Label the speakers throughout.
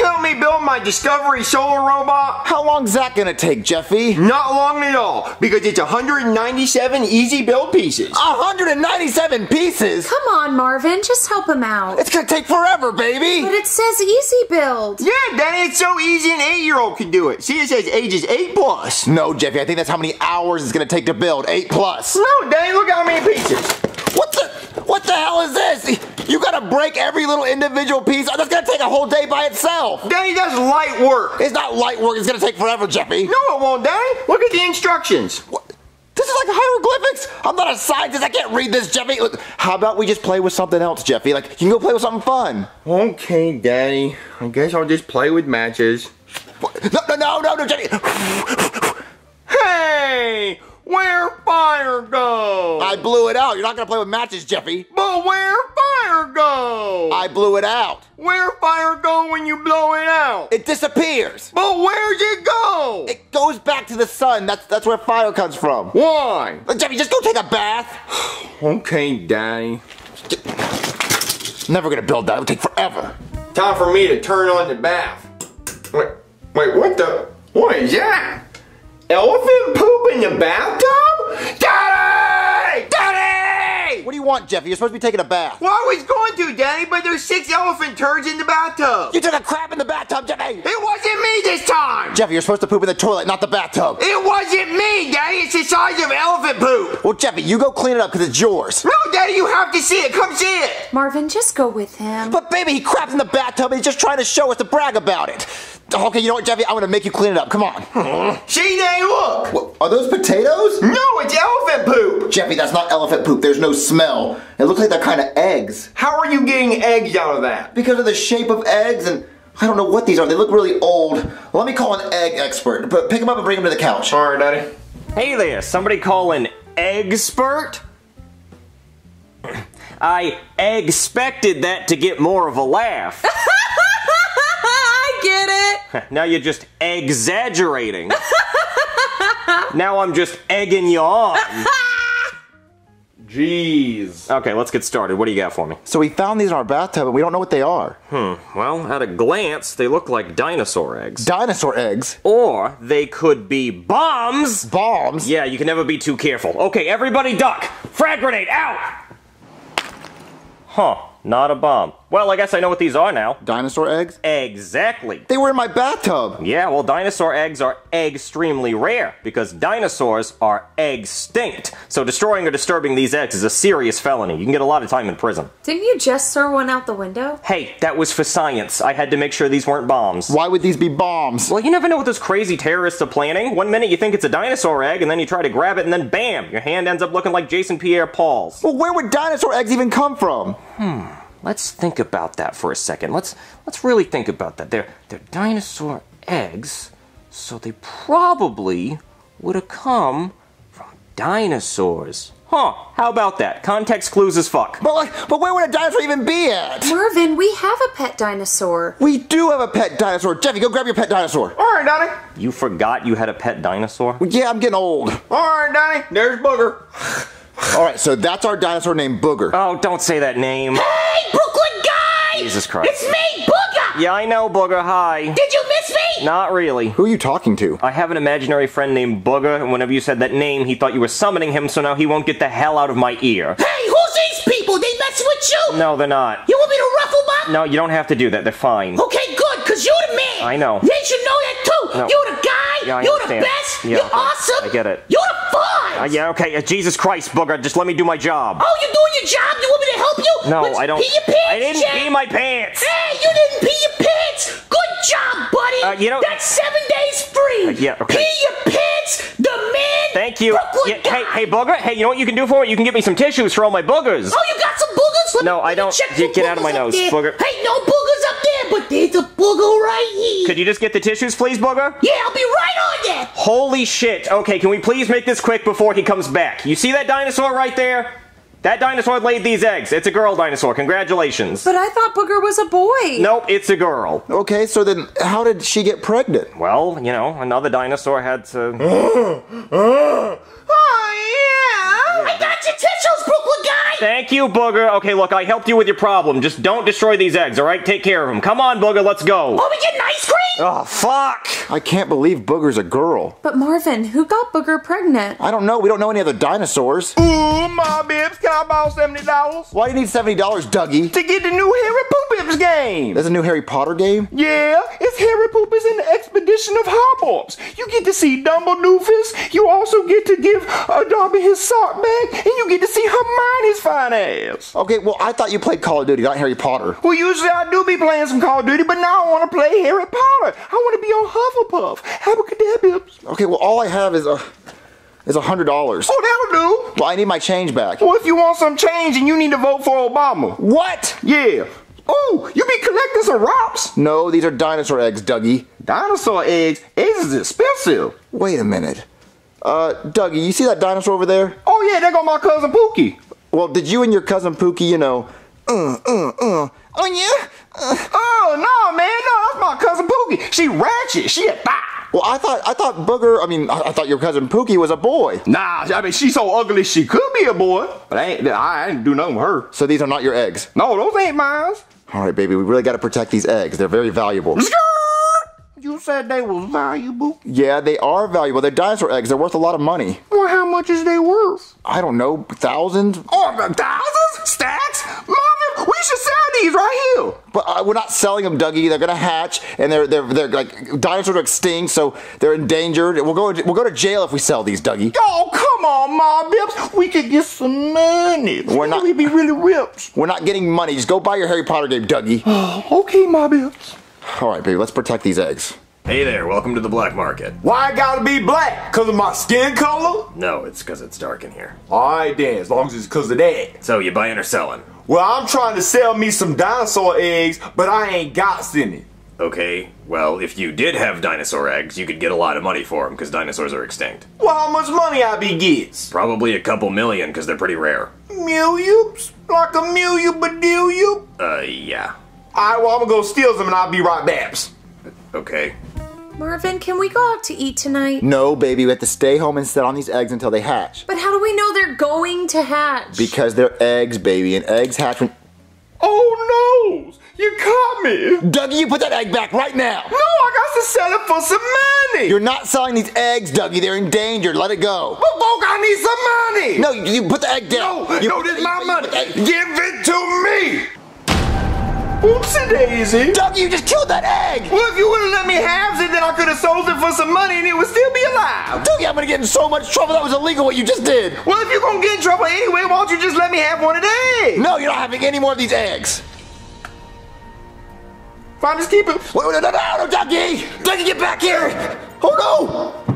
Speaker 1: you help me build my Discovery solar robot?
Speaker 2: How long's that gonna take, Jeffy?
Speaker 1: Not long at all, because it's 197 easy build pieces.
Speaker 2: 197 pieces?
Speaker 3: Come on, Marvin, just help him out.
Speaker 2: It's gonna take forever, baby!
Speaker 3: But it says easy build.
Speaker 1: Yeah, Daddy, it's so easy an eight-year-old can do it. See, it says ages eight plus.
Speaker 2: No, Jeffy, I think that's how many hours it's gonna take to build. Eight plus.
Speaker 1: No, Daddy, look how many pieces.
Speaker 2: What the? What the hell is this? You gotta break every little individual piece. That's gonna take a whole day by itself.
Speaker 1: Daddy, that's light work.
Speaker 2: It's not light work. It's gonna take forever, Jeffy.
Speaker 1: No, it won't, Daddy. Look at the instructions.
Speaker 2: What? This is like hieroglyphics. I'm not a scientist. I can't read this, Jeffy. Look, how about we just play with something else, Jeffy? Like, you can go play with something fun.
Speaker 1: Okay, Daddy. I guess I'll just play with matches.
Speaker 2: What? No, no, no, no, no, Jeffy.
Speaker 1: Hey! Where fire go?
Speaker 2: I blew it out. You're not gonna play with matches, Jeffy.
Speaker 1: But where fire go?
Speaker 2: I blew it out.
Speaker 1: Where fire go when you blow it out?
Speaker 2: It disappears.
Speaker 1: But where's it go?
Speaker 2: It goes back to the sun. That's that's where fire comes from.
Speaker 1: Why?
Speaker 2: Look, Jeffy, just go take a bath.
Speaker 1: Okay, Daddy.
Speaker 2: Never gonna build that. It would take forever.
Speaker 1: Time for me to turn on the bath. Wait, wait, what the? What is that? Elephant poop in the bathtub? Daddy! Daddy!
Speaker 2: What do you want, Jeffy? You're supposed to be taking a bath.
Speaker 1: Well, I was going to, Daddy, but there's six elephant turds in the bathtub.
Speaker 2: You took a crap in the bathtub, Jeffy.
Speaker 1: It wasn't me this time.
Speaker 2: Jeffy, you're supposed to poop in the toilet, not the bathtub.
Speaker 1: It wasn't me, Daddy. It's the size of elephant poop.
Speaker 2: Well, Jeffy, you go clean it up because it's yours.
Speaker 1: No, Daddy, you have to see it. Come see it.
Speaker 3: Marvin, just go with him.
Speaker 2: But baby, he crapped in the bathtub and he's just trying to show us to brag about it. Oh, okay, you know what, Jeffy? I'm gonna make you clean it up. Come on.
Speaker 1: See, Daddy, look.
Speaker 2: What, are those potatoes?
Speaker 1: No, it's elephant poop.
Speaker 2: Jeffy, that's not elephant poop. There's no smell. It looks like they're kind of eggs.
Speaker 1: How are you getting eggs out of that?
Speaker 2: Because of the shape of eggs and I don't know what these are. They look really old. Let me call an egg expert. But pick them up and bring them to the couch.
Speaker 1: All right, Daddy.
Speaker 4: Hey there, somebody call an expert? I expected that to get more of a laugh.
Speaker 3: I get it.
Speaker 4: now you're just exaggerating. now I'm just egging you on.
Speaker 1: Jeez.
Speaker 4: Okay, let's get started. What do you got for me?
Speaker 2: So we found these in our bathtub and we don't know what they are. Hmm.
Speaker 4: Well, at a glance, they look like dinosaur eggs.
Speaker 2: Dinosaur eggs.
Speaker 4: Or they could be bombs.
Speaker 2: Bombs.
Speaker 4: Yeah, you can never be too careful. Okay, everybody duck. Frag grenade, out! Huh, not a bomb. Well, I guess I know what these are now.
Speaker 2: Dinosaur eggs?
Speaker 4: Exactly.
Speaker 2: They were in my bathtub.
Speaker 4: Yeah, well, dinosaur eggs are extremely rare because dinosaurs are extinct. So destroying or disturbing these eggs is a serious felony. You can get a lot of time in prison.
Speaker 3: Didn't you just throw one out the window?
Speaker 4: Hey, that was for science. I had to make sure these weren't bombs.
Speaker 2: Why would these be bombs?
Speaker 4: Well, you never know what those crazy terrorists are planning. One minute you think it's a dinosaur egg, and then you try to grab it, and then bam, your hand ends up looking like Jason Pierre Paul's.
Speaker 2: Well, where would dinosaur eggs even come from? Hmm.
Speaker 4: Let's think about that for a second. Let's let's really think about that. They're they're dinosaur eggs, so they probably would have come from dinosaurs. Huh, how about that? Context clues as fuck.
Speaker 2: But like, but where would a dinosaur even be at?
Speaker 3: Marvin, we have a pet dinosaur.
Speaker 2: We do have a pet dinosaur. Jeffy, go grab your pet dinosaur.
Speaker 1: All right, Daddy.
Speaker 4: You forgot you had a pet dinosaur?
Speaker 2: Yeah, I'm getting old.
Speaker 1: All right, Daddy. There's Booger.
Speaker 2: All right, so that's our dinosaur named Booger.
Speaker 4: Oh, don't say that name.
Speaker 5: Hey, Brooklyn guy!
Speaker 4: Jesus Christ.
Speaker 5: It's me, Booger!
Speaker 4: Yeah, I know, Booger, hi.
Speaker 5: Did you miss me?
Speaker 4: Not really.
Speaker 2: Who are you talking to?
Speaker 4: I have an imaginary friend named Booger, and whenever you said that name, he thought you were summoning him, so now he won't get the hell out of my ear.
Speaker 5: Hey, who's these people? They messing with you?
Speaker 4: No, they're not.
Speaker 5: You want me to ruffle them?
Speaker 4: No, you don't have to do that. They're fine.
Speaker 5: Okay, good, cause you're the man.
Speaker 4: I know.
Speaker 5: They should know that too.
Speaker 4: No.
Speaker 5: You're the guy.
Speaker 4: Yeah, I
Speaker 5: you're
Speaker 4: understand.
Speaker 5: the best.
Speaker 4: Yeah,
Speaker 5: you're
Speaker 4: okay.
Speaker 5: awesome.
Speaker 4: I get it.
Speaker 5: You're the fun.
Speaker 4: Uh, yeah, okay. Uh, Jesus Christ, Booger, just let me do my job.
Speaker 5: Oh, you're doing your job. You want me to help you?
Speaker 4: no,
Speaker 5: Let's
Speaker 4: I don't.
Speaker 5: Pee your pants,
Speaker 4: I didn't
Speaker 5: Jack.
Speaker 4: pee my pants.
Speaker 5: Hey, you didn't pee your pants. Good job, buddy.
Speaker 4: Uh, you know-
Speaker 5: that's seven days free.
Speaker 4: Uh, yeah, okay.
Speaker 5: Pee your pants. The man.
Speaker 4: Thank you. Yeah, hey, hey, Booger. Hey, you know what you can do for me? You can get me some tissues for all my boogers.
Speaker 5: Oh, you got some boogers? Let
Speaker 4: No,
Speaker 5: me-
Speaker 4: I don't. You get out of my nose,
Speaker 5: there.
Speaker 4: booger.
Speaker 5: Hey, no boogers up there, but there's a booger right here.
Speaker 4: Could you just get the tissues, please, Booger?
Speaker 5: Yeah, I'll be right on that.
Speaker 4: Holy shit. Okay, can we please make this quick before he comes back? You see that dinosaur right there? That dinosaur laid these eggs. It's a girl dinosaur. Congratulations.
Speaker 3: But I thought Booger was a boy.
Speaker 4: Nope, it's a girl.
Speaker 2: Okay, so then how did she get pregnant?
Speaker 4: Well, you know, another dinosaur had to.
Speaker 1: Oh, yeah.
Speaker 5: I got your tissues, Brooklyn guy.
Speaker 4: Thank you, Booger. Okay, look, I helped you with your problem. Just don't destroy these eggs, all right? Take care of them. Come on, Booger, let's go.
Speaker 5: Oh, we getting ice cream?
Speaker 4: Oh, fuck.
Speaker 2: I can't believe Booger's a girl.
Speaker 3: But Marvin, who got Booger pregnant?
Speaker 2: I don't know. We don't know any other dinosaurs.
Speaker 1: Ooh, my bibs, can I borrow $70
Speaker 2: Why do you need $70, Dougie?
Speaker 1: to get the new Harry Poopers game?
Speaker 2: There's a new Harry Potter game?
Speaker 1: Yeah, it's Harry Poopers and the Expedition of Hogwarts. You get to see Dumbledoofus. You also get to give uh, Dobby his sock back, and you get to see Hermione's fine ass.
Speaker 2: Okay, well, I thought you played Call of Duty, not Harry Potter.
Speaker 1: Well, usually I do be playing some Call of Duty, but now I want to play Harry Potter. I want to be on Hufflepuff. Abracadabra.
Speaker 2: Okay, well, all I have is a is a hundred dollars.
Speaker 1: Oh, that'll do.
Speaker 2: Well, I need my change back.
Speaker 1: Well, if you want some change, and you need to vote for Obama.
Speaker 2: What?
Speaker 1: Yeah. Oh, you be collecting some rocks?
Speaker 2: No, these are dinosaur eggs, Dougie.
Speaker 1: Dinosaur eggs. Eggs is expensive.
Speaker 2: Wait a minute. Uh, Dougie, you see that dinosaur over there?
Speaker 1: Oh yeah, there go my cousin Pookie.
Speaker 2: Well, did you and your cousin Pookie, you know, uh, uh, uh, oh yeah? Uh,
Speaker 1: Oh no, man, no, that's my cousin Pookie. She ratchet. She a thot.
Speaker 2: well, I thought, I thought Booger, I mean, I, I thought your cousin Pookie was a boy.
Speaker 1: Nah, I mean she's so ugly she could be a boy, but I ain't. I ain't do nothing with her.
Speaker 2: So these are not your eggs.
Speaker 1: No, those ain't mine.
Speaker 2: All right, baby, we really got to protect these eggs. They're very valuable.
Speaker 1: You said they was valuable.
Speaker 2: Yeah, they are valuable. They're dinosaur eggs. They're worth a lot of money.
Speaker 1: Well, how much is they worth?
Speaker 2: I don't know, thousands?
Speaker 1: Oh, thousands? Stacks? Marvin, we should sell these right here.
Speaker 2: But uh, we're not selling them, Dougie. They're gonna hatch, and they're they're they're like dinosaurs are extinct, so they're endangered. We'll go we'll go to jail if we sell these, Dougie.
Speaker 1: Oh, come on, Ma Bips. We could get some money.
Speaker 2: We're not-
Speaker 1: We'd be really rich.
Speaker 2: We're not getting money. Just go buy your Harry Potter game, Dougie.
Speaker 1: Okay, Ma Bips.
Speaker 2: All right, baby. Let's protect these eggs.
Speaker 6: Hey there, welcome to the black market.
Speaker 1: Why I gotta be black? Cause of my skin color?
Speaker 6: No, it's because it's dark in here.
Speaker 1: Alright then, as long as it's cause of that.
Speaker 6: So, you buying or selling?
Speaker 1: Well, I'm trying to sell me some dinosaur eggs, but I ain't got any.
Speaker 6: Okay, well, if you did have dinosaur eggs, you could get a lot of money for them because dinosaurs are extinct.
Speaker 1: Well, how much money I be gets?
Speaker 6: Probably a couple million because they're pretty rare.
Speaker 1: Millions? Like a million badillion?
Speaker 6: Uh, yeah.
Speaker 1: Alright, well, I'm gonna go steal some and I'll be right back.
Speaker 6: Okay.
Speaker 3: Marvin, can we go out to eat tonight?
Speaker 2: No, baby. We have to stay home and sit on these eggs until they hatch.
Speaker 3: But how do we know they're going to hatch?
Speaker 2: Because they're eggs, baby, and eggs hatch when.
Speaker 1: Oh no! You caught me!
Speaker 2: Dougie, you put that egg back right now.
Speaker 1: No, I got to sell it for some money!
Speaker 2: You're not selling these eggs, Dougie. They're endangered. Let it go.
Speaker 1: But folk, I need some money!
Speaker 2: No, you, you put the egg down.
Speaker 1: No,
Speaker 2: You-
Speaker 1: no, this is my
Speaker 2: you-
Speaker 1: money! Give it to me! Oopsie daisy!
Speaker 2: Dougie, you just killed that egg.
Speaker 1: Well, if you would have let me have it, then I could have sold it for some money and it would still be alive.
Speaker 2: Dougie, I'm gonna get in so much trouble. That was illegal what you just did.
Speaker 1: Well, if you're gonna get in trouble anyway, why don't you just let me have one eggs?
Speaker 2: No, you're not having any more of these eggs.
Speaker 1: Fine, just keep it.
Speaker 2: Wait, wait, no, no, no, no, Dougie! Dougie, get back here! Oh no!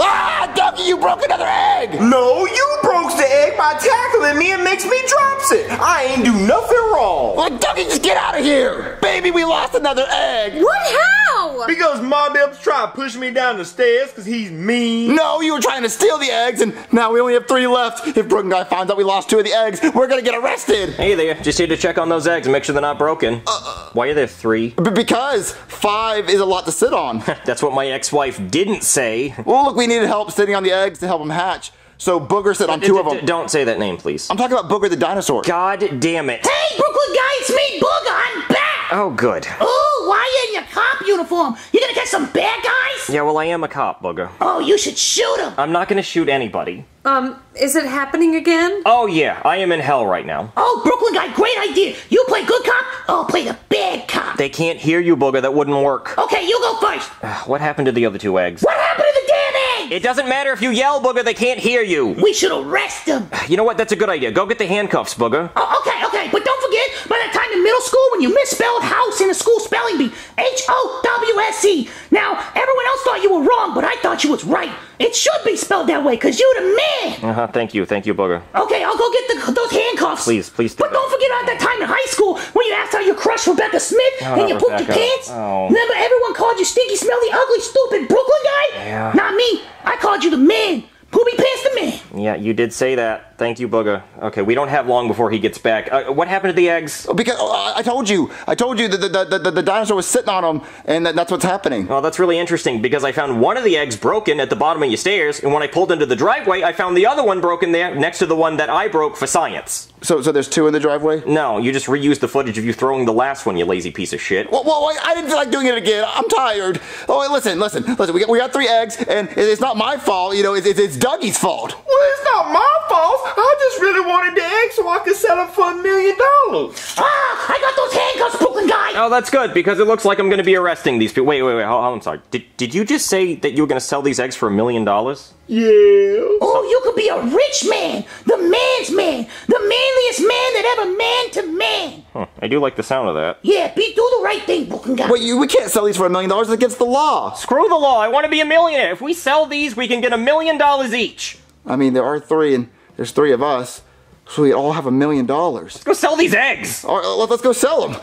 Speaker 2: Ah, Dougie, you broke another egg!
Speaker 1: No, you broke the egg by tackling me and makes me drops it. I ain't do nothing wrong.
Speaker 2: Well, Dougie, just get out of here! Baby, we lost another egg!
Speaker 3: What? How?
Speaker 1: Because Mob Epps trying to push me down the stairs because he's mean.
Speaker 2: No, you were trying to steal the eggs, and now we only have three left. If Brooklyn Guy finds out we lost two of the eggs, we're gonna get arrested!
Speaker 4: Hey there, just here to check on those eggs and make sure they're not broken. Uh, Why are there three?
Speaker 2: B- because five is a lot to sit on.
Speaker 4: That's what my ex-wife didn't say.
Speaker 2: well, look, we needed help sitting on the eggs to help them hatch. So Booger sit on two of them.
Speaker 4: Don't say that name, please.
Speaker 2: I'm talking about Booger the dinosaur.
Speaker 4: God damn it.
Speaker 5: Hey, Brooklyn guy, it's me, Booger. I'm back.
Speaker 4: Oh, good.
Speaker 5: Oh, why are you in your cop uniform? You gonna catch some bad guys?
Speaker 4: Yeah, well, I am a cop, Booger.
Speaker 5: Oh, you should shoot him.
Speaker 4: I'm not gonna shoot anybody.
Speaker 3: Um, is it happening again?
Speaker 4: Oh, yeah, I am in hell right now.
Speaker 5: Oh, Brooklyn guy, great idea. You play good cop, I'll play the bad cop.
Speaker 4: They can't hear you, Booger. That wouldn't work.
Speaker 5: Okay, you go first.
Speaker 4: What happened to the other two eggs?
Speaker 5: What happened to the damn egg?
Speaker 4: It doesn't matter if you yell, Booger. They can't hear you.
Speaker 5: We should arrest them.
Speaker 4: You know what? That's a good idea. Go get the handcuffs, Booger.
Speaker 5: Oh, okay, okay, but don't forget, by the time in middle school when you misspelled house in the school spelling bee, H-O-W-S-E. Now, everyone else thought you were wrong, but I thought you was right. It should be spelled that way, cause you're the man.
Speaker 4: Uh-huh, thank you, thank you, Booger.
Speaker 5: Okay, I'll go get the, those handcuffs.
Speaker 4: Please, please do
Speaker 5: But don't forget about that time in high school when you asked out your crush Rebecca Smith
Speaker 4: Oh,
Speaker 5: and you
Speaker 4: not
Speaker 5: pooped your pants.
Speaker 4: Oh.
Speaker 5: Remember, everyone called you stinky, smelly, ugly, stupid Brooklyn guy.
Speaker 4: Yeah.
Speaker 5: Not me. I called you the man. Poopy pants the man.
Speaker 4: Yeah, you did say that. Thank you, Booger. Okay, we don't have long before he gets back. Uh, what happened to the eggs?
Speaker 2: Because oh, I I told you, I told you that the, the, the, the dinosaur was sitting on them, and that, that's what's happening.
Speaker 4: Well, that's really interesting because I found one of the eggs broken at the bottom of your stairs, and when I pulled into the driveway, I found the other one broken there next to the one that I broke for science.
Speaker 2: So, so there's two in the driveway.
Speaker 4: No, you just reused the footage of you throwing the last one, you lazy piece of shit.
Speaker 2: Well, well, I didn't feel like doing it again. I'm tired. Oh, wait, listen, listen, listen. We got, we got three eggs, and it's not my fault. You know, it's, it's, it's Dougie's fault.
Speaker 1: Well, it's not my fault. I just really wanted the egg so I could sell them for a million dollars.
Speaker 5: Ah, I got those handcuffs, Brooklyn guy.
Speaker 4: Oh, that's good because it looks like I'm going to be arresting these people. Wait, wait, wait. Hold, hold, I'm sorry. Did, did you just say that you were going to sell these eggs for a million dollars?
Speaker 1: Yeah.
Speaker 5: Oh, you could be a rich man, the man's man, the manliest man that ever man to man.
Speaker 4: Huh, I do like the sound of that.
Speaker 5: Yeah, be do the right thing, Brooklyn guy.
Speaker 2: Wait, you, we can't sell these for a million dollars. It's against the law.
Speaker 4: Screw the law. I want to be a millionaire. If we sell these, we can get a million dollars each.
Speaker 2: I mean, there are three, and there's three of us, so we all have a million dollars.
Speaker 4: Go sell these eggs.
Speaker 2: All right, let- let's go sell them.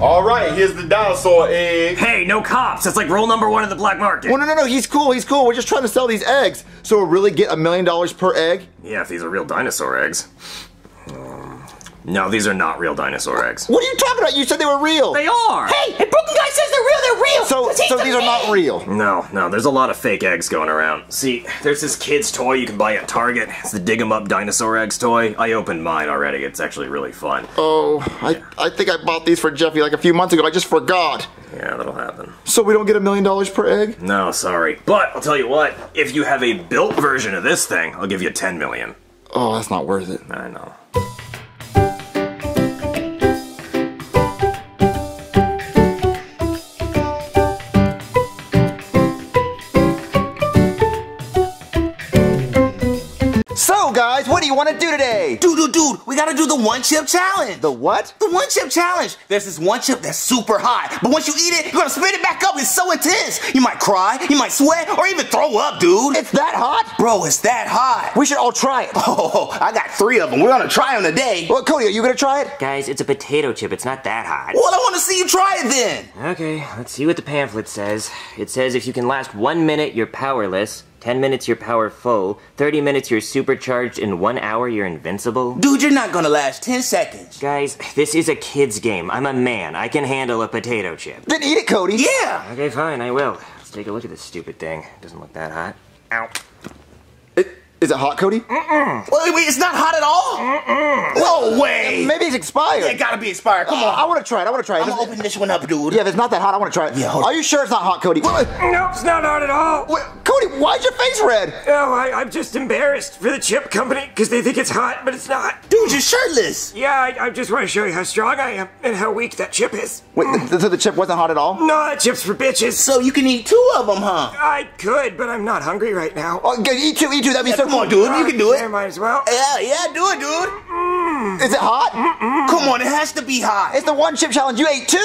Speaker 1: All right, here's the dinosaur egg.
Speaker 6: Hey, no cops. That's like rule number one in the black market.
Speaker 2: Well, no, no, no. He's cool. He's cool. We're just trying to sell these eggs, so we'll really get a million dollars per egg.
Speaker 6: Yeah, if these are real dinosaur eggs. No, these are not real dinosaur eggs.
Speaker 2: What are you talking about? You said they were real.
Speaker 4: They are.
Speaker 5: Hey, if Brooklyn guy says they're real, they're real.
Speaker 2: so,
Speaker 5: 'cause he's
Speaker 2: so these are not real.
Speaker 6: No, no, there's a lot of fake eggs going around. See, there's this kid's toy you can buy at Target. It's the Dig 'em Up Dinosaur Eggs toy. I opened mine already. It's actually really fun.
Speaker 2: Oh, I, I think I bought these for Jeffy like a few months ago. I just forgot.
Speaker 6: Yeah, that'll happen.
Speaker 2: So we don't get a million dollars per egg?
Speaker 6: No, sorry. But I'll tell you what, if you have a built version of this thing, I'll give you 10 million.
Speaker 2: Oh, that's not worth it.
Speaker 6: I know.
Speaker 2: Guys, what do you want to do today?
Speaker 7: Dude, dude, dude, we gotta do the one chip challenge.
Speaker 2: The what?
Speaker 7: The one chip challenge. There's this one chip that's super hot, but once you eat it, you're gonna spit it back up. It's so intense. You might cry, you might sweat, or even throw up, dude.
Speaker 2: It's that hot?
Speaker 7: Bro, it's that hot.
Speaker 2: We should all try it.
Speaker 7: Oh, I got three of them. We're gonna try them today.
Speaker 2: Well, Cody, are you gonna try it?
Speaker 4: Guys, it's a potato chip. It's not that hot.
Speaker 7: Well, I wanna see you try it then.
Speaker 4: Okay, let's see what the pamphlet says. It says if you can last one minute, you're powerless. 10 minutes, you're powerful. 30 minutes, you're supercharged. In one hour, you're invincible.
Speaker 7: Dude, you're not gonna last 10 seconds.
Speaker 4: Guys, this is a kid's game. I'm a man. I can handle a potato chip.
Speaker 2: Then eat it, Cody.
Speaker 7: Yeah.
Speaker 4: Okay, fine, I will. Let's take a look at this stupid thing. Doesn't look that hot. Ow.
Speaker 2: It, is it hot, Cody?
Speaker 7: Wait, wait, it's not hot at all? No way.
Speaker 2: Maybe it's expired.
Speaker 7: Yeah, it gotta be expired. Come
Speaker 2: Uh,
Speaker 7: on.
Speaker 2: I want to try it. I want to try it.
Speaker 7: I'm gonna open this one up, dude.
Speaker 2: Yeah, if it's not that hot, I want to try it.
Speaker 7: Yeah, hold-
Speaker 2: Are you sure it's not hot, Cody? Wait, wait,
Speaker 4: Nope, it's not hot at all.
Speaker 2: wait, Cody, why's your face red?
Speaker 4: Oh, I, I'm just embarrassed for the chip company because they think it's hot, but it's not.
Speaker 7: Dude, you're shirtless.
Speaker 4: Yeah, I, I just want to show you how strong I am and how weak that chip is.
Speaker 2: Wait, th- so the chip wasn't hot at all?
Speaker 4: No, that chip's for bitches.
Speaker 7: So you can eat two of them, huh?
Speaker 4: I could, but I'm not hungry right now.
Speaker 2: Oh, good, eat two, eat two. That'd be
Speaker 7: Yeah,
Speaker 2: so
Speaker 7: come on, dude. You can do
Speaker 4: Yeah,
Speaker 7: it.
Speaker 4: might as well.
Speaker 7: Yeah, yeah, do it, dude.
Speaker 2: Is it hot?
Speaker 7: Come on, it has to be hot.
Speaker 2: It's the one chip challenge. You ate 2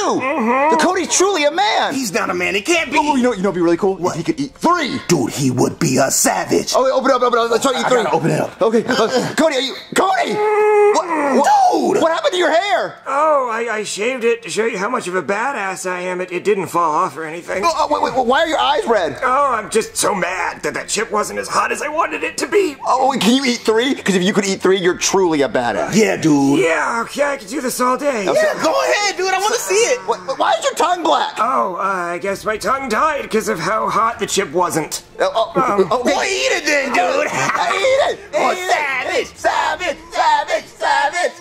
Speaker 2: The Cody's truly a man.
Speaker 7: He's not a man. He can't be.
Speaker 2: oh, you know, you know, what'd be really cool.
Speaker 7: What?
Speaker 2: He could eat three.
Speaker 7: Dude, he would be a savage.
Speaker 2: Oh, wait, open it up, open it up. Let's try to eat
Speaker 7: I
Speaker 2: three.
Speaker 7: gotta open it up.
Speaker 2: Okay, uh, Cody, are you Cody? What, what,
Speaker 7: Dude!
Speaker 2: what happened to your hair?
Speaker 4: Oh, I, I shaved it to show you how much of a badass I am. It, it didn't fall off or anything.
Speaker 2: Oh, uh, wait, wait, why are your eyes red?
Speaker 4: Oh, I'm just so mad that that chip wasn't as hot as I wanted it to be.
Speaker 2: Oh, can you eat three? Because if you could eat three, you're truly a badass.
Speaker 7: Yeah, dude.
Speaker 4: Yeah, okay, I could do this all day.
Speaker 7: Yeah, go ahead, dude. I want to see it.
Speaker 2: What, why is your tongue black?
Speaker 4: Oh, uh, I guess my tongue died because of how hot the chip wasn't.
Speaker 2: Oh, oh, okay.
Speaker 7: Boy, eat it then, dude.
Speaker 2: I eat it.
Speaker 7: Oh,
Speaker 2: Eat it.
Speaker 7: savage, savage, savage, savage.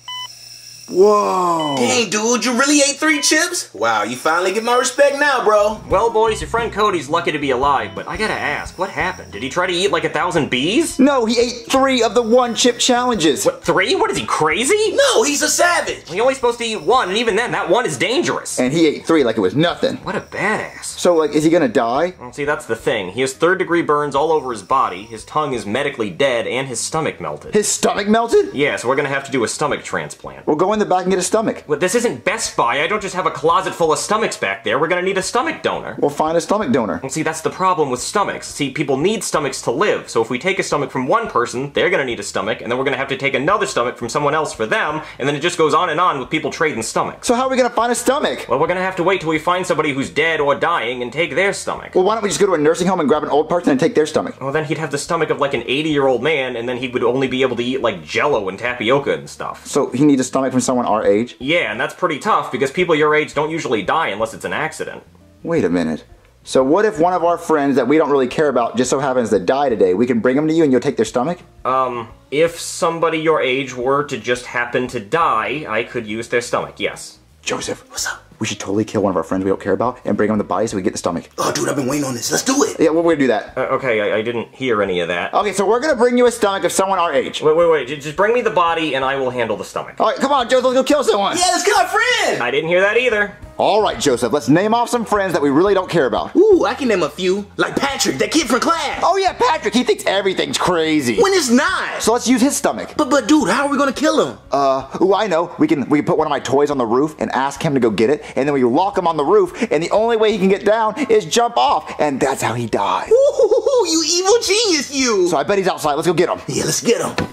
Speaker 7: Whoa. Dang, dude, you really ate three chips? Wow, you finally get my respect now, bro.
Speaker 4: Well, boys, your friend Cody's lucky to be alive, but I gotta ask, what happened? Did he try to eat like a thousand bees?
Speaker 2: No, he ate three of the one chip challenges.
Speaker 4: What, three? What is he, crazy?
Speaker 7: No, he's a savage.
Speaker 4: You're only supposed to eat one, and even then, that one is dangerous.
Speaker 2: And he ate three like it was nothing.
Speaker 4: What a badass.
Speaker 2: So, like, is he gonna die?
Speaker 4: Well, See, that's the thing. He has third degree burns all over his body, his tongue is medically dead, and his stomach melted.
Speaker 2: His stomach melted?
Speaker 4: Yeah, so we're gonna have to do a stomach transplant.
Speaker 2: Well, go in in the back and get a stomach.
Speaker 4: Well, this isn't Best Buy. I don't just have a closet full of stomachs back there. We're gonna need a stomach donor.
Speaker 2: We'll find a stomach donor.
Speaker 4: Well, See, that's the problem with stomachs. See, people need stomachs to live. So if we take a stomach from one person, they're gonna need a stomach, and then we're gonna have to take another stomach from someone else for them, and then it just goes on and on with people trading stomachs.
Speaker 2: So how are we gonna find a stomach?
Speaker 4: Well, we're gonna have to wait till we find somebody who's dead or dying and take their stomach.
Speaker 2: Well, why don't we just go to a nursing home and grab an old person and take their stomach?
Speaker 4: Well, then he'd have the stomach of like an 80 year old man, and then he would only be able to eat like jello and tapioca and stuff.
Speaker 2: So he needs a stomach from someone our age?
Speaker 4: Yeah, and that's pretty tough because people your age don't usually die unless it's an accident.
Speaker 2: Wait a minute. So what if one of our friends that we don't really care about just so happens to die today? We can bring them to you and you'll take their stomach?
Speaker 4: Um, if somebody your age were to just happen to die, I could use their stomach, yes.
Speaker 2: Joseph. What's up? We should totally kill one of our friends we don't care about and bring him the body so we get the stomach.
Speaker 7: Oh, dude, I've been waiting on this. Let's do it.
Speaker 2: Yeah, well, we're gonna do that.
Speaker 4: Uh, okay, I, I didn't hear any of that.
Speaker 2: Okay, so we're gonna bring you a stomach of someone our age.
Speaker 4: Wait, wait, wait. Just bring me the body and I will handle the stomach.
Speaker 2: All right, come on, Joseph, let's go kill someone.
Speaker 7: Yeah, let's kill our friend.
Speaker 4: I didn't hear that either.
Speaker 2: All right, Joseph, let's name off some friends that we really don't care about.
Speaker 7: Ooh, I can name a few. Like Patrick, that kid from class.
Speaker 2: Oh yeah, Patrick, he thinks everything's crazy.
Speaker 7: When it's not.
Speaker 2: So let's use his stomach.
Speaker 7: But, but, dude, how are we gonna kill him?
Speaker 2: Uh, ooh, I know. We can we can put one of my toys on the roof and ask him to go get it, and then we lock him on the roof, and the only way he can get down is jump off, and that's how he dies.
Speaker 7: Ooh, you evil genius, you.
Speaker 2: So I bet he's outside. Let's go get him.
Speaker 7: yeah, let's get him.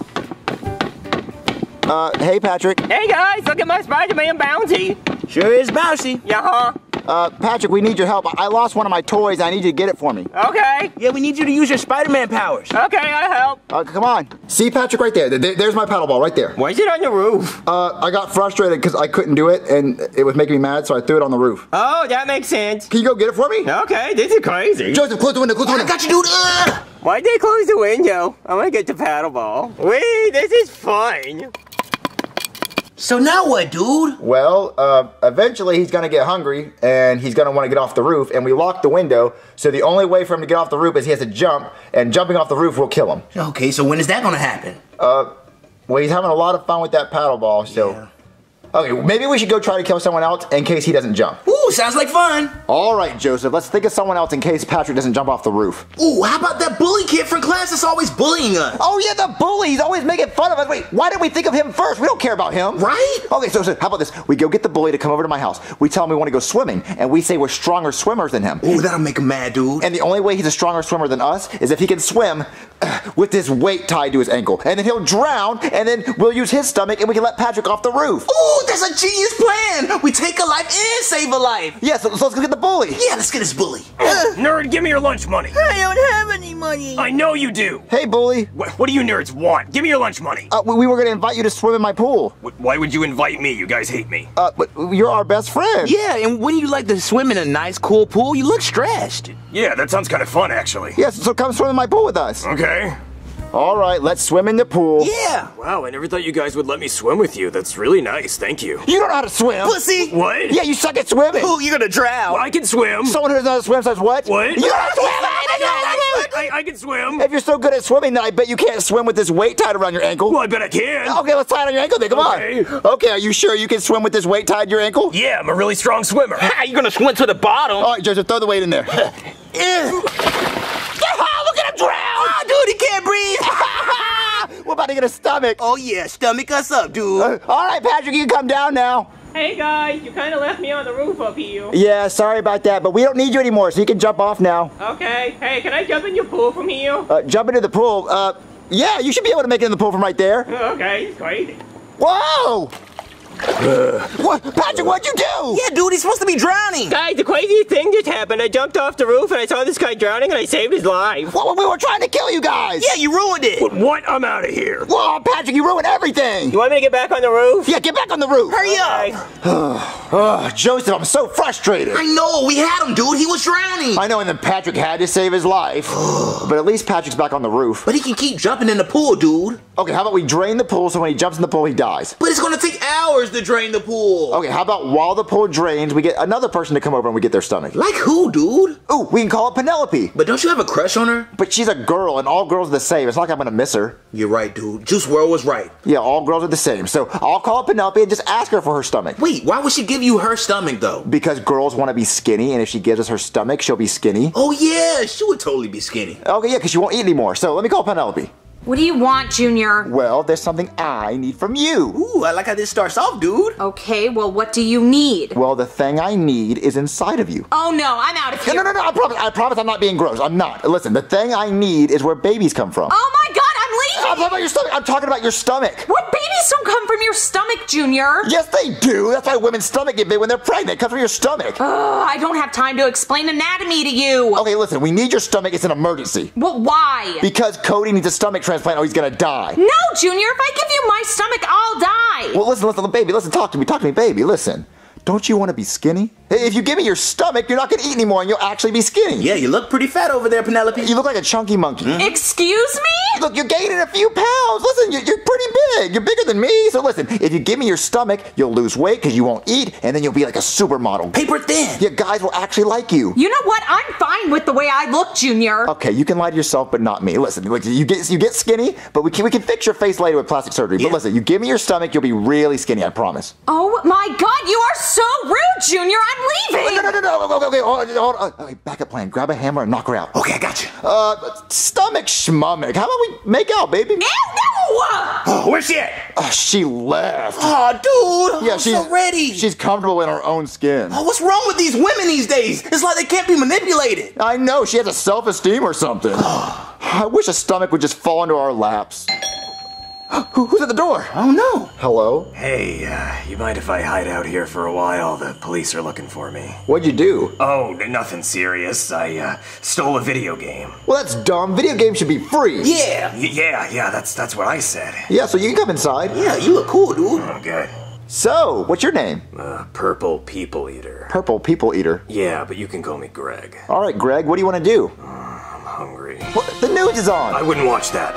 Speaker 2: Uh, hey Patrick.
Speaker 8: Hey guys, look at my Spider-Man bounty.
Speaker 7: Sure is bouncy.
Speaker 8: Yeah.
Speaker 2: Uh, Patrick, we need your help. I lost one of my toys. I need you to get it for me.
Speaker 8: Okay.
Speaker 7: Yeah, we need you to use your Spider-Man powers.
Speaker 8: Okay, I help.
Speaker 2: Uh, come on. See Patrick right there. There- There's my paddle ball right there.
Speaker 8: Why is it on the roof?
Speaker 2: Uh, I got frustrated because I couldn't do it, and it was making me mad, so I threw it on the roof.
Speaker 8: Oh, that makes sense.
Speaker 2: Can you go get it for me?
Speaker 8: Okay, this is crazy.
Speaker 2: Joseph, close the window. Close the
Speaker 7: I
Speaker 2: window.
Speaker 7: got you, dude. Ugh.
Speaker 8: Why'd they close the window? I wanna get the paddle ball. Wait, this is fun.
Speaker 7: So now what, dude?
Speaker 2: Well, uh, eventually he's gonna get hungry and he's gonna want to get off the roof, and we locked the window. So the only way for him to get off the roof is he has to jump, and jumping off the roof will kill him.
Speaker 7: Okay, so when is that gonna happen?
Speaker 2: Uh, Well, he's having a lot of fun with that paddle ball, so.
Speaker 7: Yeah.
Speaker 2: Okay, maybe we should go try to kill someone else in case he doesn't jump.
Speaker 7: Ooh, sounds like fun.
Speaker 2: All right, Joseph, let's think of someone else in case Patrick doesn't jump off the roof.
Speaker 7: Ooh, how about that bully kid from class that's always bullying us?
Speaker 2: Oh yeah, the bully. He's always making fun of us. Wait, why didn't we think of him first? We don't care about him.
Speaker 7: Right?
Speaker 2: Okay, so, so how about this? We go get the bully to come over to my house. We tell him we want to go swimming, and we say we're stronger swimmers than him.
Speaker 7: Ooh, that'll make him mad, dude.
Speaker 2: And the only way he's a stronger swimmer than us is if he can swim with this weight tied to his ankle. And then he'll drown, and then we'll use his stomach, and we can let Patrick off the roof.
Speaker 7: Ooh, that's a genius plan. We take a life and save a life.
Speaker 2: Yeah, so, so let's go get the bully.
Speaker 7: Yeah, let's get this bully.
Speaker 6: Nerd, give me your lunch money.
Speaker 8: I don't have any money.
Speaker 6: I know you do.
Speaker 2: Hey, bully.
Speaker 6: What, what do you nerds want? Give me your lunch money.
Speaker 2: Uh, we, we were going to invite you to swim in my pool.
Speaker 6: Wh- Why would you invite me? You guys hate me.
Speaker 2: Uh, but you're our best friend.
Speaker 7: Yeah, and wouldn't you like to swim in a nice, cool pool? You look stressed.
Speaker 6: Yeah, that sounds kind of fun, actually.
Speaker 2: Yes, so come swim in my pool with us.
Speaker 6: Okay.
Speaker 2: All right, let's swim in the pool.
Speaker 7: Yeah.
Speaker 6: Wow, I never thought you guys would let me swim with you. That's really nice. Thank you.
Speaker 2: You don't know how to swim.
Speaker 7: Pussy.
Speaker 6: What?
Speaker 2: Yeah, you suck at swimming.
Speaker 7: Ooh, you're gonna drown.
Speaker 6: I can swim.
Speaker 2: Someone who doesn't know how to swim says what?
Speaker 6: What?
Speaker 2: You don't know how to swim.
Speaker 6: I, I, I can swim.
Speaker 2: If you're so good at swimming, then I bet you can't swim with this weight tied around your ankle.
Speaker 6: Well, I bet I can.
Speaker 2: Okay, let's tie it on your ankle then. Come
Speaker 6: Okay.
Speaker 2: on. Okay, are you sure you can swim with this weight tied to your ankle?
Speaker 6: Yeah, I'm a really strong swimmer.
Speaker 7: How you gonna swim to the bottom?
Speaker 2: All right, Joseph, throw the weight in there. Eh.
Speaker 7: Look at him drown. Oh, dude, he can't breathe.
Speaker 2: We're about to get a stomach.
Speaker 7: oh yeah, stomach us up, dude.
Speaker 2: Uh, all right, Patrick, you can come down now.
Speaker 8: Hey guys, you kind of left me on the roof up here.
Speaker 2: Yeah, sorry about that, but we don't need you anymore, so you can jump off now.
Speaker 8: Okay. Hey, can I jump in your pool from here?
Speaker 2: Uh, jump into the pool. Uh, yeah, you should be able to make it in the pool from right there.
Speaker 8: Okay, it's crazy.
Speaker 2: Whoa! what, Patrick, what'd you do?
Speaker 7: yeah, dude, he's supposed to be drowning.
Speaker 8: Guys, the craziest thing just happened. I jumped off the roof and I saw this guy drowning and I saved his life.
Speaker 2: What, we were trying to kill you guys.
Speaker 7: Yeah, you ruined it.
Speaker 6: But what? I'm out of here.
Speaker 2: Whoa, Patrick, you ruined everything.
Speaker 8: You want me to get back on the roof?
Speaker 2: Yeah, get back on the roof.
Speaker 7: Hurry
Speaker 8: Okay.
Speaker 7: up.
Speaker 2: Oh, Joseph, I'm so frustrated.
Speaker 7: I know, we had him, dude. He was drowning.
Speaker 2: I know, and then Patrick had to save his life. but at least Patrick's back on the roof.
Speaker 7: But he can keep jumping in the pool, dude.
Speaker 2: Okay, how about we drain the pool so when he jumps in the pool, he dies?
Speaker 7: But it's gonna take hours to drain the pool.
Speaker 2: Okay, how about while the pool drains, we get another person to come over and we get their stomach?
Speaker 7: Like who, dude?
Speaker 2: Ooh, we can call it Penelope.
Speaker 7: But don't you have a crush on her?
Speaker 2: But she's a girl, and all girls are the same. It's not like I'm gonna miss her.
Speaker 7: You're right, dude. Juice WRLD was right.
Speaker 2: Yeah, all girls are the same. So I'll call it Penelope and just ask her for her stomach.
Speaker 7: Wait, why would she give you her stomach though?
Speaker 2: Because girls want to be skinny, and if she gives us her stomach, she'll be skinny.
Speaker 7: Oh yeah, she would totally be skinny.
Speaker 2: Okay, yeah, because she won't eat anymore. So let me call Penelope.
Speaker 3: What do you want, Junior?
Speaker 2: Well, there's something I need from you.
Speaker 7: Ooh, I like how this starts off, dude.
Speaker 3: Okay, well, what do you need?
Speaker 2: Well, the thing I need is inside of you.
Speaker 3: Oh no, I'm out of
Speaker 2: No,
Speaker 3: here.
Speaker 2: no, no, no, I promise, I promise I'm not being gross. I'm not. Listen, the thing I need is where babies come from.
Speaker 3: Oh my god, I'm
Speaker 2: talking about your stomach. I'm talking about your stomach.
Speaker 3: What babies don't come from your stomach, Junior?
Speaker 2: Yes, they do. That's why women's stomach get big when they're pregnant. It comes from your stomach.
Speaker 3: Ugh, I don't have time to explain anatomy to you.
Speaker 2: Okay, listen, we need your stomach. It's an emergency.
Speaker 3: Well, why?
Speaker 2: Because Cody needs a stomach transplant or he's gonna die.
Speaker 3: no, Junior, if I give you my stomach, I'll die.
Speaker 2: Well, listen, listen, baby, listen, talk to me, talk to me, baby, listen. Don't you want to be skinny? Hey, If you give me your stomach, you're not gonna eat anymore and you'll actually be skinny.
Speaker 7: Yeah, you look pretty fat over there, Penelope.
Speaker 2: You look like a chunky monkey. Mm-hmm.
Speaker 3: Excuse me?
Speaker 2: Look, you're gaining a few pounds. Listen, you're, you're pretty big. You're bigger than me. So listen, if you give me your stomach, you'll lose weight because you won't eat, and then you'll be like a supermodel.
Speaker 7: Paper thin.
Speaker 2: Yeah, guys will actually like you.
Speaker 3: You know what? I'm fine with the way I look, Junior.
Speaker 2: Okay, you can lie to yourself, but not me. Listen, like you get you get skinny, but we can we can fix your face later with plastic surgery.
Speaker 7: Yeah.
Speaker 2: But listen, you give me your stomach, you'll be really skinny. I promise.
Speaker 3: Oh my god, you are so rude, Junior. I'm leaving.
Speaker 2: No, no, no, no. Okay, okay, hold on, hold. Okay, backup plan. Grab a hammer and knock her out.
Speaker 7: Okay, I got you.
Speaker 2: Uh, stomach schmummick. How about we make out, baby?
Speaker 3: Ew, no!
Speaker 7: Oh, where's she at?
Speaker 2: Oh, she left.
Speaker 7: Oh, dude.
Speaker 2: Yeah,
Speaker 7: I'm
Speaker 2: she's
Speaker 7: so ready.
Speaker 2: She's comfortable in her own skin.
Speaker 7: Oh, what's wrong with these women these days? It's like they can't be manipulated.
Speaker 2: I know she has a self-esteem or something. I wish a stomach would just fall into our laps. Who- Who's at the door?
Speaker 7: Oh no.
Speaker 2: Hello?
Speaker 6: Hey, uh, you mind if I hide out here for a while? The police are looking for me.
Speaker 2: What'd you do?
Speaker 6: Oh, nothing serious. I, uh, stole a video game.
Speaker 2: Well, that's dumb. Video games should be free.
Speaker 7: Yeah.
Speaker 6: Y- yeah, yeah, that's that's what I said.
Speaker 2: Yeah, so you can come inside.
Speaker 7: Yeah, you look cool, dude.
Speaker 6: Okay.
Speaker 2: So, what's your name?
Speaker 6: Uh, purple people eater.
Speaker 2: Purple People Eater.
Speaker 6: Yeah, but you can call me Greg.
Speaker 2: All right, Greg, what do you want to do?
Speaker 6: I'm hungry.
Speaker 2: What? The news is on.
Speaker 6: I wouldn't watch that.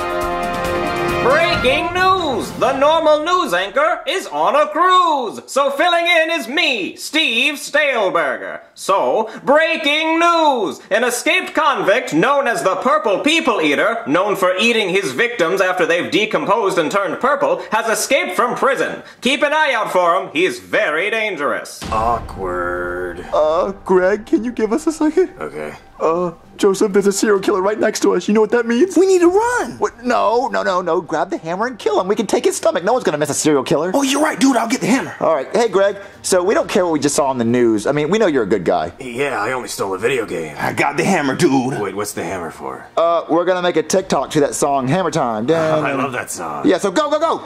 Speaker 4: Breaking news! The normal news anchor is on a cruise! So filling in is me, Steve Staleberger. So, breaking news! An escaped convict known as the Purple People Eater, known for eating his victims after they've decomposed and turned purple, has escaped from prison. Keep an eye out for him, he's very dangerous.
Speaker 6: Awkward.
Speaker 2: Uh, Greg, can you give us a second?
Speaker 6: Okay.
Speaker 2: Uh, Joseph, there's a serial killer right next to us. You know what that means?
Speaker 7: We need to run.
Speaker 2: What? No, no, no, no. Grab the hammer and kill him. We can take his stomach. No one's gonna miss a serial killer.
Speaker 7: Oh, you're right, dude. I'll get the hammer.
Speaker 2: All right. Hey, Greg. So we don't care what we just saw on the news. I mean, we know you're a good guy.
Speaker 6: Yeah, I only stole a video game.
Speaker 7: I got the hammer, dude.
Speaker 6: Wait, what's the hammer for?
Speaker 2: Uh, we're gonna make a TikTok to that song Hammer Time. Dun,
Speaker 6: I love that song.
Speaker 2: Yeah. So go, go, go.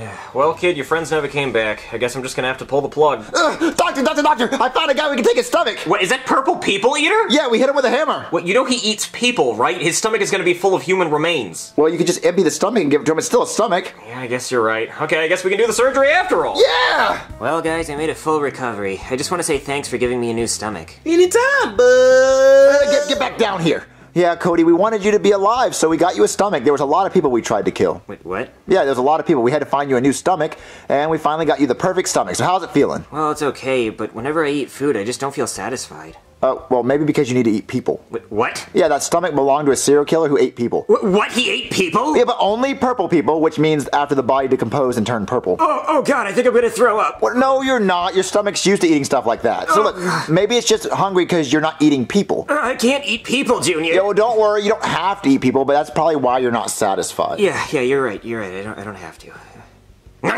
Speaker 4: Well, kid, your friends never came back. I guess I'm just gonna have to pull the plug.
Speaker 2: Ugh, doctor, doctor, doctor! I found a guy we can take his stomach.
Speaker 4: What, is that Purple People Eater?
Speaker 2: Yeah, we hit him with a hammer.
Speaker 4: What, you know he eats people, right? His stomach is gonna be full of human remains.
Speaker 2: Well, you could just empty the stomach and give it to him. It's still a stomach.
Speaker 4: Yeah, I guess you're right. Okay, I guess we can do the surgery after all.
Speaker 2: Yeah.
Speaker 8: Well, guys, I made a full recovery. I just want to say thanks for giving me a new stomach.
Speaker 7: Anytime, bud.
Speaker 2: Uh, Get, get back down here. Yeah, Cody, we wanted you to be alive, so we got you a stomach. There was a lot of people we tried to kill.
Speaker 8: Wait, what?
Speaker 2: Yeah, there's a lot of people. We had to find you a new stomach, and we finally got you the perfect stomach. So how's it feeling?
Speaker 8: Well, it's okay, but whenever I eat food, I just don't feel satisfied.
Speaker 2: Uh, well, maybe because you need to eat people.
Speaker 8: Wait, what?
Speaker 2: Yeah, that stomach belonged to a serial killer who ate people.
Speaker 8: Wh- What? He ate people?
Speaker 2: Yeah, but only purple people, which means after the body decomposed and turned purple.
Speaker 8: Oh, oh God, I think I'm gonna throw up.
Speaker 2: Well, no, you're not. Your stomach's used to eating stuff like that. So look, maybe it's just hungry because you're not eating people.
Speaker 8: Uh, I can't eat people, Junior.
Speaker 2: Yeah, well, don't worry. You don't have to eat people, but that's probably why you're not satisfied.
Speaker 8: Yeah, yeah, you're right. You're right. I don't, I don't have to.
Speaker 2: So,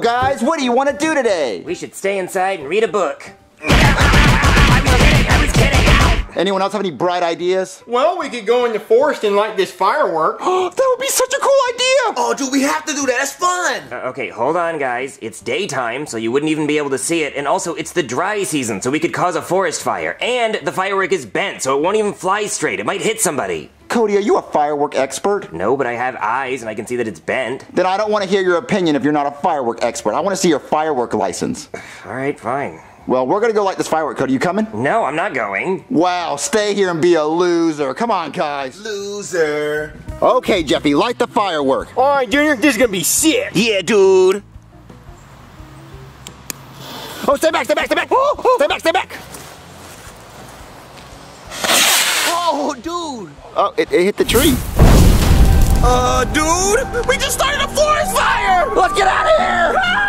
Speaker 2: guys, what do you want to do today?
Speaker 8: We should stay inside and read a book.
Speaker 2: Anyone else have any bright ideas?
Speaker 1: Well, we could go in the forest and light this firework.
Speaker 2: that would be such a cool idea!
Speaker 7: Oh, dude, we have to do that. That's fun.
Speaker 8: Uh, okay, hold on, guys. It's daytime, so you wouldn't even be able to see it. And also, it's the dry season, so we could cause a forest fire. And the firework is bent, so it won't even fly straight. It might hit somebody.
Speaker 2: Cody, are you a firework expert?
Speaker 8: No, but I have eyes, and I can see that it's bent.
Speaker 2: Then I don't want to hear your opinion if you're not a firework expert. I want to see your firework license.
Speaker 8: All right, fine.
Speaker 2: Well, we're gonna go light this firework, Cody. You coming?
Speaker 8: No, I'm not going.
Speaker 2: Wow, stay here and be a loser. Come on, guys.
Speaker 7: Loser.
Speaker 2: Okay, Jeffy, light the firework.
Speaker 1: All right, Junior, this is gonna be sick.
Speaker 7: Yeah, dude.
Speaker 2: Oh, stay back, stay back, stay back. Stay back, stay back. Oh,
Speaker 7: dude.
Speaker 2: Oh, it, it hit the tree.
Speaker 7: Uh, dude, we just started a forest fire.
Speaker 2: Let's get out of here!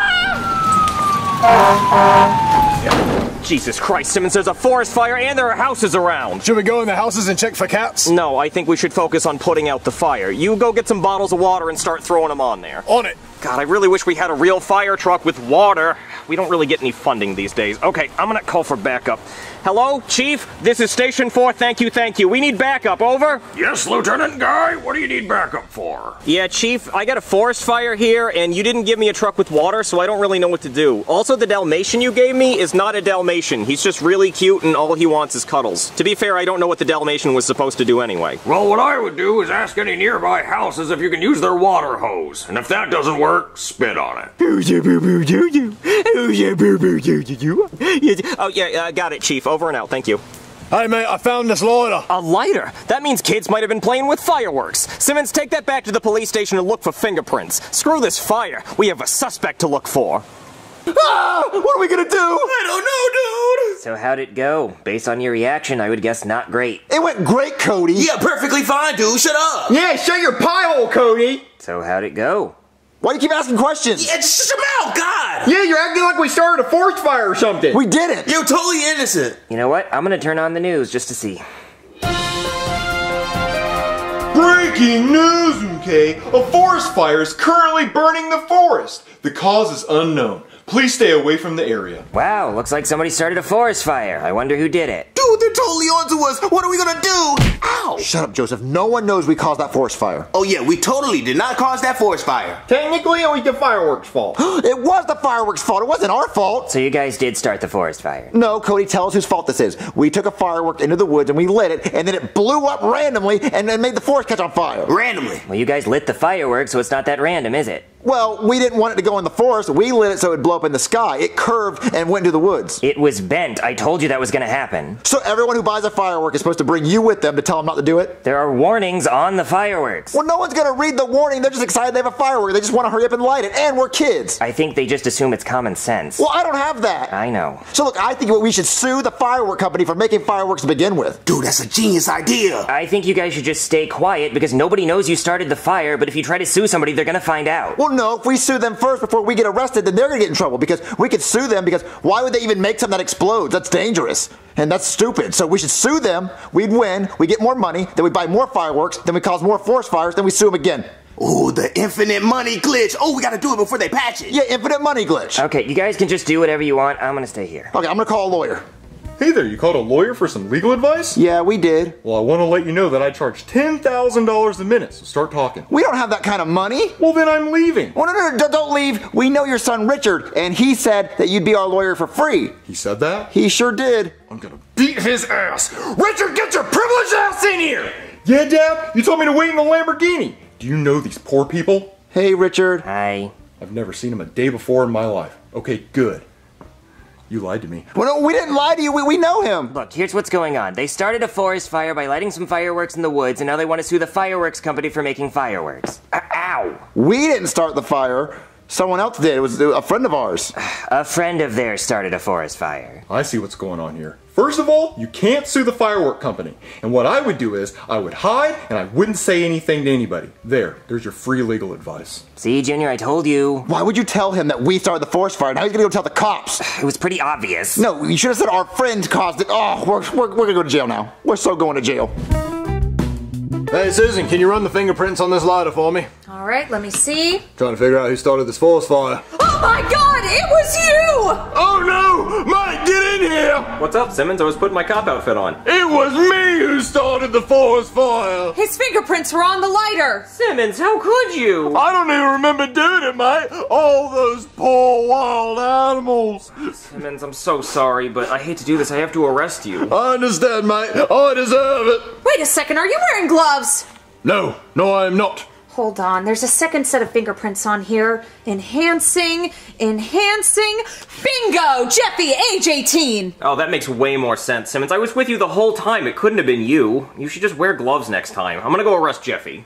Speaker 4: Jesus Christ, Simmons, there's a forest fire and there are houses around.
Speaker 9: Should we go in the houses and check for cats?
Speaker 4: No, I think we should focus on putting out the fire. You go get some bottles of water and start throwing them on there.
Speaker 9: On it.
Speaker 4: God, I really wish we had a real fire truck with water. We don't really get any funding these days. Okay, I'm gonna call for backup. Hello, Chief? This is Station 4. Thank you, thank you. We need backup. Over?
Speaker 10: Yes, Lieutenant Guy. What do you need backup for?
Speaker 4: Yeah, Chief, I got a forest fire here, and you didn't give me a truck with water, so I don't really know what to do. Also, the Dalmatian you gave me is not a Dalmatian. He's just really cute, and all he wants is cuddles. To be fair, I don't know what the Dalmatian was supposed to do anyway.
Speaker 10: Well, what I would do is ask any nearby houses if you can use their water hose. And if that doesn't work, spit on it.
Speaker 4: Oh, yeah, uh, got it, Chief. Over and out. Thank you.
Speaker 9: Hey, mate, I found this lighter.
Speaker 4: A lighter? That means kids might have been playing with fireworks. Simmons, take that back to the police station and look for fingerprints. Screw this fire. We have a suspect to look for.
Speaker 2: Ah! What are we gonna do?
Speaker 7: I don't know, dude.
Speaker 8: So how'd it go? Based on your reaction, I would guess not great.
Speaker 2: It went great, Cody.
Speaker 7: Yeah, perfectly fine, dude. Shut up.
Speaker 1: Yeah, shut your pie hole, Cody.
Speaker 8: So how'd it go?
Speaker 2: Why do you keep asking questions?
Speaker 7: Yeah, just shut your mouth, God.
Speaker 1: Yeah, you're acting like we started a forest fire or something.
Speaker 2: We didn't.
Speaker 7: You're totally innocent.
Speaker 8: You know what? I'm gonna turn on the news just to see.
Speaker 1: Breaking news, okay? A forest fire is currently burning the forest. The cause is unknown. Please stay away from the area.
Speaker 8: Wow, looks like somebody started a forest fire. I wonder who did it.
Speaker 7: Dude, they're totally onto us. What are we gonna do? Ow.
Speaker 2: Shut up, Joseph. No one knows we caused that forest fire.
Speaker 7: Oh, yeah, we totally did not cause that forest fire.
Speaker 1: Technically, it was the fireworks' fault.
Speaker 2: It was the fireworks' fault. It wasn't our fault.
Speaker 8: So you guys did start the forest fire.
Speaker 2: No, Cody, tell us whose fault this is. We took a firework into the woods and we lit it, and then it blew up randomly and then made the forest catch on fire.
Speaker 7: Randomly.
Speaker 8: Well, you guys lit the fireworks, so it's not that random, is it?
Speaker 2: Well, we didn't want it to go in the forest. We lit it so it would blow up in the sky. It curved and went into the woods.
Speaker 8: It was bent. I told you that was gonna happen.
Speaker 2: So everyone who buys a firework is supposed to bring you with them to tell them not to do it?
Speaker 8: There are warnings on the fireworks.
Speaker 2: Well, no one's gonna read the warning. They're just excited they have a firework. They just want to hurry up and light it. And we're kids.
Speaker 8: I think they just assume it's common sense.
Speaker 2: Well, I don't have that.
Speaker 8: I know.
Speaker 2: So look, I think we should sue the firework company for making fireworks to begin with.
Speaker 7: Dude, that's a genius idea.
Speaker 8: I think you guys should just stay quiet because nobody knows you started the fire, but if you try to sue somebody, they're gonna find out.
Speaker 2: Well, no, if we sue them first before we get arrested, then they're gonna get in trouble because we could sue them because why would they even make something that explodes? That's dangerous. And that's stupid. So we should sue them, we'd win, we get more money, then we buy more fireworks, then we cause more forest fires, then we sue them again.
Speaker 7: Ooh, the infinite money glitch. Oh, we gotta do it before they patch it.
Speaker 2: Yeah, infinite money glitch.
Speaker 8: Okay, you guys can just do whatever you want. I'm gonna stay here.
Speaker 2: Okay, I'm gonna call a lawyer.
Speaker 11: Hey there, you called a lawyer for some legal advice?
Speaker 2: Yeah, we did.
Speaker 11: Well, I want to let you know that I charge $10,000 a minute, so start talking.
Speaker 2: We don't have that kind of money.
Speaker 11: Well, then I'm leaving.
Speaker 2: Well, no, no, no, don't- don't leave. We know your son Richard, and he said that you'd be our lawyer for free.
Speaker 11: He said that?
Speaker 2: He sure did.
Speaker 11: I'm gonna beat his ass. Richard, get your privileged ass in here! Yeah, Dad, you told me to wait in the Lamborghini. Do you know these poor people?
Speaker 2: Hey, Richard.
Speaker 8: Hi.
Speaker 11: I've never seen him a day before in my life. Okay, good. You lied to me.
Speaker 2: Well, no, we didn't lie to you. We, we know him.
Speaker 8: Look, here's what's going on. They started a forest fire by lighting some fireworks in the woods, and now they want to sue the fireworks company for making fireworks. Uh, ow!
Speaker 2: We didn't start the fire. Someone else did. It was a friend of ours.
Speaker 8: A friend of theirs started a forest fire.
Speaker 11: I see what's going on here. First of all, you can't sue the firework company. And what I would do is, I would hide and I wouldn't say anything to anybody. There, there's your free legal advice.
Speaker 8: See, Junior, I told you.
Speaker 2: Why would you tell him that we started the forest fire? Now he's gonna go tell the cops.
Speaker 8: It was pretty obvious.
Speaker 2: No, you should have said our friend caused it. Oh, we're, we're, we're gonna go to jail now. We're so going to jail.
Speaker 9: Hey, Susan, can you run the fingerprints on this lighter for me?
Speaker 3: All right, let me see.
Speaker 9: Trying to figure out who started this forest fire.
Speaker 3: Oh my god, it was you!
Speaker 9: Oh no! Mike, get in here!
Speaker 4: What's up, Simmons? I was putting my cop outfit on.
Speaker 9: It was me who started the forest fire!
Speaker 3: His fingerprints were on the lighter.
Speaker 4: Simmons, how could you?
Speaker 9: I don't even remember doing it, mate! All those poor wild animals!
Speaker 4: Simmons, I'm so sorry, but I hate to do this. I have to arrest you.
Speaker 9: I understand, mate. I deserve it.
Speaker 3: Wait a second, are you wearing gloves?
Speaker 9: No, no, I am not.
Speaker 3: Hold on, there's a second set of fingerprints on here. Enhancing, enhancing. Bingo! Jeffy, age 18.
Speaker 4: Oh, that makes way more sense, Simmons. I was with you the whole time. It couldn't have been you. You should just wear gloves next time. I'm gonna go arrest Jeffy.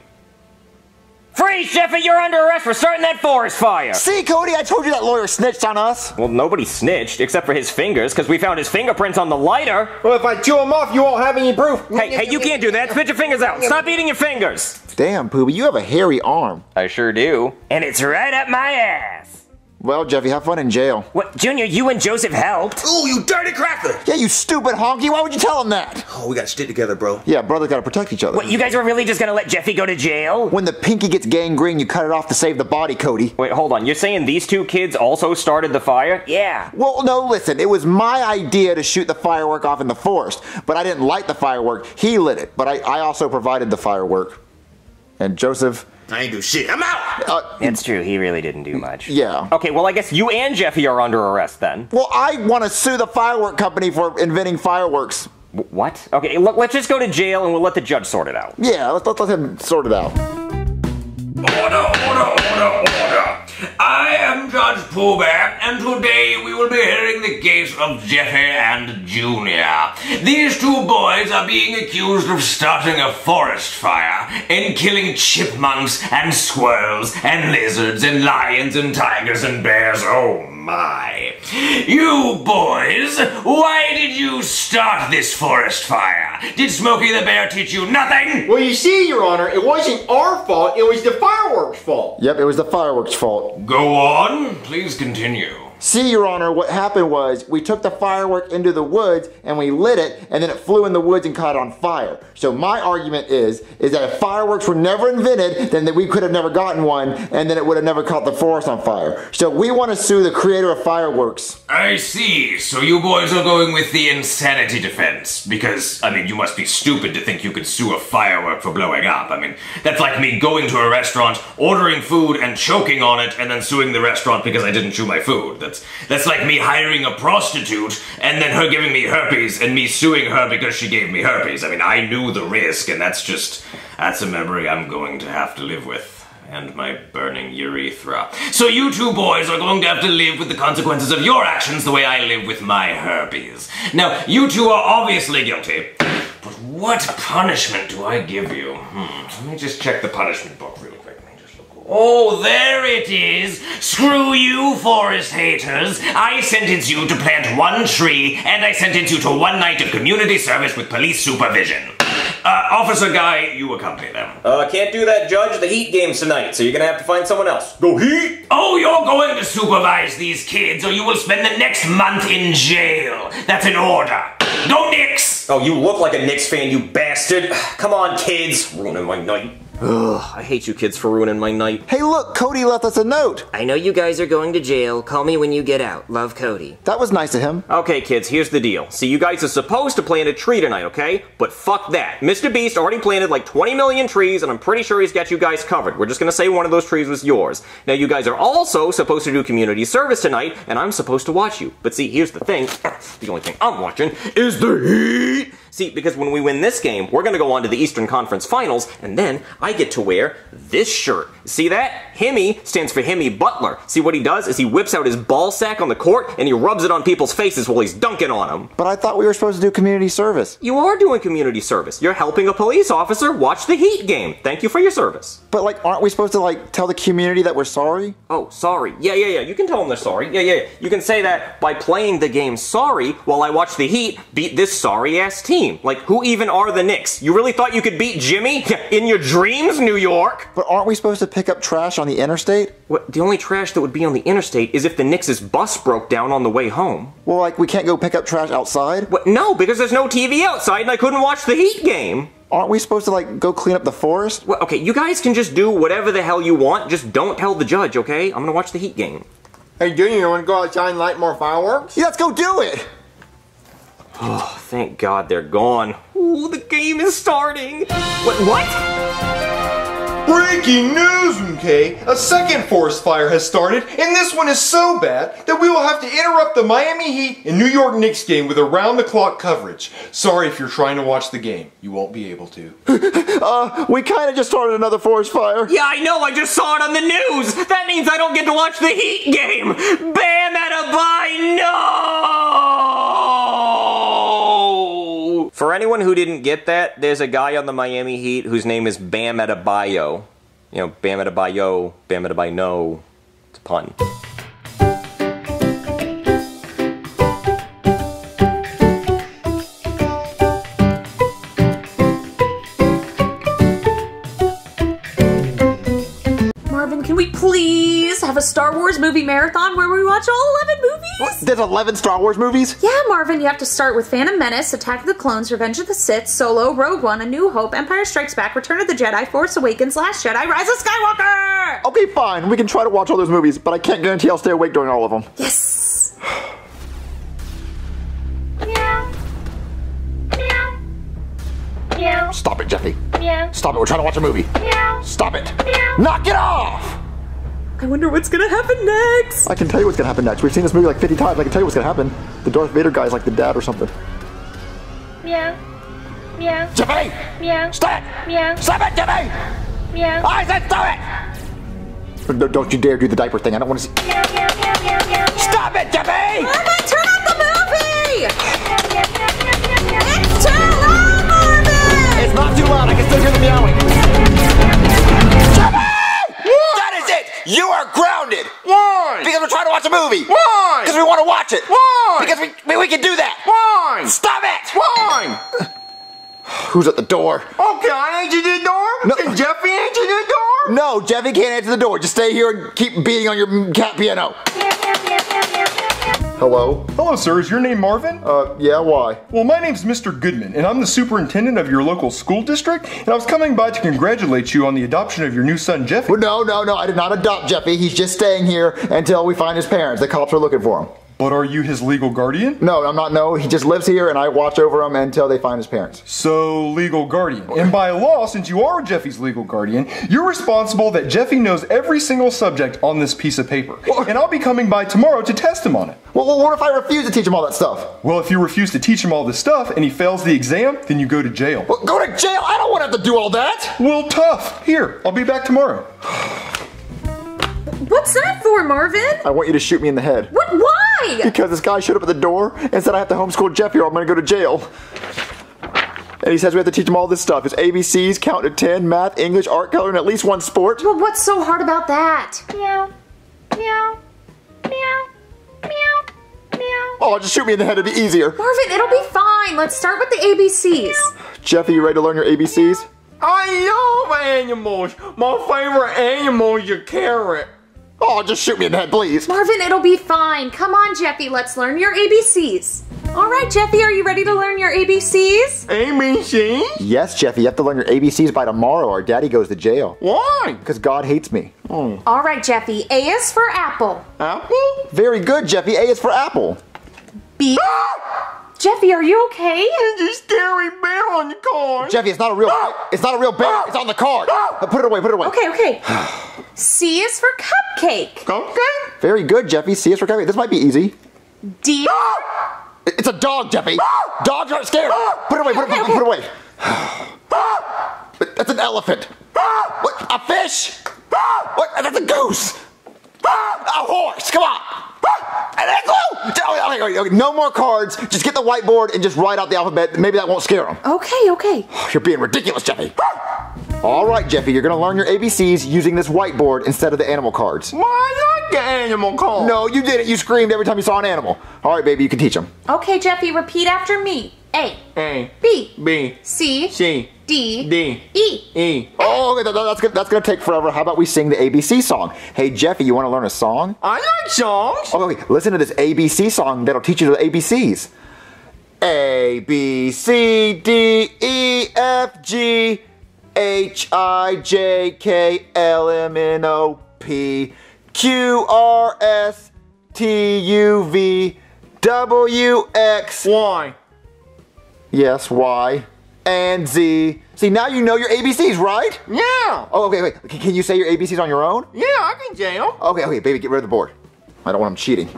Speaker 8: Freeze, Jeffy, you're under arrest for starting that forest fire.
Speaker 2: See, Cody, I told you that lawyer snitched on us.
Speaker 4: Well, nobody snitched except for his fingers because we found his fingerprints on the lighter.
Speaker 1: Well, if I chew them off, you won't have any proof.
Speaker 4: Hey, hey, you can't do that. Spit your fingers out. Stop eating your fingers.
Speaker 2: Damn, Pooba, you have a hairy arm.
Speaker 4: I sure do.
Speaker 8: And it's right up my ass.
Speaker 2: Well, Jeffy, have fun in jail.
Speaker 8: What, Junior, you and Joseph helped?
Speaker 7: Ooh, you dirty cracker!
Speaker 2: Yeah, you stupid honky. Why would you tell him that?
Speaker 7: Oh, we gotta stick together, bro.
Speaker 2: Yeah, brothers gotta protect each other.
Speaker 8: What, you guys were really just gonna let Jeffy go to jail?
Speaker 2: When the pinky gets gangrene, you cut it off to save the body, Cody.
Speaker 4: Wait, hold on. You're saying these two kids also started the fire?
Speaker 8: Yeah.
Speaker 2: Well, no, listen. It was my idea to shoot the firework off in the forest, but I didn't light the firework. He lit it, but I, I also provided the firework. And Joseph.
Speaker 7: I ain't do shit. I'm out!
Speaker 2: Uh,
Speaker 8: It's true, he really didn't do much.
Speaker 2: yeah.
Speaker 4: Okay, well, I guess you and Jeffy are under arrest then.
Speaker 2: Well, I want to sue the firework company for inventing fireworks.
Speaker 4: W- what? Okay, look, let's just go to jail and we'll let the judge sort it out.
Speaker 2: Yeah, let's, let's let him sort it out.
Speaker 10: Order, order, order, order. I am Judge Pooh Bear, and today we will be hearing the case of Jeffy and Junior. These two boys are being accused of starting a forest fire and killing chipmunks and squirrels and lizards and lions and tigers and bears. Oh my. You boys, why did you start this forest fire? Did Smokey the Bear teach you nothing?
Speaker 1: Well, you see, Your Honor, it wasn't our fault. It was the fireworks' fault.
Speaker 2: Yep, it was the fireworks' fault.
Speaker 10: Go on, please continue.
Speaker 2: See, Your Honor, what happened was we took the firework into the woods and we lit it, and then it flew in the woods and caught on fire. So my argument is, is that if fireworks were never invented, then that we could have never gotten one, and then it would have never caught the forest on fire. So we want to sue the creator of fireworks.
Speaker 10: I see. So you boys are going with the insanity defense. Because, I mean, you must be stupid to think you could sue a firework for blowing up. I mean, that's like me going to a restaurant, ordering food, and choking on it, and then suing the restaurant because I didn't chew my food. That's that's like me hiring a prostitute, and then her giving me herpes, and me suing her because she gave me herpes. I mean, I knew the risk, and that's just that's a memory I'm going to have to live with and my burning urethra. So you two boys are going to have to live with the consequences of your actions the way I live with my herpes. Now, you two are obviously guilty. But what punishment do I give you? Hmm, let me just check the punishment book real quick. Let me just look. Oh, there it is. Screw you, forest haters. I sentence you to plant one tree, and I sentence you to one night of community service with police supervision. Uh, Officer Guy, you accompany them.
Speaker 4: Uh, can't do that, Judge. The Heat game's tonight, so you're gonna have to find someone else.
Speaker 10: Go Heat! Oh, you're going to supervise these kids, or you will spend the next month in jail. That's an order. Go Knicks!
Speaker 4: Oh, you look like a Knicks fan, you bastard. Come on, kids. Ruining my night. Ugh, I hate you kids for ruining my night.
Speaker 2: Hey, look, Cody left us a note.
Speaker 8: I know you guys are going to jail. Call me when you get out. Love, Cody.
Speaker 2: That was nice of him.
Speaker 4: Okay, kids, here's the deal. See, you guys are supposed to plant a tree tonight, okay? But fuck that. Mr. Beast already planted like 20 million trees, and I'm pretty sure he's got you guys covered. We're just gonna say one of those trees was yours. Now, you guys are also supposed to do community service tonight, and I'm supposed to watch you. But see, here's the thing. The only thing I'm watching is the Heat! See, because when we win this game, we're gonna go on to the Eastern Conference Finals, and then I get to wear this shirt. See that? Himmy stands for Himmy Butler. See what he does is he whips out his ball sack on the court and he rubs it on people's faces while he's dunking on them.
Speaker 2: But I thought we were supposed to do community service.
Speaker 4: You are doing community service. You're helping a police officer watch the Heat game. Thank you for your service.
Speaker 2: But like, aren't we supposed to like tell the community that we're sorry?
Speaker 4: Oh, sorry. Yeah, yeah, yeah. You can tell them they're sorry. Yeah, yeah. yeah. You can say that by playing the game sorry while I watch the Heat beat this sorry ass team. Like, who even are the Knicks? You really thought you could beat Jimmy in your dreams, New York?
Speaker 2: But aren't we supposed to pick up trash on the interstate?
Speaker 4: What, the only trash that would be on the interstate is if the Knicks' bus broke down on the way home.
Speaker 2: Well, like, we can't go pick up trash outside?
Speaker 4: What? No, because there's no TV outside and I couldn't watch the Heat game.
Speaker 2: Aren't we supposed to like go clean up the forest?
Speaker 4: Well, okay, you guys can just do whatever the hell you want. Just don't tell the judge, okay? I'm gonna watch the Heat game.
Speaker 1: Hey, Junior, you want to go outside and light more fireworks?
Speaker 2: Yeah, let's go do it!
Speaker 4: Oh, thank God they're gone. Ooh, the game is starting. What? What?
Speaker 11: Breaking news, okay? A second forest fire has started, and this one is so bad that we will have to interrupt the Miami Heat and New York Knicks game with around the clock coverage. Sorry if you're trying to watch the game. You won't be able to.
Speaker 2: Uh, we kind of just started another forest fire.
Speaker 4: Yeah, I know. I just saw it on the news. That means I don't get to watch the Heat game. Bam at a bye. No. For anyone who didn't get that, there's a guy on the Miami Heat whose name is Bam Adebayo. you know, bama to by yo, bama to no. It's a pun.
Speaker 3: Have a Star Wars movie marathon where we watch all 11 movies?
Speaker 2: There's 11 Star Wars movies?
Speaker 3: Yeah, Marvin, you have to start with Phantom Menace, Attack of the Clones, Revenge of the Sith, Solo, Rogue One, A New Hope, Empire Strikes Back, Return of the Jedi, Force Awakens, Last Jedi, Rise of Skywalker!
Speaker 2: Okay, fine. We can try to watch all those movies, but I can't guarantee I'll stay awake during all of them.
Speaker 3: Yes!
Speaker 2: Stop it, Jeffy. Meow. Stop it. We're trying to watch a movie. Stop it. Knock it off!
Speaker 3: I wonder what's gonna happen next.
Speaker 2: I can tell you what's gonna happen next. We've seen this movie like 50 times. I can tell you what's gonna happen. The Darth Vader guy's like the dad or something.
Speaker 12: Meow. Meow.
Speaker 2: Jeffy!
Speaker 12: Meow.
Speaker 2: Stop it!
Speaker 12: Meow.
Speaker 2: Stop it, Jeffy!
Speaker 12: Meow.
Speaker 2: I said stop it! No, don't you dare do the diaper thing. I don't want to see.
Speaker 12: Meow, meow, meow, meow, meow.
Speaker 2: Stop it, Jeffy!
Speaker 3: Oh Marvin, turn off the movie! It's too loud, Marvin!
Speaker 2: It's not too loud. I can still hear the meowing. You are grounded!
Speaker 1: Why?
Speaker 2: Because we're trying to watch a movie!
Speaker 1: Why?
Speaker 2: Because we want to watch it!
Speaker 1: Why?
Speaker 2: Because we, we, we can do that!
Speaker 1: Why?
Speaker 2: Stop it!
Speaker 1: Why?
Speaker 2: Who's at the door?
Speaker 1: Okay, I answer the door.
Speaker 2: No.
Speaker 1: Can Jeffy answer the door?
Speaker 2: No, Jeffy can't answer the door. Just stay here and keep beating on your cat piano. Hello?
Speaker 11: Hello, sir. Is your name Marvin?
Speaker 2: Uh, yeah, why?
Speaker 11: Well, my name's Mr. Goodman, and I'm the superintendent of your local school district, and I was coming by to congratulate you on the adoption of your new son, Jeffy.
Speaker 2: Well, no, no, no. I did not adopt Jeffy. He's just staying here until we find his parents. The cops are looking for him.
Speaker 11: But are you his legal guardian?
Speaker 2: No, I'm not. No, he just lives here, and I watch over him until they find his parents.
Speaker 11: So, legal guardian. And by law, since you are Jeffy's legal guardian, you're responsible that Jeffy knows every single subject on this piece of paper. And I'll be coming by tomorrow to test him on it.
Speaker 2: Well, well, what if I refuse to teach him all that stuff?
Speaker 11: Well, if you refuse to teach him all this stuff and he fails the exam, then you go to jail.
Speaker 2: Well, go to jail? I don't want to have to do all that.
Speaker 11: Well, tough. Here, I'll be back tomorrow.
Speaker 3: What's that for, Marvin?
Speaker 2: I want you to shoot me in the head.
Speaker 3: What? What? Why?
Speaker 2: Because this guy showed up at the door and said I have to homeschool Jeffy or I'm going to go to jail. And he says we have to teach him all this stuff. His ABCs, count to 10, math, English, art, color, and at least one sport.
Speaker 3: Well, what's so hard about that?
Speaker 12: Meow. Meow. Meow. Meow. Meow.
Speaker 2: Oh, just shoot me in the head. It'd be easier.
Speaker 3: Marvin, it'll be fine. Let's start with the ABCs.
Speaker 2: Jeffy, you ready to learn your ABCs?
Speaker 1: I love animals. My favorite animal is a carrot.
Speaker 2: Oh, just shoot me in the head, please.
Speaker 3: Marvin, it'll be fine. Come on, Jeffy, let's learn your ABCs. All right, Jeffy, are you ready to learn your ABCs?
Speaker 1: ABC?
Speaker 2: Yes, Jeffy, you have to learn your ABCs by tomorrow or daddy goes to jail.
Speaker 1: Why?
Speaker 2: Because God hates me. Oh.
Speaker 3: All right, Jeffy, A is for apple.
Speaker 1: Apple?
Speaker 2: Very good, Jeffy. A is for apple.
Speaker 3: B. Ah! Jeffy, are you okay?
Speaker 1: There's a scary bear on the car.
Speaker 2: Jeffy, it's not a real ah! it's not a real bear. Ah! It's on the card. Uh, Put it away, put it away.
Speaker 3: Okay, okay. C is for cupcake.
Speaker 1: Okay.
Speaker 2: Very good, Jeffy. C is for cupcake. This might be easy.
Speaker 3: D.
Speaker 2: It's a dog, Jeffy. Dogs aren't scared. Put it away, put it, put it away. That's an elephant. What? A fish? What? That's a goose. A horse. Come on. Ah! An igloo. Oh, okay, okay, okay. No more cards. Just get the whiteboard and just write out the alphabet. Maybe that won't scare them.
Speaker 3: Okay, okay.
Speaker 2: You're being ridiculous, Jeffy. Ah! All right, Jeffy. You're gonna learn your ABCs using this whiteboard instead of the animal cards.
Speaker 1: Why I like the animal car?
Speaker 2: No, you didn't. You screamed every time you saw an animal. All right, baby. You can teach them.
Speaker 3: Okay, Jeffy, repeat after me. A.
Speaker 1: A.
Speaker 3: B.
Speaker 1: B.
Speaker 3: C.
Speaker 1: C.
Speaker 3: D.
Speaker 1: D.
Speaker 3: E.
Speaker 1: E.
Speaker 2: Oh, okay, that- that's gonna, that's gonna take forever. How about we sing the ABC song? Hey, Jeffy, you want to learn a song?
Speaker 1: I like songs.
Speaker 2: Okay, okay, listen to this ABC song that'll teach you the ABCs. A B C D E F G H I J K L M N O P Q R S T U V W X
Speaker 1: Why?
Speaker 2: Yes, Y and Z. See, now you know your ABCs, right?
Speaker 1: Yeah.
Speaker 2: Oh, okay, wait. Can you say your ABCs on your own?
Speaker 1: Yeah, I can jail.
Speaker 2: Okay, okay, baby, get rid of the board. I don't want him cheating.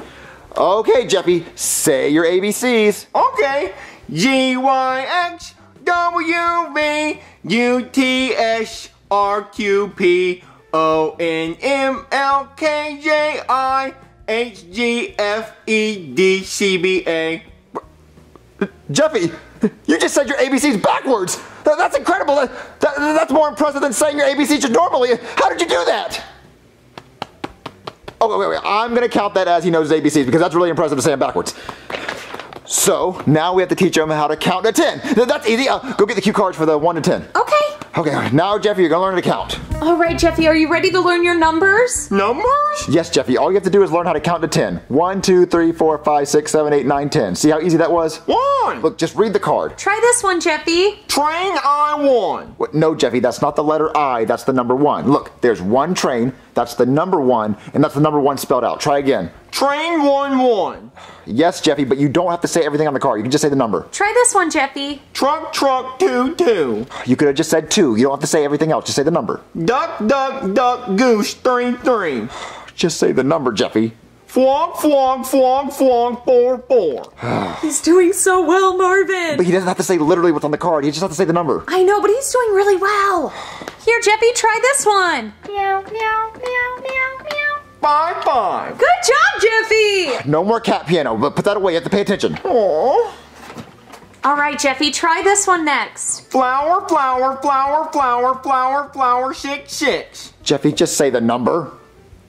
Speaker 2: Okay, Jeffy, say your ABCs.
Speaker 1: Okay. G Y X W V U T S R Q P O N M L K J I H G F E D C B A.
Speaker 2: Jeffy, you just said your ABCs backwards. That- that's incredible. That, that- that's more impressive than saying your ABCs normally. How did you do that? Oh, wait, wait, wait. I'm going to count that as he knows his ABCs because that's really impressive to say them backwards. So now we have to teach them how to count to 10. That's easy. Uh, go get the cue cards for the 1 to 10.
Speaker 3: Okay.
Speaker 2: Okay, now Jeffy, you're going to learn how to count.
Speaker 3: All right, Jeffy, are you ready to learn your numbers?
Speaker 1: Numbers?
Speaker 2: Yes, Jeffy, all you have to do is learn how to count to 10. 1, 2, 3, 4, 5, 6, 7, 8, 9, 10. See how easy that was?
Speaker 1: One.
Speaker 2: Look, just read the card.
Speaker 3: Try this one, Jeffy.
Speaker 1: Train I one.
Speaker 2: What? No, Jeffy, that's not the letter I, that's the number one. Look, there's one train, that's the number one, and that's the number one spelled out. Try again.
Speaker 1: Train one one.
Speaker 2: Yes, Jeffy, but you don't have to say everything on the card. You can just say the number.
Speaker 3: Try this one, Jeffy.
Speaker 1: Truck truck two two.
Speaker 2: You could have just said two. You don't have to say everything else. Just say the number.
Speaker 1: Duck duck duck goose three three.
Speaker 2: Just say the number, Jeffy.
Speaker 1: Flog flog flog flog four four.
Speaker 3: He's doing so well, Marvin.
Speaker 2: But he doesn't have to say literally what's on the card. He just has to say the number.
Speaker 3: I know, but he's doing really well. Here, Jeffy, try this one.
Speaker 13: Meow, meow, meow, meow, meow.
Speaker 1: Five five.
Speaker 3: Good job, Jeffy.
Speaker 2: No more cat piano, but put that away. You have to pay attention.
Speaker 1: Aww.
Speaker 3: All right, Jeffy, try this one next.
Speaker 1: Flower flower flower flower flower flower six six.
Speaker 2: Jeffy, just say the number.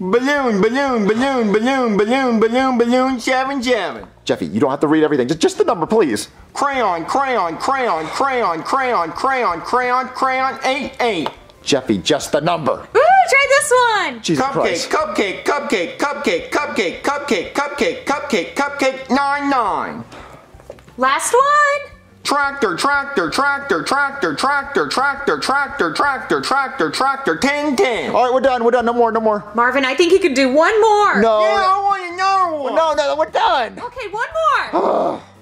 Speaker 1: Balloon balloon balloon balloon balloon balloon balloon seven seven.
Speaker 2: Jeffy, you don't have to read everything. Just, just the number, please.
Speaker 1: Crayon crayon crayon crayon crayon crayon crayon crayon eight eight.
Speaker 2: Jeffy, just the number.
Speaker 3: Ooh, try this one.
Speaker 2: Jesus
Speaker 1: Cupcake,
Speaker 2: Christ.
Speaker 1: cupcake, cupcake, cupcake, cupcake, cupcake, cupcake, cupcake, cupcake, nine nine.
Speaker 3: Last one.
Speaker 1: Tractor, tractor, tractor, tractor, tractor, tractor, tractor, tractor, tractor, tractor, ten ten.
Speaker 2: All right, we're done. We're done. No more. No more.
Speaker 3: Marvin, I think he could do one more.
Speaker 2: No.
Speaker 1: Yeah, I want another one.
Speaker 2: No, no, we're done.
Speaker 3: Okay, one more.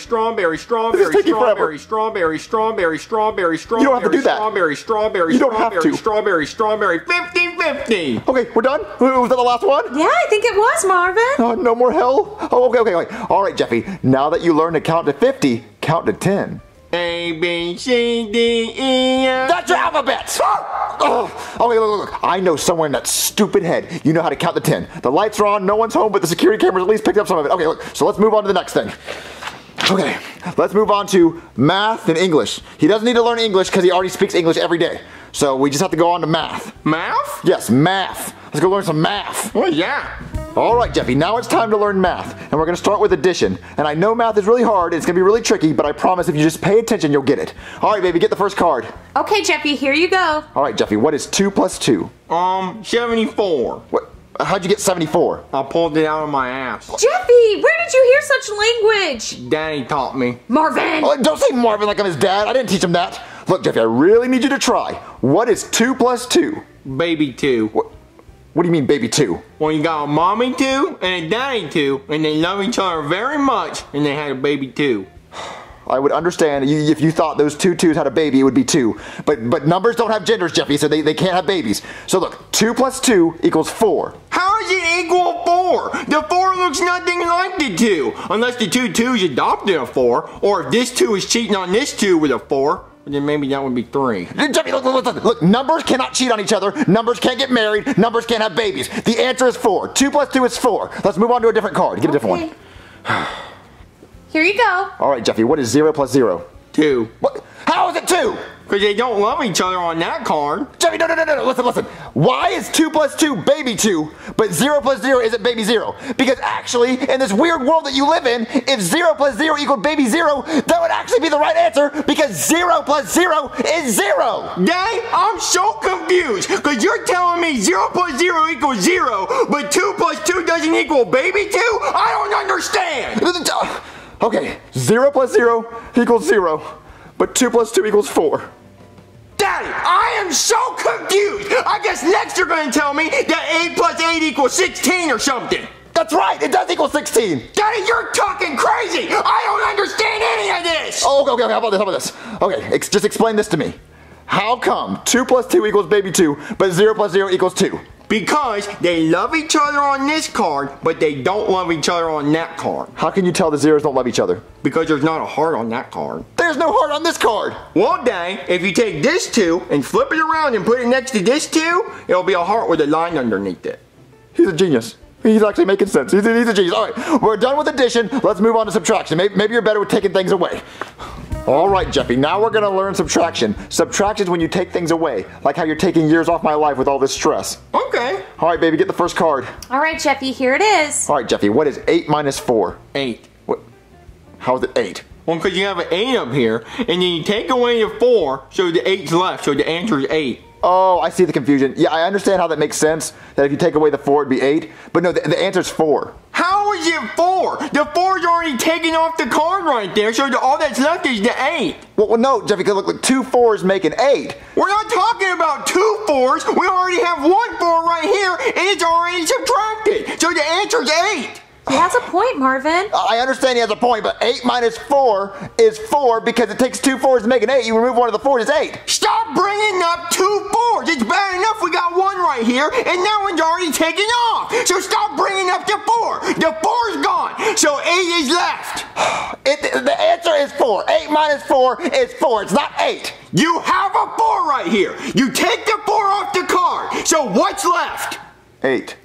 Speaker 1: strawberry,
Speaker 2: taking forever.
Speaker 1: strawberry, strawberry, strawberry, strawberry, strawberry,
Speaker 2: don't have to do that.
Speaker 1: strawberry, strawberry,
Speaker 2: You don't have to.
Speaker 1: strawberry, strawberry, 50 50.
Speaker 2: Okay, we're done. Was that the last one?
Speaker 3: Yeah, I think it was, Marvin.
Speaker 2: Oh, no more hell? Oh, okay, okay, okay. All right, Jeffy. Now that you learned to count to 50, count to 10.
Speaker 1: A, B, C, D, E, F.
Speaker 2: That's your alphabet! Oh, okay, look, look, look. I know somewhere in that stupid head you know how to count to 10. The lights are on, no one's home, but the security cameras at least picked up some of it. Okay, look, so let's move on to the next thing. Okay, let's move on to math and English. He doesn't need to learn English because he already speaks English every day. So we just have to go on to math.
Speaker 1: Math?
Speaker 2: Yes, math. Let's go learn some math.
Speaker 1: Well, yeah.
Speaker 2: All right, Jeffy, now it's time to learn math. And we're going to start with addition. And I know math is really hard, it's going to be really tricky, but I promise if you just pay attention, you'll get it. All right, baby, get the first card.
Speaker 3: Okay, Jeffy, here you go.
Speaker 2: All right, Jeffy, what is 2 plus 2?
Speaker 1: Um, 74.
Speaker 2: What? How'd you get 74?
Speaker 1: I pulled it out of my ass.
Speaker 3: Jeffy, where did you hear such language?
Speaker 1: Daddy taught me.
Speaker 3: Marvin.
Speaker 2: Oh, don't say Marvin like I'm his dad. I didn't teach him that. Look, Jeffy, I really need you to try. What is 2 plus 2?
Speaker 1: Baby two.
Speaker 2: What, what do you mean, baby 2?
Speaker 1: Well, you got a mommy two and a daddy two, and they love each other very much, and they had a baby two.
Speaker 2: I would understand you, if you thought those two twos had a baby, it would be two. But but numbers don't have genders, Jeffy, so they, they can't have babies. So look, 2 plus 2 equals 4.
Speaker 1: How is it equal four? The four looks nothing like the two, unless the two twos adopted a four, or if this two is cheating on this two with a four, then maybe that would be three.
Speaker 2: Jeffy, look, look, look, look, numbers cannot cheat on each other. Numbers can't get married. Numbers can't have babies. The answer is 4. 2 plus 2 is 4. Let's move on to a different card. Get a different one.
Speaker 3: Okay. Here you go.
Speaker 2: All right, Jeffy, what is 0 plus 0?
Speaker 1: Two.
Speaker 2: What? How is it 2?
Speaker 1: Because they don't love each other on that card.
Speaker 2: Jeffy, no, no, no, no, no, listen, listen. Why is 2 plus 2 baby 2, but 0 plus 0 isn't baby 0? Because actually, in this weird world that you live in, if 0 plus 0 equaled baby 0, that would actually be the right answer because 0 plus 0 is 0.
Speaker 1: Dang, I'm so confused, because you're telling me zero plus zero equals zero, but two plus two doesn't equal baby two? I don't understand.
Speaker 2: Uh, Okay, 0 plus 0 equals 0, but 2 plus 2 equals 4.
Speaker 1: Daddy, I am so confused. I guess next you're going to tell me that 8 plus 8 equals 16 or something.
Speaker 2: That's right, it does equal 16.
Speaker 1: Daddy, you're talking crazy. I don't understand any of this.
Speaker 2: Oh, okay, okay, how about this? How about this? Okay, ex- just explain this to me. How come 2 plus 2 equals baby 2, but 0 plus 0 equals 2?
Speaker 1: Because they love each other on this card, but they don't love each other on that card.
Speaker 2: How can you tell the zeros don't love each other?
Speaker 1: Because there's not a heart on that card.
Speaker 2: There's no heart on this card!
Speaker 1: Well, dang, if you take this two and flip it around and put it next to this two, it'll be a heart with a line underneath it.
Speaker 2: He's a genius. He's actually making sense. He's a, he's a genius. All right, we're done with addition. Let's move on to subtraction. Maybe, maybe you're better with taking things away. All right, Jeffy, now we're going to learn subtraction. Subtraction is when you take things away, like how you're taking years off my life with all this stress.
Speaker 1: Okay.
Speaker 2: All right, baby, get the first card.
Speaker 3: All right, Jeffy, here it is.
Speaker 2: All right, Jeffy, what is 8 minus 4?
Speaker 1: Eight.
Speaker 2: What? How is it 8?
Speaker 1: Well, because you have an eight up here, and then you take away the four, so the eight's left, so the answer is eight.
Speaker 2: Oh, I see the confusion. Yeah, I understand how that makes sense, that if you take away the 4, it'd be 8. But no, the, the answer's 4.
Speaker 1: How is it four? The four's already taken off the card right there, so the, all that's left is the eight.
Speaker 2: Well, well no, Jeffy, because look, look, two fours make an 8.
Speaker 1: We're not talking about two fours. We already have one four right here, and it's already subtracted. So the answer's eight.
Speaker 3: He has a point, Marvin.
Speaker 2: I understand he has a point, but 8 minus 4 is 4 because it takes two fours to make an 8. You remove one of the fours, it's 8.
Speaker 1: Stop bringing up two fours. It's bad enough we got one right here, and that one's already taken off. So stop bringing up the four. The four's gone, so eight is left.
Speaker 2: It, the answer is 4. 8 minus 4 is 4. It's not 8.
Speaker 1: You have a four right here. You take the four off the card. So what's left?
Speaker 2: 8.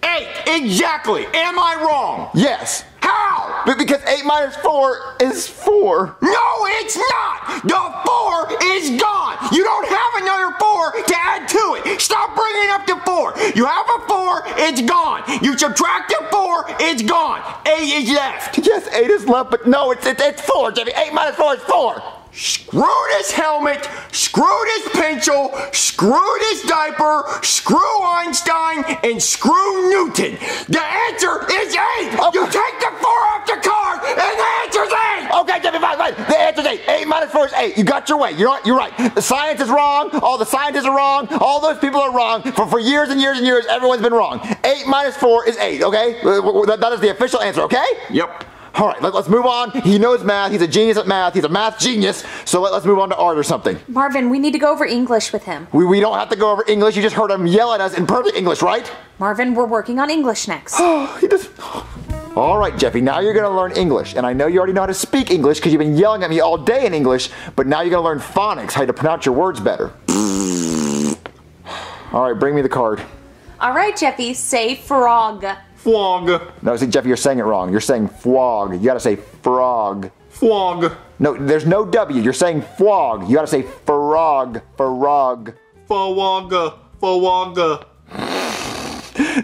Speaker 1: Exactly. Am I wrong?
Speaker 2: Yes.
Speaker 1: How?
Speaker 2: But because 8 minus 4 is 4.
Speaker 1: No, it's not. The four is gone. You don't have another four to add to it. Stop bringing up the four. You have a four, it's gone. You subtract the four, it's gone. Eight is left.
Speaker 2: Yes, 8 is left, but no, it's, it's, it's 4, Jeffy. 8 minus 4 is 4.
Speaker 1: Screw this helmet, screw this pencil, screw this diaper, screw Einstein, and screw Newton. The answer is eight. You take the four off the card, and the answer's eight.
Speaker 2: Okay, Jeffy, fine, fine. The answer's 8. 8 minus 4 is 8. You got your way. You're right. You're right. The science is wrong. All the scientists are wrong. All those people are wrong. For, for years and years and years, everyone's been wrong. 8 minus 4 is 8, okay? W- w- That, that is the official answer, okay?
Speaker 1: Yep.
Speaker 2: All right, let, us move on. He knows math. He's a genius at math. He's a math genius. So let, us move on to art or something.
Speaker 3: Marvin, we need to go over English with him.
Speaker 2: We, we don't have to go over English. You just heard him yell at us in perfect English, right?
Speaker 3: Marvin, we're working on English next.
Speaker 2: he just. All right, Jeffy, now you're going to learn English. And I know you already know how to speak English because you've been yelling at me all day in English, but now you're going to learn phonics, how to pronounce your words better. All right, bring me the card.
Speaker 3: All right, Jeffy, say frog.
Speaker 1: Flog.
Speaker 2: No, see, Jeffy, you're saying it wrong. You're saying flog. You got to say frog.
Speaker 1: Flog.
Speaker 2: No, there's no W. You're saying flog. You got to say frog. Frog.
Speaker 1: Fawaga. Fawaga.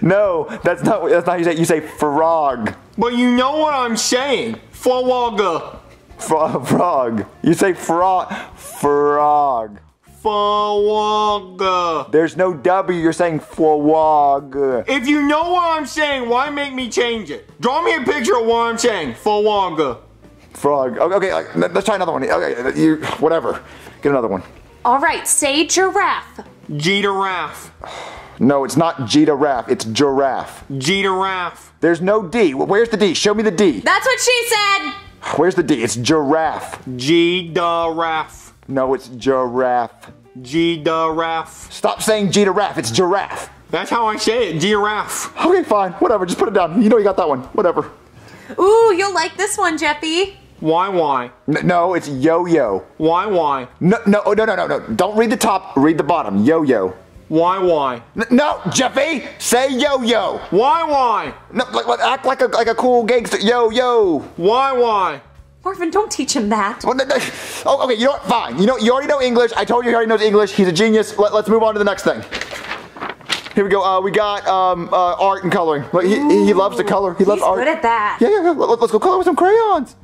Speaker 2: No, that's not that's not how you say. it. You say frog.
Speaker 1: But you know what I'm saying.
Speaker 2: Fro- frog. You say frog. Frog.
Speaker 1: Fawaga.
Speaker 2: There's no W. You're saying frog.
Speaker 1: If you know what I'm saying, why make me change it? Draw me a picture of what I'm saying. Fawaga.
Speaker 2: Frog. Okay, okay, let- let's try another one. Okay, you whatever. Get another one.
Speaker 3: All right, say giraffe.
Speaker 1: Giraffe.
Speaker 2: No, it's not giraffe. It's giraffe.
Speaker 1: G giraffe.
Speaker 2: There's no D. Where's the D? Show me the D.
Speaker 3: That's what she said.
Speaker 2: Where's the D? It's giraffe.
Speaker 1: Giraffe.
Speaker 2: No, it's giraffe.
Speaker 1: Giraffe.
Speaker 2: Stop saying giraffe. It's giraffe.
Speaker 1: That's how I say it. Giraffe.
Speaker 2: Okay, fine. Whatever. Just put it down. You know you got that one. Whatever.
Speaker 3: Ooh, you'll like this one, Jeffy.
Speaker 1: Why, why?
Speaker 2: N- no, it's yo-yo.
Speaker 1: Why, why?
Speaker 2: No, no, oh, no, no, no, no. Don't read the top. Read the bottom. Yo-yo.
Speaker 1: Why, why?
Speaker 2: N- no, Jeffy. Say yo-yo.
Speaker 1: Why, why?
Speaker 2: No, like, like, act like a like a cool gangster. Yo-yo.
Speaker 1: Why, why?
Speaker 3: Marvin, don't teach him that.
Speaker 2: Well, no, no. Oh, okay. You know what? Fine. You know you already know English. I told you he already knows English. He's a genius. Let, us move on to the next thing. Here we go. Uh, we got um, uh, art and coloring. Look, He, he loves to color. He loves
Speaker 3: He's
Speaker 2: art.
Speaker 3: good at that.
Speaker 2: Yeah, yeah, yeah. Let, us go color with some crayons.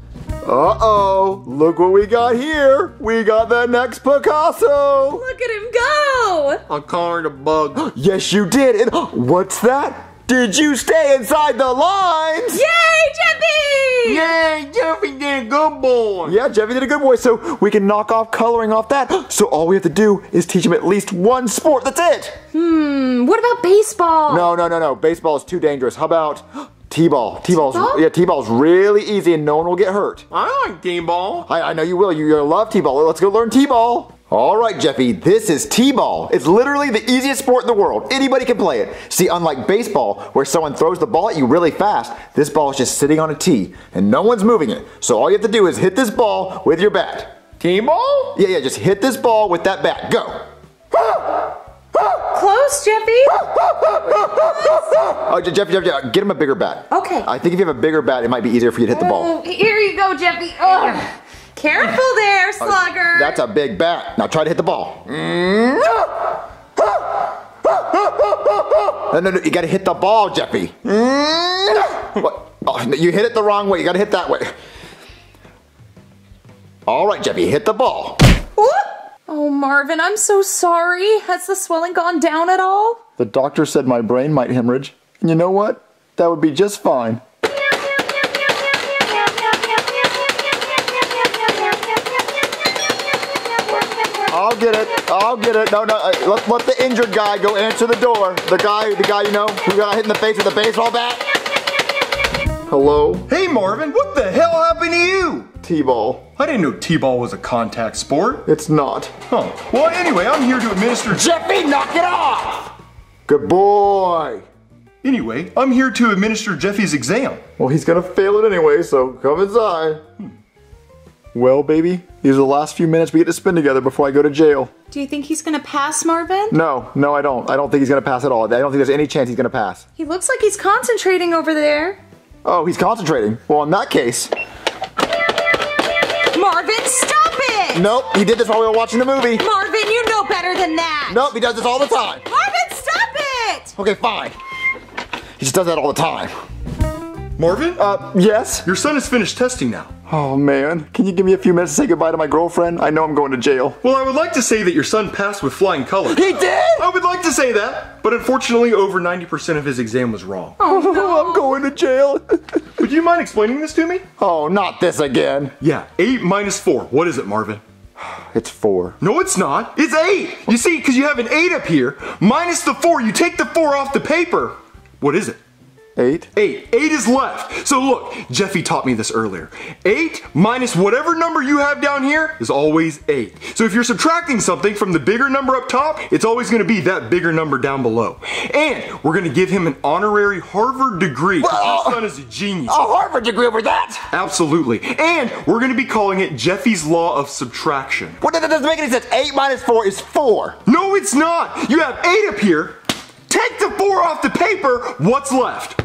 Speaker 2: Uh-oh. Look what we got here. We got the next Picasso.
Speaker 3: Look at him go.
Speaker 1: I colored a bug.
Speaker 2: Yes, you did. And what's that? Did you stay inside the lines?
Speaker 3: Yay, Jeffy!
Speaker 1: Yay, Jeffy did a good boy.
Speaker 2: Yeah, Jeffy did a good boy, so we can knock off coloring off that. So all we have to do is teach him at least one sport. That's it.
Speaker 3: Hmm, what about baseball?
Speaker 2: No, no, no, no. Baseball is too dangerous. How about T-ball. T-ball's
Speaker 3: T-ball?
Speaker 2: yeah, T-ball's really easy and no one will get hurt.
Speaker 7: I like T-ball.
Speaker 2: I, I know you will. You, you'll love T-ball. Let's go learn T-ball. All right, Jeffy, this is T-ball. It's literally the easiest sport in the world. Anybody can play it. See, unlike baseball, where someone throws the ball at you really fast, this ball is just sitting on a tee and no one's moving it. So all you have to do is hit this ball with your bat.
Speaker 7: T-ball?
Speaker 2: Yeah, yeah, just hit this ball with that bat. Go.
Speaker 3: Close, Jeffy.
Speaker 2: Oh, Jeffy, Jeffy, Jeff, Jeff, get him a bigger bat.
Speaker 3: Okay.
Speaker 2: I think if you have a bigger bat, it might be easier for you to hit the ball.
Speaker 3: Oh, here you go, Jeffy. Ugh. Careful there, oh, slugger.
Speaker 2: That's a big bat. Now try to hit the ball. No, no, no, you gotta hit the ball, Jeffy. What? Oh, no, you hit it the wrong way. You gotta hit that way. All right, Jeffy, hit the ball.
Speaker 3: Oh, Marvin, I'm so sorry. Has the swelling gone down at all?
Speaker 2: The doctor said my brain might hemorrhage. And you know what? That would be just fine. I'll get it. I'll get it. No, no. uh, Let, let the injured guy go answer the door. The guy, the guy you know, who got hit in the face with a baseball bat. Hello?
Speaker 1: Hey Marvin, what the hell happened to you?
Speaker 2: T-ball.
Speaker 1: I didn't know T-ball was a contact sport.
Speaker 2: It's not.
Speaker 1: Huh. Well, anyway, I'm here to administer.
Speaker 7: Jeffy, knock it off!
Speaker 2: Good boy.
Speaker 1: Anyway, I'm here to administer Jeffy's exam.
Speaker 2: Well, he's gonna fail it anyway, so come inside. Hmm. Well, baby, these are the last few minutes we get to spend together before I go to jail.
Speaker 3: Do you think he's gonna pass, Marvin?
Speaker 2: No, no, I don't. I don't think he's gonna pass at all. I don't think there's any chance he's gonna pass.
Speaker 3: He looks like he's concentrating over there.
Speaker 2: Oh, he's concentrating. Well, in that case, nope, he did this while we were watching the movie.
Speaker 3: Marvin, you know better than that.
Speaker 2: Nope, he does this all the time.
Speaker 3: Marvin, stop it!
Speaker 2: Okay, fine. He just does that all the time.
Speaker 1: Marvin?
Speaker 2: Uh, yes?
Speaker 1: Your son has finished testing now.
Speaker 2: Oh, man. Can you give me a few minutes to say goodbye to my girlfriend? I know I'm going to jail.
Speaker 1: Well, I would like to say that your son passed with flying colors.
Speaker 2: He did?
Speaker 1: I would like to say that, but unfortunately, over 90% of his exam was wrong.
Speaker 2: Oh, I'm going to jail.
Speaker 1: Would you mind explaining this to me?
Speaker 2: oh, not this again.
Speaker 1: Yeah, 8 minus 4. What is it, Marvin?
Speaker 2: It's four.
Speaker 1: No, it's not. It's 8. You see, because you have an 8 up here, minus the 4, you take the 4 off the paper. What is it?
Speaker 2: Eight?
Speaker 1: 8. 8 is left. So look, Jeffy taught me this earlier. 8 minus whatever number you have down here is always 8. So if you're subtracting something from the bigger number up top, it's always going to be that bigger number down below. And we're going to give him an honorary Harvard degree.
Speaker 7: Well,
Speaker 1: son is a genius.
Speaker 7: A Harvard degree over that?
Speaker 1: Absolutely. And we're going to be calling it Jeffy's Law of Subtraction.
Speaker 2: What? That doesn't make any sense. Eight minus four is four.
Speaker 1: No, it's not. You have 8 up here. Take the 4 off the paper. What's left?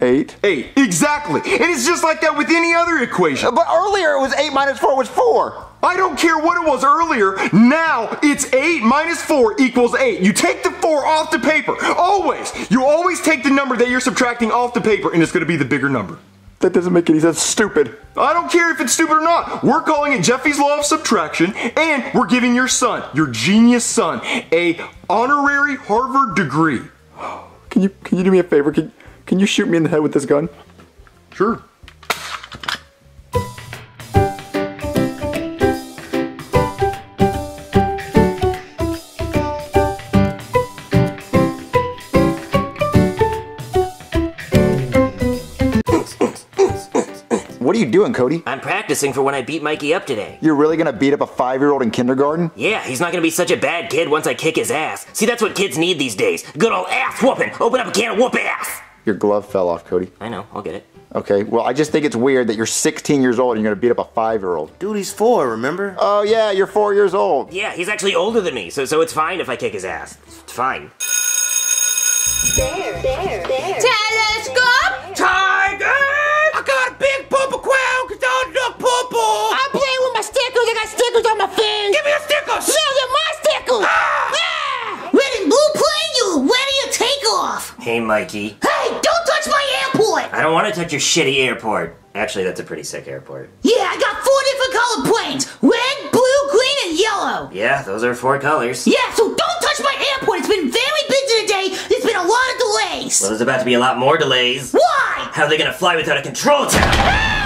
Speaker 2: Eight.
Speaker 1: 8. Exactly. And it's just like that with any other equation.
Speaker 2: But earlier it was eight minus four was four.
Speaker 1: I don't care what it was earlier. Now it's 8 minus 4 equals 8. You take the 4 off the paper. Always. You always take the number that you're subtracting off the paper, and it's going to be the bigger number.
Speaker 2: That doesn't make any sense. Stupid.
Speaker 1: I don't care if it's stupid or not. We're calling it Jeffy's Law of Subtraction, and we're giving your son, your genius son, a honorary Harvard degree.
Speaker 2: Can you can you do me a favor? Can can you shoot me in the head with this gun?
Speaker 1: Sure.
Speaker 2: Doing, Cody?
Speaker 8: I'm practicing for when I beat Mikey up today.
Speaker 2: You're really gonna beat up a five-year-old in kindergarten?
Speaker 8: Yeah, he's not gonna be such a bad kid once I kick his ass. See, that's what kids need these days. Good old ass whooping. Open up a can of whoop ass.
Speaker 2: Your glove fell off, Cody.
Speaker 8: I know, I'll get it.
Speaker 2: Okay, well, I just think it's weird that you're 16 years old and you're gonna beat up a five-year-old.
Speaker 14: Dude, he's four, remember?
Speaker 2: Oh yeah, you're four years old.
Speaker 8: Yeah, he's actually older than me, so so it's fine if I kick his ass. It's fine. There, there, there.
Speaker 3: Telescope!
Speaker 7: Tiger! I got a big purple crown because I look purple. I'm playing with my stickers. I got stickers on my face. Give me your stickers. No, they're my stickers. Ah!
Speaker 5: Red and blue plane, you ready to take off?
Speaker 8: Hey, Mikey.
Speaker 5: Hey, don't touch my airport!
Speaker 8: I don't want to touch your shitty airport. Actually, that's a pretty sick airport.
Speaker 5: Yeah, I got four different colored planes red, blue, green, and yellow.
Speaker 8: Yeah, those are four colors.
Speaker 5: Yeah, so don't touch my airport. It's been very busy today. There's been a lot of delays.
Speaker 8: Well, there's about to be a lot more delays.
Speaker 5: Why?
Speaker 8: How are they gonna fly without a control tower?
Speaker 5: Hey!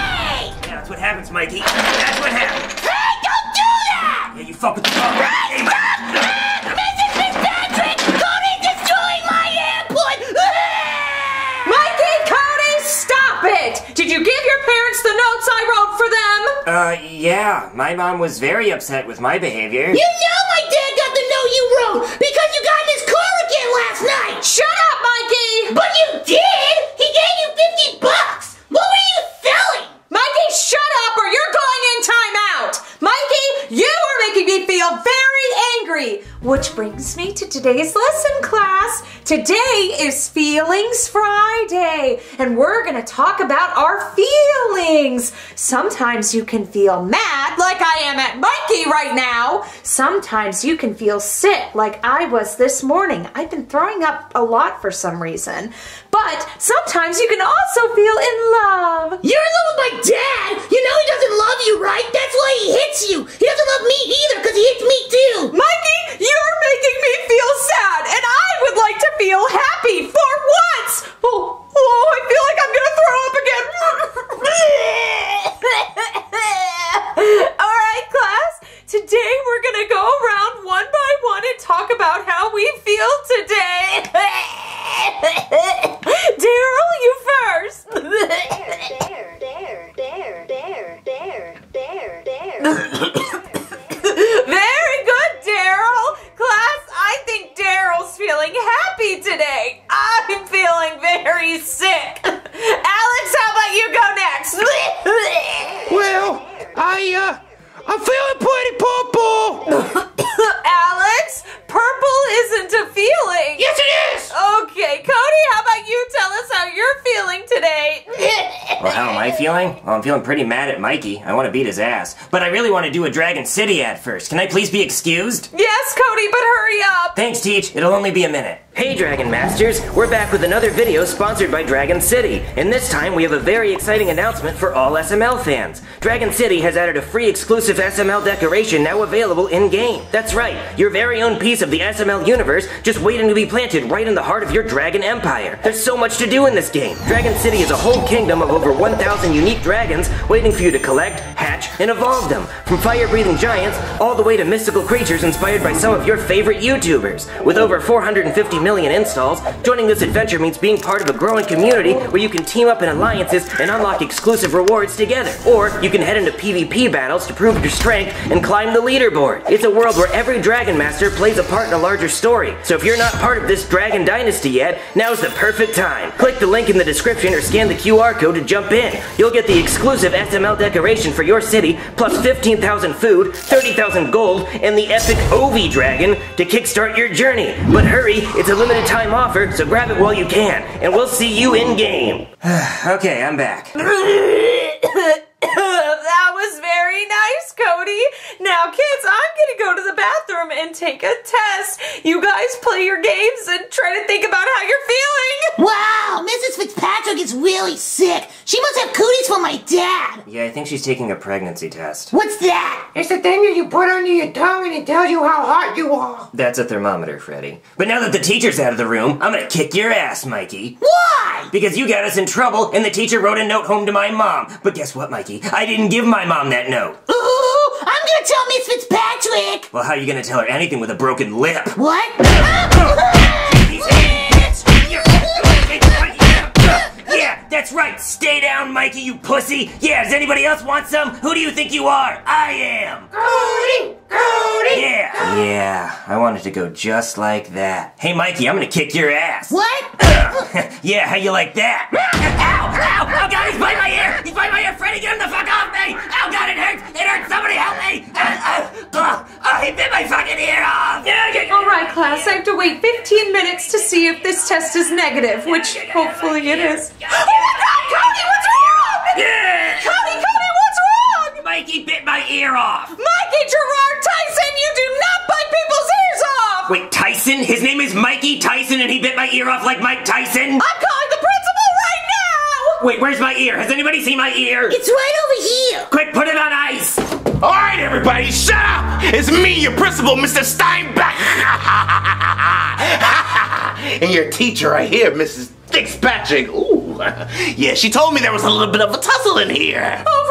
Speaker 8: Yeah, that's what happens, Mikey. That's what happens.
Speaker 5: Hey, don't do that!
Speaker 8: Yeah, you fuck with the wrong.
Speaker 5: Hey, stop! Ah! Mrs. Fitzpatrick! Cody's destroying my airport!
Speaker 3: Mikey, Cody, stop it! Did you give your parents the notes I wrote for them?
Speaker 8: Uh, yeah. My mom was very upset with my behavior.
Speaker 5: You know my dad got the note you wrote because you got in his car again last night.
Speaker 3: Shut up, Mikey!
Speaker 5: But you did. He gave you fifty bucks. What were you selling?
Speaker 3: Mikey, shut up or you're going in timeout! Mikey, you are making me feel very angry! Which brings me to today's lesson class. Today is Feelings Friday, and we're gonna talk about our feelings. Sometimes you can feel mad, like I am at Mikey right now. Sometimes you can feel sick, like I was this morning. I've been throwing up a lot for some reason. But sometimes you can also feel in love.
Speaker 5: You're in love with my dad. You know he doesn't love you, right? That's why he hits you. He doesn't love me either because he hates me too.
Speaker 3: Mikey, you're making me feel sad, and I would like to feel happy for once. Oh, oh I feel like I'm gonna throw up again. All right, class. Today we're gonna go around one by one and talk about how we feel today. Daryl, you first.
Speaker 12: Dare, dare, dare, dare, dare, dare, dare.
Speaker 3: Daryl. Class, I think Daryl's feeling happy today. I'm feeling very sick. Alex, how about you go next?
Speaker 15: Well, I, uh, I'm feeling pretty purple.
Speaker 3: Alex, purple isn't a feeling.
Speaker 15: Yes, it is.
Speaker 3: Okay, Cody, how about you tell us how you're feeling today?
Speaker 8: Well, how am I feeling? Well, I'm feeling pretty mad at Mikey. I want to beat his ass. But I really want to do a Dragon City ad first. Can I please be excused?
Speaker 3: yes, Cody, but hurry up.
Speaker 8: Thanks, Teach. It'll only be a minute. Hey, Dragon Masters! We're back with another video sponsored by Dragon City. And this time we have a very exciting announcement for all SML fans. Dragon City has added a free exclusive SML decoration now available in-game. That's right, your very own piece of the SML universe just waiting to be planted right in the heart of your Dragon Empire. There's so much to do in this game. Dragon City is a whole kingdom of over 1,000 unique dragons waiting for you to collect, hatch, and evolve them. From fire-breathing giants all the way to mystical creatures inspired by some of your favorite YouTubers. With over 450 million installs, joining this adventure means being part of a growing community where you can team up in alliances and unlock exclusive rewards together. Or you can head into PvP battles to prove your strength and climb the leaderboard. It's a world where every Dragon Master plays a part in a larger story. So if you're not part of this Dragon Dynasty yet, now's the perfect time. Click the link in the description or scan the QR code to jump in. You'll get the exclusive SML decoration for your city, plus 15,000 food, 30,000 gold, and the epic Ovi Dragon to kickstart your journey. But hurry, it's a limited time offer, so grab it while you can, and we'll see you in game. okay, I'm back.
Speaker 3: That was very nice, Cody. Now, kids, I'm gonna go to the bathroom and take a test. You guys play your games and try to think about how you're feeling.
Speaker 5: Wow, Mrs. Fitzpatrick is really sick. She must have cooties from my dad.
Speaker 8: Yeah, I think she's taking a pregnancy test.
Speaker 5: What's that?
Speaker 15: It's the thing that you put under your tongue and it tells you how hot you are.
Speaker 8: That's a thermometer, Freddy. But now that the teacher's out of the room, I'm gonna kick your ass, Mikey.
Speaker 5: Why?
Speaker 8: Because you got us in trouble and the teacher wrote a note home to my mom. But guess what, Mikey? I didn't give my mom that note.
Speaker 5: Ooh, I'm gonna tell Miss Fitzpatrick.
Speaker 8: Well, how are you gonna tell her anything with a broken lip?
Speaker 5: What?
Speaker 8: Yeah, that's right. Stay down, Mikey, you pussy. Yeah, does anybody else want some? Who do you think you are? I am.
Speaker 15: Cody! Cody!
Speaker 8: Yeah. Yeah, I wanted to go just like that. Hey, Mikey, I'm gonna kick your ass.
Speaker 5: What?
Speaker 8: yeah, how you like that? ow! Ow! Oh god, he's biting my ear! He's biting my ear! Freddy, get him the fuck off me! Oh god, it hurts! It hurts! Somebody help me! Uh, uh, uh, oh, he bit my fucking ear off! Yeah, get-
Speaker 3: All right, class, I have to wait 15 minutes to see if this test is negative, which hopefully it is. Oh my god, Cody, what's wrong?
Speaker 8: Yeah!
Speaker 3: Cody, Cody, what's wrong?
Speaker 8: Mikey bit my ear off!
Speaker 3: Mikey Gerard Tyson, you do not bite people's ears off!
Speaker 8: Wait, Tyson? His name is Mikey Tyson and he bit my ear off like Mike Tyson?
Speaker 3: I'm calling the principal right now!
Speaker 8: Wait, where's my ear? Has anybody seen my ear?
Speaker 5: It's right over here.
Speaker 8: Quick, put it on ice!
Speaker 7: All right, everybody, shut up! It's me, your principal, Mr. Steinbeck. and your teacher right here, Mrs. Fitzpatrick. Ooh, yeah, she told me there was a little bit of a tussle in here.
Speaker 3: Over there!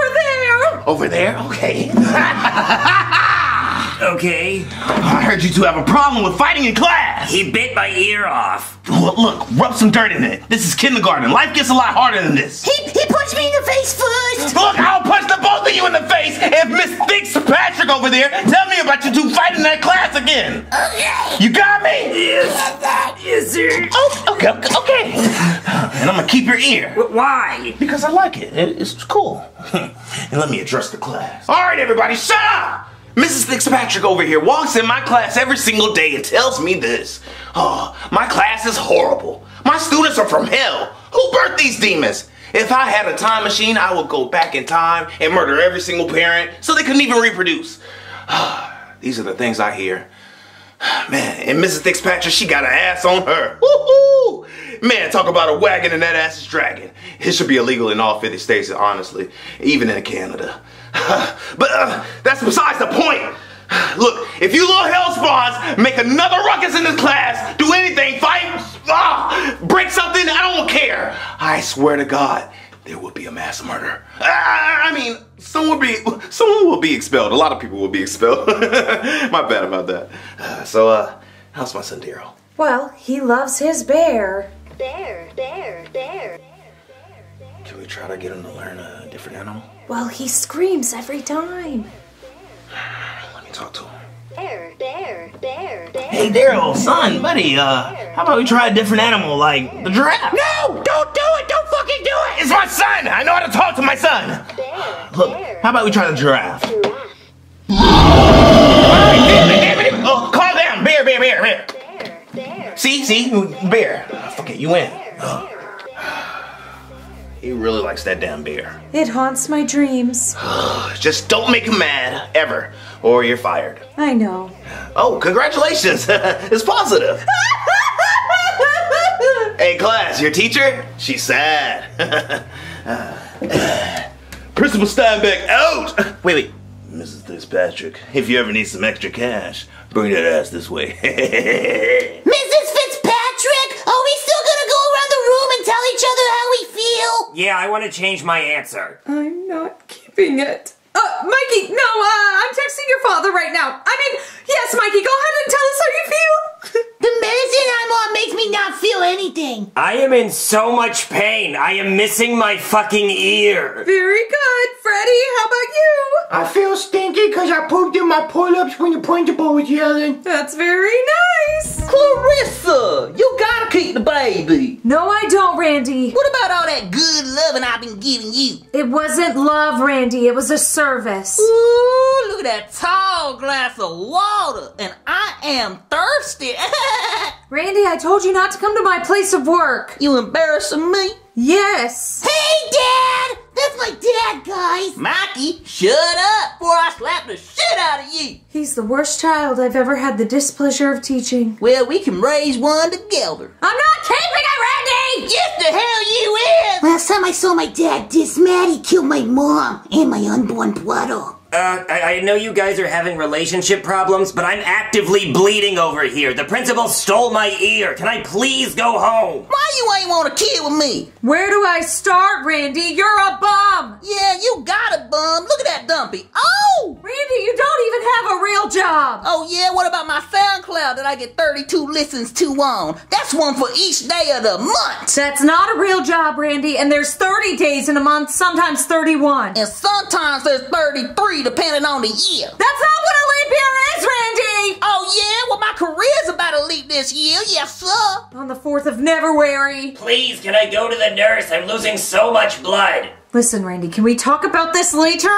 Speaker 7: Over there, okay.
Speaker 8: Okay.
Speaker 7: I heard you two have a problem with fighting in class.
Speaker 8: He bit my ear off.
Speaker 7: Well, look, rub some dirt in it. This is kindergarten. Life gets a lot harder than this.
Speaker 5: He, he put
Speaker 16: punch me in the face first.
Speaker 7: Look, I'll punch the both of you in the face if Miss Fitzpatrick over there tell me about you two fighting in that class again.
Speaker 16: Okay.
Speaker 7: You got me?
Speaker 16: Yes.
Speaker 8: Yes, sir.
Speaker 7: Oh, okay, okay, okay. And I'm gonna keep your ear.
Speaker 8: Why?
Speaker 7: Because I like it. It- It's cool. and let me address the class. All right, everybody, shut up! Mrs. Fitzpatrick over here walks in my class every single day and tells me this. Oh, my class is horrible. My students are from hell. Who birthed these demons? If I had a time machine, I would go back in time and murder every single parent so they couldn't even reproduce. Ah, these are the things I hear. Man, and Mrs. Fitzpatrick, she got an ass on her. Woo-hoo! Man, talk about a wagon and that ass is dragging. It should be illegal in all 50 states, honestly, even in Canada. but uh, that's besides the point. Look, if you little hell spawns make another ruckus in this class, do anything, fight, ah, break something, I don't care. I swear to God, there will be a mass murder. I, I mean, someone will be someone will be expelled. A lot of people will be expelled. My bad about that. Uh, so, uh, how's my son Daryl?
Speaker 3: Well, he loves his bear.
Speaker 17: Bear, bear, bear.
Speaker 7: Can we try to get him to learn a different animal?
Speaker 3: Well, he screams every time.
Speaker 7: Let me talk to him.
Speaker 17: There, there, there, there.
Speaker 7: Hey, Daryl, son, buddy, uh, how about we try a different animal like the giraffe?
Speaker 16: No, don't do it. Don't fucking do it.
Speaker 7: It's my son! I know how to talk to my son! Look, how about we try the giraffe? giraffe. Oh, calm down! Bear, bear, bear, bear! See, see? Bear. Fuck it, you win. He really likes that damn beer.
Speaker 3: It haunts my dreams.
Speaker 7: Just don't make him mad, ever, or you're fired.
Speaker 3: I know.
Speaker 7: Oh, congratulations! it's positive. Hey, class, your teacher? She's sad. Principal Steinbeck out! Wait, wait. Mrs. Fitzpatrick, if you ever need some extra cash, bring that ass this way.
Speaker 16: Mrs.
Speaker 8: Yeah, I want to change my answer.
Speaker 3: I'm not keeping it. Uh, Mikey, no, uh, I'm texting your father right now. I mean, yes, Mikey, go ahead and tell us how you feel.
Speaker 16: The medicine I'm on makes me not feel anything.
Speaker 8: I am in so much pain. I am missing my fucking ear.
Speaker 3: Very good. Freddie, how about you?
Speaker 16: I feel stinky because I pooped in my pull-ups when the principal was yelling.
Speaker 3: That's very nice.
Speaker 5: Clarissa, you gotta keep the baby.
Speaker 3: No, I don't, Randy.
Speaker 5: What about all that good loving I've been giving you?
Speaker 3: It wasn't love, Randy. It was a service.
Speaker 5: Ooh, look at that tall glass of water, and I am thirsty.
Speaker 3: Randy, I told you not to come to my place of work.
Speaker 5: you embarrassing me?
Speaker 3: Yes.
Speaker 16: Hey, Dad! That's my dad, guys.
Speaker 5: Mikey, shut up before I slap the shit out of you.
Speaker 3: He's the worst child I've ever had the displeasure of teaching.
Speaker 5: Well, we can raise one together.
Speaker 3: I'm not keeping it, Randy!
Speaker 5: Yes, the hell you is!
Speaker 16: Last time I saw my dad diss Maddie killed my mom and my unborn brother.
Speaker 8: Uh, I, I know you guys are having relationship problems, but I'm actively bleeding over here. The principal stole my ear. Can I please go home?
Speaker 5: Why you ain't want to kid with me?
Speaker 3: Where do I start, Randy? You're a bum!
Speaker 5: Yeah, you got a bum. Look at that dumpy. Oh!
Speaker 3: Randy, you don't even have a real job!
Speaker 5: Oh yeah, what about my SoundCloud that I get 32 listens to on? That's one for each day of the month.
Speaker 3: That's not a real job, Randy, and there's 30 days in a month, sometimes 31.
Speaker 5: And sometimes there's 33 depending on the year.
Speaker 3: That's not what a leap year is, Randy!
Speaker 5: Oh yeah, well my career's about to leap this year, yes sir.
Speaker 3: On the 4th of Neverwary.
Speaker 8: Please, can I go to the nurse? I'm losing so much blood.
Speaker 3: Listen, Randy, can we talk about this later?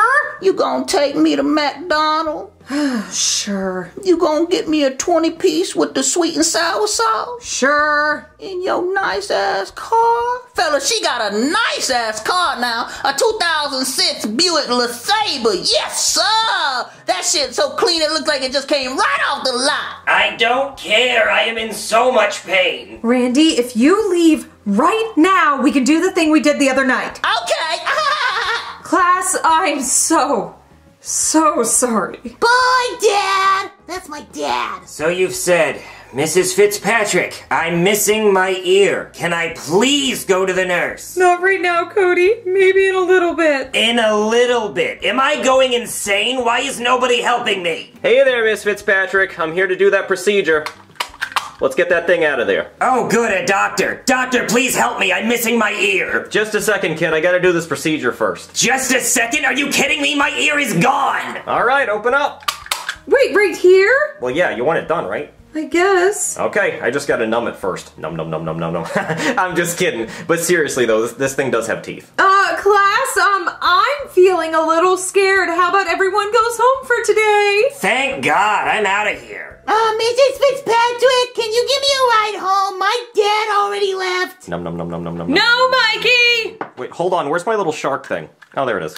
Speaker 5: You gonna take me to McDonald's?
Speaker 3: Sure.
Speaker 5: You gonna get me a 20 piece with the sweet and sour sauce?
Speaker 3: Sure.
Speaker 5: In your nice ass car? Fella, she got a nice ass car now. A 2006 Buick LeSabre. Yes, sir. That shit so clean it looks like it just came right off the lot.
Speaker 8: I don't care. I am in so much pain.
Speaker 3: Randy, if you leave right now, we can do the thing we did the other night.
Speaker 5: Okay.
Speaker 3: Class, I'm so, so sorry.
Speaker 16: Bye, Dad. That's my dad.
Speaker 8: So you've said, Mrs. Fitzpatrick, I'm missing my ear. Can I please go to the nurse?
Speaker 3: Not right now, Cody. Maybe in a little bit.
Speaker 8: In a little bit. Am I going insane? Why is nobody helping me?
Speaker 4: Hey there, Miss Fitzpatrick. I'm here to do that procedure. Let's get that thing out of there.
Speaker 8: Oh, good, a doctor. Doctor, please help me. I'm missing my ear.
Speaker 4: Just a second, kid. I gotta do this procedure first.
Speaker 8: Just a second? Are you kidding me? My ear is gone.
Speaker 4: All right, open up.
Speaker 3: Wait, right here?
Speaker 4: Well, yeah, you want it done, right?
Speaker 3: I guess.
Speaker 4: Okay, I just gotta numb it first. Num num num num num num. I'm just kidding. But seriously though, this, this thing does have teeth.
Speaker 3: Uh, class, um, I'm feeling a little scared. How about everyone goes home for today?
Speaker 8: Thank God, I'm out of here.
Speaker 15: Uh, Mrs. Fitzpatrick, can you give me a ride home? My dad already left.
Speaker 4: Num num num num num num.
Speaker 3: No, Mikey!
Speaker 4: Wait, hold on. Where's my little shark thing? Oh, there it is.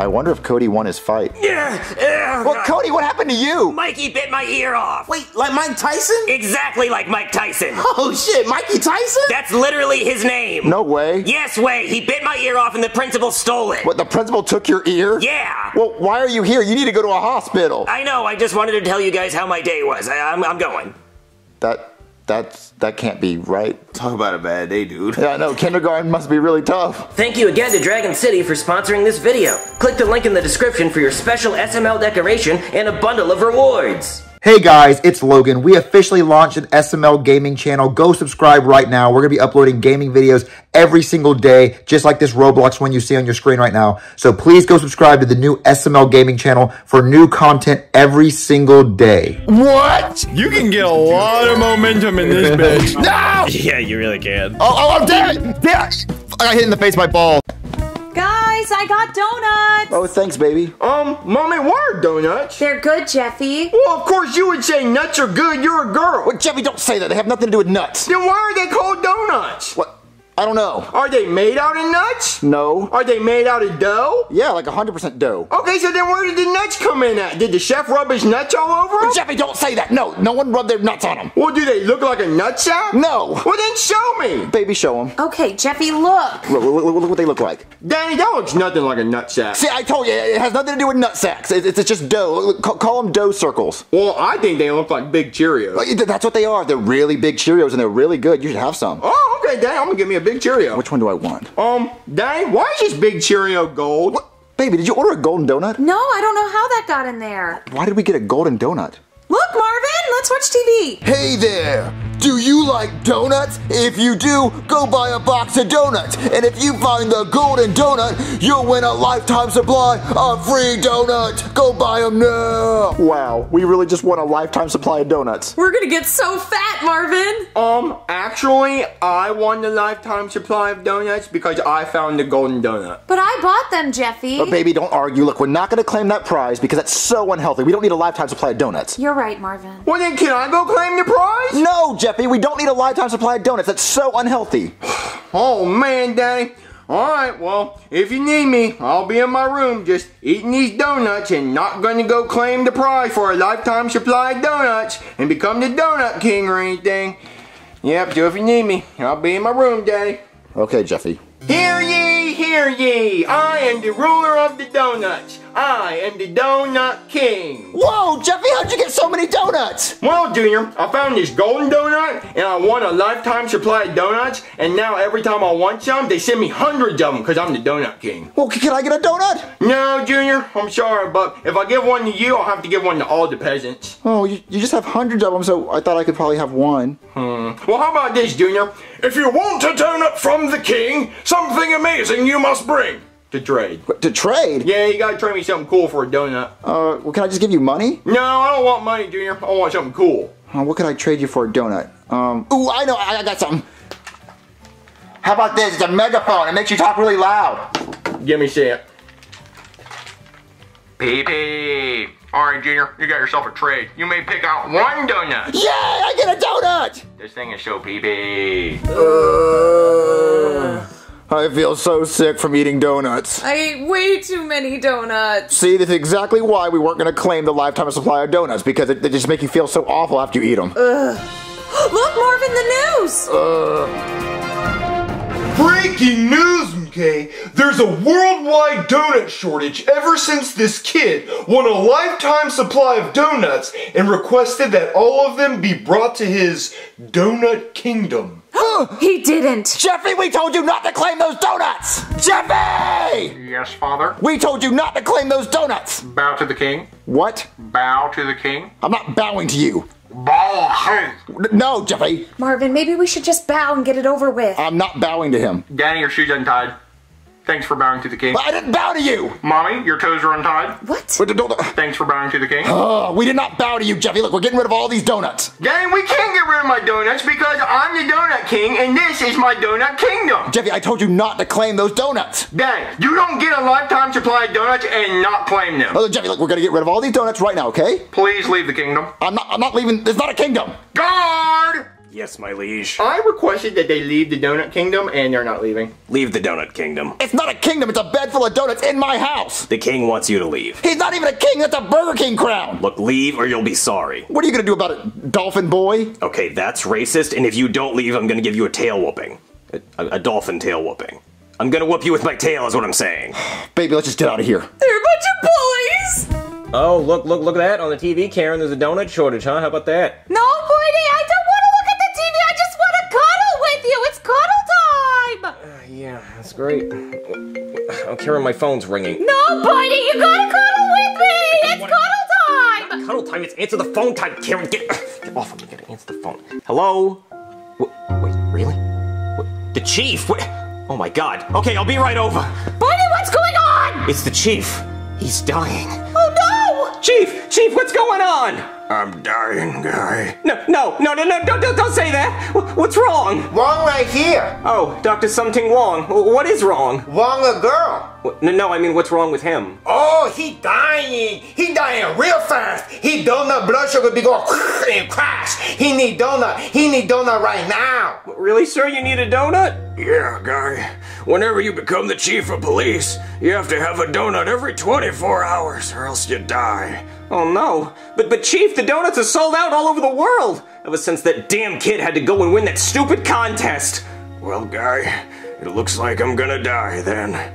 Speaker 2: I wonder if Cody won his fight.
Speaker 8: Yeah. yeah.
Speaker 2: Well, Cody, what happened to you?
Speaker 8: Mikey bit my ear off.
Speaker 7: Wait, like Mike Tyson?
Speaker 8: Exactly like Mike Tyson.
Speaker 7: Oh shit, Mikey Tyson?
Speaker 8: That's literally his name.
Speaker 2: No way.
Speaker 8: Yes, way. He bit my ear off and the principal stole it.
Speaker 2: What, the principal took your ear?
Speaker 8: Yeah.
Speaker 2: Well, why are you here? You need to go to a hospital.
Speaker 8: I know. I just wanted to tell you guys how my day was. I, I'm, I'm going.
Speaker 2: That, that's, that can't be right.
Speaker 7: Talk about a bad day, dude.
Speaker 2: Yeah, I know. Kindergarten must be really tough.
Speaker 8: Thank you again to Dragon City for sponsoring this video. Click the link in the description for your special SML decoration and a bundle of rewards.
Speaker 2: Hey guys, it's Logan. We officially launched an SML gaming channel. Go subscribe right now. We're going to be uploading gaming videos every single day, just like this Roblox one you see on your screen right now. So please go subscribe to the new SML gaming channel for new content every single day.
Speaker 9: What? You can get a lot of momentum in this bitch.
Speaker 2: No!
Speaker 9: Yeah, you really can.
Speaker 2: Oh, oh, oh damn it! Damn! I got hit in the face by ball.
Speaker 3: Guys, I got donuts.
Speaker 2: Oh, thanks, baby.
Speaker 1: Um, mommy, why are donuts?
Speaker 3: They're good, Jeffy.
Speaker 1: Well, of course you would say nuts are good. You're a girl.
Speaker 2: What, Jeffy, don't say that. They have nothing to do with nuts.
Speaker 1: Then why are they called donuts?
Speaker 2: What? I don't know.
Speaker 1: Are they made out of nuts?
Speaker 2: No.
Speaker 1: Are they made out of dough?
Speaker 2: Yeah, like 100% dough.
Speaker 1: Okay, so then where did the nuts come in at? Did the chef rub his nuts all over them?
Speaker 2: Jeffy, don't say that. No, no one rubbed their nuts on them.
Speaker 1: Well, do they look like a nut sack?
Speaker 2: No.
Speaker 1: Well, then show me.
Speaker 2: Baby, show them.
Speaker 3: Okay, Jeffy, look.
Speaker 2: Look, look, look, look what they look like.
Speaker 1: Danny, that looks nothing like a nut sack.
Speaker 2: See, I told you, it has nothing to do with nut sacks. It- It's, just dough. Look, Call, call them dough circles.
Speaker 1: Well, I think they look like big Cheerios.
Speaker 2: That's what they are. They're really big Cheerios and they're really good. You should have some.
Speaker 1: Oh, okay, Danny, I'm gonna give me a big Cheerio.
Speaker 2: Which one do I want?
Speaker 1: Um, dang, why is this big Cheerio gold?
Speaker 2: What? Baby, did you order a golden donut?
Speaker 3: No, I don't know how that got in there.
Speaker 2: Why did we get a golden donut?
Speaker 3: Look, Marvin, let's watch TV.
Speaker 2: Hey there! Do you like donuts? If you do, go buy a box of donuts. And if you find the golden donut, you'll win a lifetime supply of free donuts. Go buy them now. Wow, we really just won a lifetime supply of donuts.
Speaker 3: We're gonna get so fat, Marvin.
Speaker 1: Um, actually, I won the lifetime supply of donuts because I found the golden donut.
Speaker 3: But I bought them, Jeffy.
Speaker 2: But baby, don't argue. Look, we're not gonna claim that prize because that's so unhealthy. We don't need a lifetime supply of donuts.
Speaker 3: You're right, Marvin.
Speaker 1: Well, then can I go claim the prize?
Speaker 2: No, Jeffy, we don't need a lifetime supply of donuts. That's so unhealthy.
Speaker 1: Oh, man, Danny. Alright, well, if you need me, I'll be in my room just eating these donuts and not gonna go claim the prize for a lifetime supply of donuts and become the donut king or anything. Yep, so if you need me, I'll be in my room, Daddy.
Speaker 2: Okay, Jeffy.
Speaker 1: Hear ye, hear ye! I am the ruler of the donuts. I am the Donut King.
Speaker 2: Whoa, Jeffy, how'd you get so many donuts?
Speaker 1: Well, Junior, I found this golden donut and I won a lifetime supply of donuts. And now every time I want some, they send me hundreds of them because I'm the Donut King.
Speaker 2: Well, can I get a donut?
Speaker 1: No, Junior, I'm sorry, but if I give one to you, I'll have to give one to all the peasants.
Speaker 2: Oh, you, you just have hundreds of them, so I thought I could probably have one.
Speaker 1: Hmm. Well, how about this, Junior? If you want a donut from the king, something amazing you must bring. To trade.
Speaker 2: What, to trade?
Speaker 1: Yeah, you gotta trade me something cool for a donut.
Speaker 2: Uh, well, can I just give you money?
Speaker 1: No, I don't want money, Junior. I want something cool.
Speaker 2: Uh, what could I trade you for a donut? Um, ooh, I know, I, I got something. How about this? It's a megaphone. It makes you talk really loud.
Speaker 1: Give me shit.
Speaker 11: PP. Alright, Junior, you got yourself a trade. You may pick out one donut.
Speaker 2: Yeah, I get a donut!
Speaker 11: This thing is so PP.
Speaker 2: I feel so sick from eating donuts.
Speaker 3: I ate way too many donuts.
Speaker 2: See, that's exactly why we weren't going to claim the lifetime supply of donuts, because it, they just make you feel so awful after you eat them.
Speaker 3: Ugh. Look, Marvin, the news.
Speaker 11: Breaking news, okay? There's a worldwide donut shortage ever since this kid won a lifetime supply of donuts and requested that all of them be brought to his donut kingdom.
Speaker 3: he didn't.
Speaker 2: Jeffy, we told you not to claim those donuts! Jeffy!
Speaker 11: Yes, father.
Speaker 2: We told you not to claim those donuts!
Speaker 11: Bow to the king.
Speaker 2: What?
Speaker 11: Bow to the king.
Speaker 2: I'm not bowing to you. Bow. No, Jeffy.
Speaker 3: Marvin, maybe we should just bow and get it over with.
Speaker 2: I'm not bowing to him.
Speaker 18: Danny, your shoes untied. Thanks for bowing to the king.
Speaker 2: But I didn't bow to you.
Speaker 18: Mommy, your toes are untied.
Speaker 3: What?
Speaker 2: Wait, don't- don't-
Speaker 18: Thanks for bowing to the king.
Speaker 2: Oh, we did not bow to you, Jeffy. Look, we're getting rid of all these donuts.
Speaker 1: Danny, we can't get rid of my donuts because I'm the donut king and this is my donut kingdom.
Speaker 2: Jeffy, I told you not to claim those donuts.
Speaker 1: Danny, you don't get a lifetime supply of donuts and not claim them.
Speaker 2: Oh, Jeffy, look, we're gonna get rid of all these donuts right now, okay?
Speaker 18: Please leave the kingdom.
Speaker 2: I'm not. I'm not leaving. It's not a kingdom.
Speaker 1: Guard!
Speaker 6: Yes, my liege.
Speaker 1: I requested that they leave the donut kingdom and they're not leaving.
Speaker 6: Leave the donut kingdom.
Speaker 2: It's not a kingdom. It's a bed full of donuts in my house.
Speaker 6: The king wants you to leave.
Speaker 2: He's not even a king. That's a Burger King crown.
Speaker 6: Look, leave or you'll be sorry.
Speaker 2: What are you gonna do about it, Dolphin Boy?
Speaker 6: Okay, that's racist, and if you don't leave, I'm gonna give you a tail whooping. A, a, a dolphin tail whooping. I'm gonna whoop you with my tail, is what I'm saying.
Speaker 2: Baby, let's just get out of here.
Speaker 3: They're a bunch of bullies!
Speaker 4: Oh, look, look, look at that on the TV, Karen. There's a donut shortage, huh? How about that?
Speaker 3: No, Boydie, I don't cuddle time.
Speaker 4: Yeah, that's great. Oh, Karen, my phone's ringing.
Speaker 3: No, Buddy, you gotta cuddle with me. It's cuddle time.
Speaker 4: Cuddle time. It's answer the phone time. Karen, get, uh, get off of me. Gotta answer the phone. Hello? Wh- wait, really? What? The chief? Wait. Oh my god. Okay, I'll be right over.
Speaker 3: Buddy, what's going on?
Speaker 4: It's the chief. He's dying.
Speaker 3: Oh no!
Speaker 4: Chief! Chief, what's going on?
Speaker 10: I'm dying, guy.
Speaker 4: No, no, no, no, no, don't, don't, don't say that. What's wrong?
Speaker 1: Wrong right here.
Speaker 4: Oh, Dr. Something Wong. What is wrong?
Speaker 1: Wrong a girl.
Speaker 4: No, no, I mean, what's wrong with him?
Speaker 1: Oh, he dying. He dying real fast. He donut blood sugar be going and crash. He need donut. He need donut right now.
Speaker 4: Really, sir? You need a donut?
Speaker 10: Yeah, guy. Whenever you become the chief of police, you have to have a donut every 24 hours or else you die.
Speaker 4: Oh no. But but Chief, the donuts are sold out all over the world. Ever since that damn kid had to go and win that stupid contest.
Speaker 10: Well, guy, it looks like I'm gonna die then.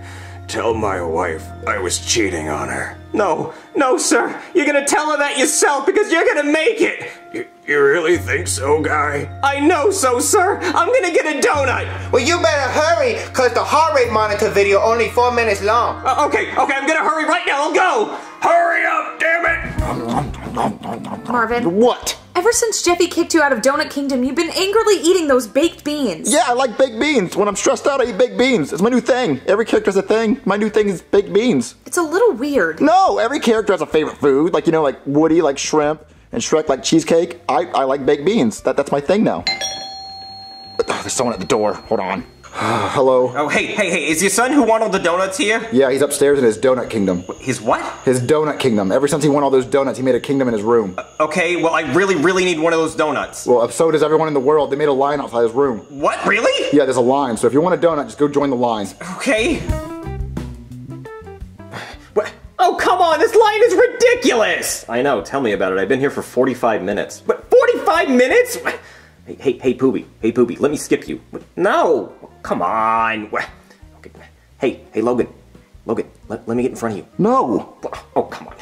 Speaker 10: Tell my wife I was cheating on her.
Speaker 4: No, no, sir. You're gonna tell her that yourself because you're gonna make it.
Speaker 10: You, you really think so, guy?
Speaker 4: I know so, sir. I'm gonna get a donut.
Speaker 1: Well, you better hurry, cause the heart rate monitor video only four minutes long.
Speaker 4: Uh, okay, okay, I'm gonna hurry right now. I'll go.
Speaker 10: Hurry up, damn it!
Speaker 3: Marvin,
Speaker 2: What?
Speaker 3: ever since Jeffy kicked you out of Donut Kingdom, you've been angrily eating those baked beans.
Speaker 2: Yeah, I like baked beans. When I'm stressed out, I eat baked beans. It's my new thing. Every character has a thing. My new thing is baked beans.
Speaker 3: It's a little weird.
Speaker 2: No, every character has a favorite food. Like, you know, like Woody, like shrimp, and Shrek, like cheesecake. I, I like baked beans. That, that's my thing now. Oh, there's someone at the door. Hold on. Hello.
Speaker 4: Oh, hey, hey, hey, is your son who won all the donuts here?
Speaker 2: Yeah, he's upstairs in his donut kingdom.
Speaker 4: His what?
Speaker 2: His donut kingdom. Ever since he won all those donuts, he made a kingdom in his room.
Speaker 4: Uh, okay, well, I really, really need one of those donuts.
Speaker 2: Well, uh, so does everyone in the world. They made a line outside his room.
Speaker 4: What, really?
Speaker 2: Yeah, there's a line. So if you want a donut, just go join the line.
Speaker 4: Okay. What? Oh, come on, this line is ridiculous! I know, tell me about it. I've been here for 45 minutes. But 45 minutes? Hey, hey, hey, Pooby. Hey, Pooby, let me skip you. No! Come on. What? Okay. Hey, hey, Logan. Logan, let, let me get in front of you.
Speaker 2: No.
Speaker 4: Oh, come on.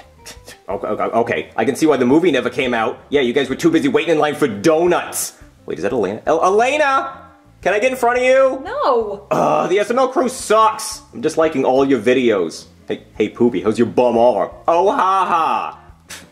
Speaker 4: Okay, okay, okay, I can see why the movie never came out. Yeah, you guys were too busy waiting in line for donuts. Wait, is that Elena? El- Elena! Can I get in front of you?
Speaker 3: No.
Speaker 4: Uh, the SML crew sucks. I'm just liking all your videos. Hey, hey, Poopy, how's your bum arm? Oh, ha ha.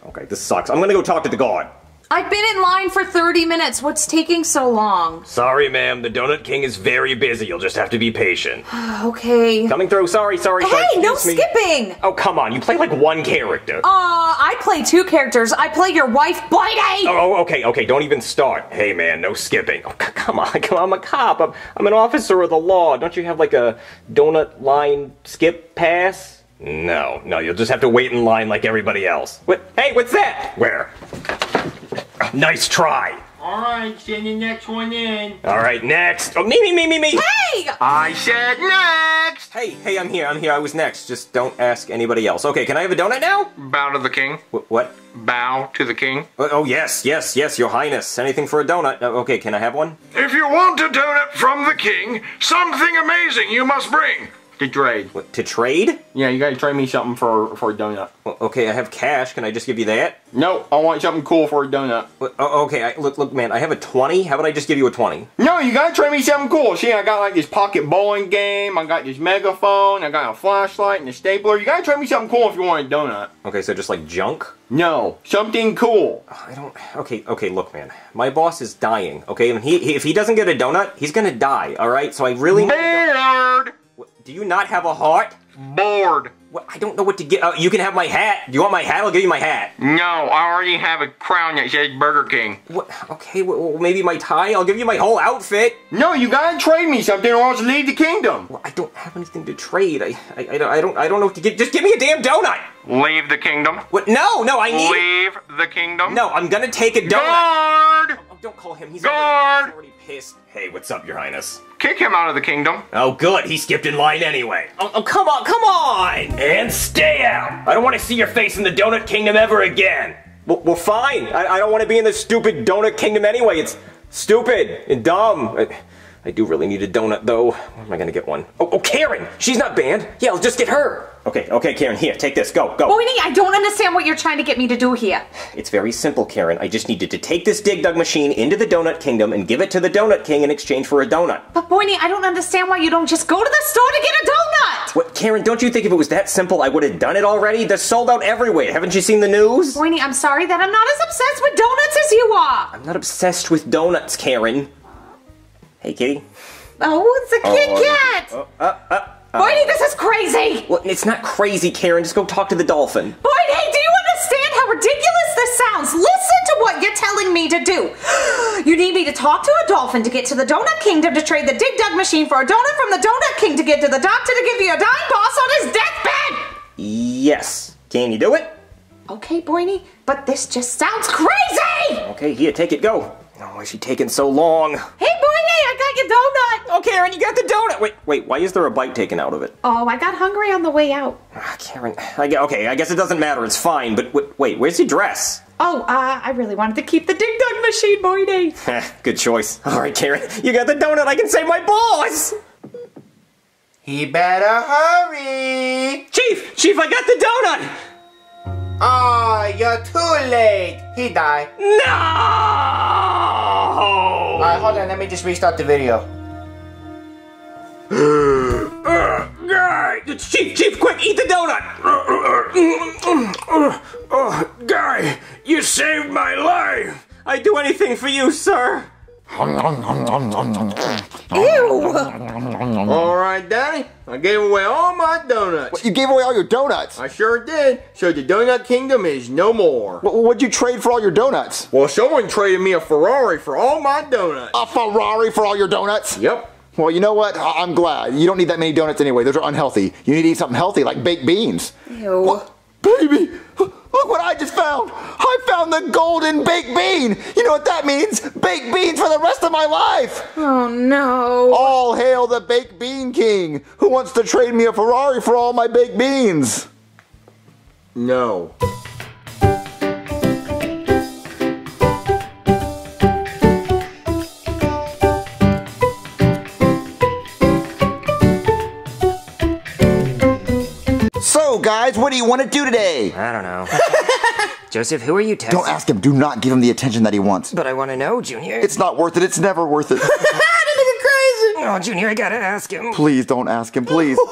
Speaker 4: Okay, this sucks. I'm gonna go talk to the guard.
Speaker 3: I've been in line for 30 minutes. What's taking so long?
Speaker 6: Sorry, ma'am. The Donut King is very busy. You'll just have to be patient.
Speaker 3: Okay.
Speaker 4: Coming through. Sorry, sorry, sorry.
Speaker 3: Hey, no
Speaker 4: excuse me.
Speaker 3: skipping!
Speaker 4: Oh, come on. You play like one character.
Speaker 3: Uh, I play two characters. I play your wife, Boydie!
Speaker 4: Oh, oh, okay, okay. Don't even start. Hey, man, no skipping. Oh, come on, come on. I'm a cop. I'm, I'm an officer of the law. Don't you have like a donut line skip pass? No, no. You'll just have to wait in line like everybody else. What? Hey, what's that? Where? Nice try.
Speaker 1: Alright, send the next one in.
Speaker 4: All right, next. Oh, me, me, me, me, me.
Speaker 3: Hey!
Speaker 1: I said next!
Speaker 4: Hey, hey, I'm here. I'm here. I was next. Just don't ask anybody else. Okay, can I have a donut now?
Speaker 18: Bow to the king.
Speaker 4: Wh- what?
Speaker 18: Bow to the king.
Speaker 4: Oh, oh, yes, yes, yes, Your Highness. Anything for a donut? Uh, okay, can I have one?
Speaker 10: If you want a donut from the king, something amazing you must bring.
Speaker 1: To trade.
Speaker 4: What, to trade?
Speaker 1: Yeah, you gotta trade me something for for a donut.
Speaker 4: Well, okay, I have cash. Can I just give you that?
Speaker 1: No, I want something cool for a donut.
Speaker 4: What- oh, okay, I, look, look, man. I have a twenty. How about I just give you a twenty?
Speaker 1: No, you gotta trade me something cool. See, I got like this pocket bowling game. I got this megaphone. I got a flashlight and a stapler. You gotta trade me something cool if you want a donut.
Speaker 4: Okay, so just like junk.
Speaker 1: No, something cool.
Speaker 4: Oh, I don't. Okay, okay. Look, man. My boss is dying. Okay, and he, he if he doesn't get a donut, he's gonna die. All right. So I really. need a don-
Speaker 1: Bored.
Speaker 4: What, Do you not have a heart?
Speaker 1: Bored.
Speaker 4: What, I don't know what to get. Uh, you can have my hat. Do you want my hat? I'll give you my hat.
Speaker 1: No, I already have a crown that says Burger King.
Speaker 4: What? Okay, well, maybe my tie. I'll give you my whole outfit.
Speaker 1: No, you gotta trade me something or else leave the kingdom.
Speaker 4: Well, I don't have anything to trade. I, I, I, don't, I don't, I don't know what to get. Just give me a damn donut.
Speaker 1: Leave the kingdom.
Speaker 4: What? No, no, I need.
Speaker 1: Leave the kingdom.
Speaker 4: No, I'm gonna take a donut.
Speaker 1: Guard!
Speaker 4: Oh, don't call him. He's
Speaker 1: Guard!
Speaker 4: already, he's already pissed. Hey, what's up, Your Highness?
Speaker 1: Kick him out of the kingdom.
Speaker 4: Oh, good. He skipped in line anyway. Oh, oh, come on, come on! And stay out. I don't want to see your face in the Donut Kingdom ever again. Well, well fine. I, I don't want to be in the stupid Donut Kingdom anyway. It's stupid and dumb. I, I do really need a donut, though. Where am I gonna get one? Oh, oh, Karen! She's not banned. Yeah, I'll just get her. Okay, okay, Karen. Here, take this. Go, go.
Speaker 3: Boydie, I don't understand what you're trying to get me to do here.
Speaker 4: It's very simple, Karen. I just needed to take this Dig Dug machine into the Donut Kingdom and give it to the Donut King in exchange for a donut.
Speaker 3: But Boydie, I don't understand why you don't just go to the store to get a donut.
Speaker 4: What, Karen, don't you think if it was that simple, I would have done it already? They're sold out everywhere. Haven't you seen the news?
Speaker 3: Boydie, I'm sorry that I'm not as obsessed with donuts as you are.
Speaker 4: I'm not obsessed with donuts, Karen. Hey, kitty.
Speaker 3: Oh, it's a Kit
Speaker 4: Oh,
Speaker 3: Kat.
Speaker 4: Uh, uh, uh.
Speaker 3: Boydie, this is crazy.
Speaker 4: Well, it's not crazy, Karen. Just go talk to the dolphin.
Speaker 3: Boydie, do you understand how ridiculous this sounds? Listen to what you're telling me to do. You need me to talk to a dolphin to get to the Donut Kingdom to trade the Dig Dug machine for a donut from the Donut King to get to the doctor to give you a dying boss on his deathbed.
Speaker 4: Yes. Can you do it?
Speaker 3: Okay, Boydie, but this just sounds crazy.
Speaker 4: Okay, here, take it, go. Oh, why is she taking so long?
Speaker 3: Hey, Boydie, I got your donut.
Speaker 4: Oh, Karen, you got the donut. Wait, wait, why is there a bite taken out of it?
Speaker 3: Oh, I got hungry on the way out.
Speaker 4: Ah, Karen, I, gue- okay, I guess it doesn't matter. It's fine, but wait, wait where's your dress?
Speaker 3: Oh, uh, I really wanted to keep the Dig Dug machine, Boydie.
Speaker 4: Heh, Good choice. All right, Karen, you got the donut. I can save my boss.
Speaker 19: He better hurry.
Speaker 4: Chief, Chief, I got the donut.
Speaker 19: Ah, you're too late. He died.
Speaker 4: No.
Speaker 19: Alright, hold on. Let me just restart the video.
Speaker 4: Uh, guy, Chief, Chief, quick, eat the donut. Oh, guy, you saved my life. I'd do anything for you, sir.
Speaker 3: Ew.
Speaker 1: All right, Daddy. I gave away all my donuts.
Speaker 2: You gave away all your donuts.
Speaker 1: I sure did. So the donut kingdom is no more.
Speaker 2: What, what'd you trade for all your donuts?
Speaker 1: Well, someone traded me a Ferrari for all my donuts.
Speaker 2: A Ferrari for all your donuts?
Speaker 1: Yep.
Speaker 2: Well, you know what? I- I'm glad. You don't need that many donuts anyway. Those are unhealthy. You need to eat something healthy like baked beans.
Speaker 3: Ew.
Speaker 2: What? Baby, look what I just found. I found the golden baked bean. You know what that means? Baked beans for the rest of my life.
Speaker 3: Oh no.
Speaker 2: All hail the baked bean king who wants to trade me a Ferrari for all my baked beans.
Speaker 1: No.
Speaker 2: Guys, what do you want to do today?
Speaker 8: I don't know. Joseph, who are you texting?
Speaker 2: Don't ask him. Do not give him the attention that he wants.
Speaker 8: But I want to know, Junior.
Speaker 2: It's not worth it. It's never worth it.
Speaker 8: Oh, Junior, I gotta ask him.
Speaker 2: Please don't ask him, please.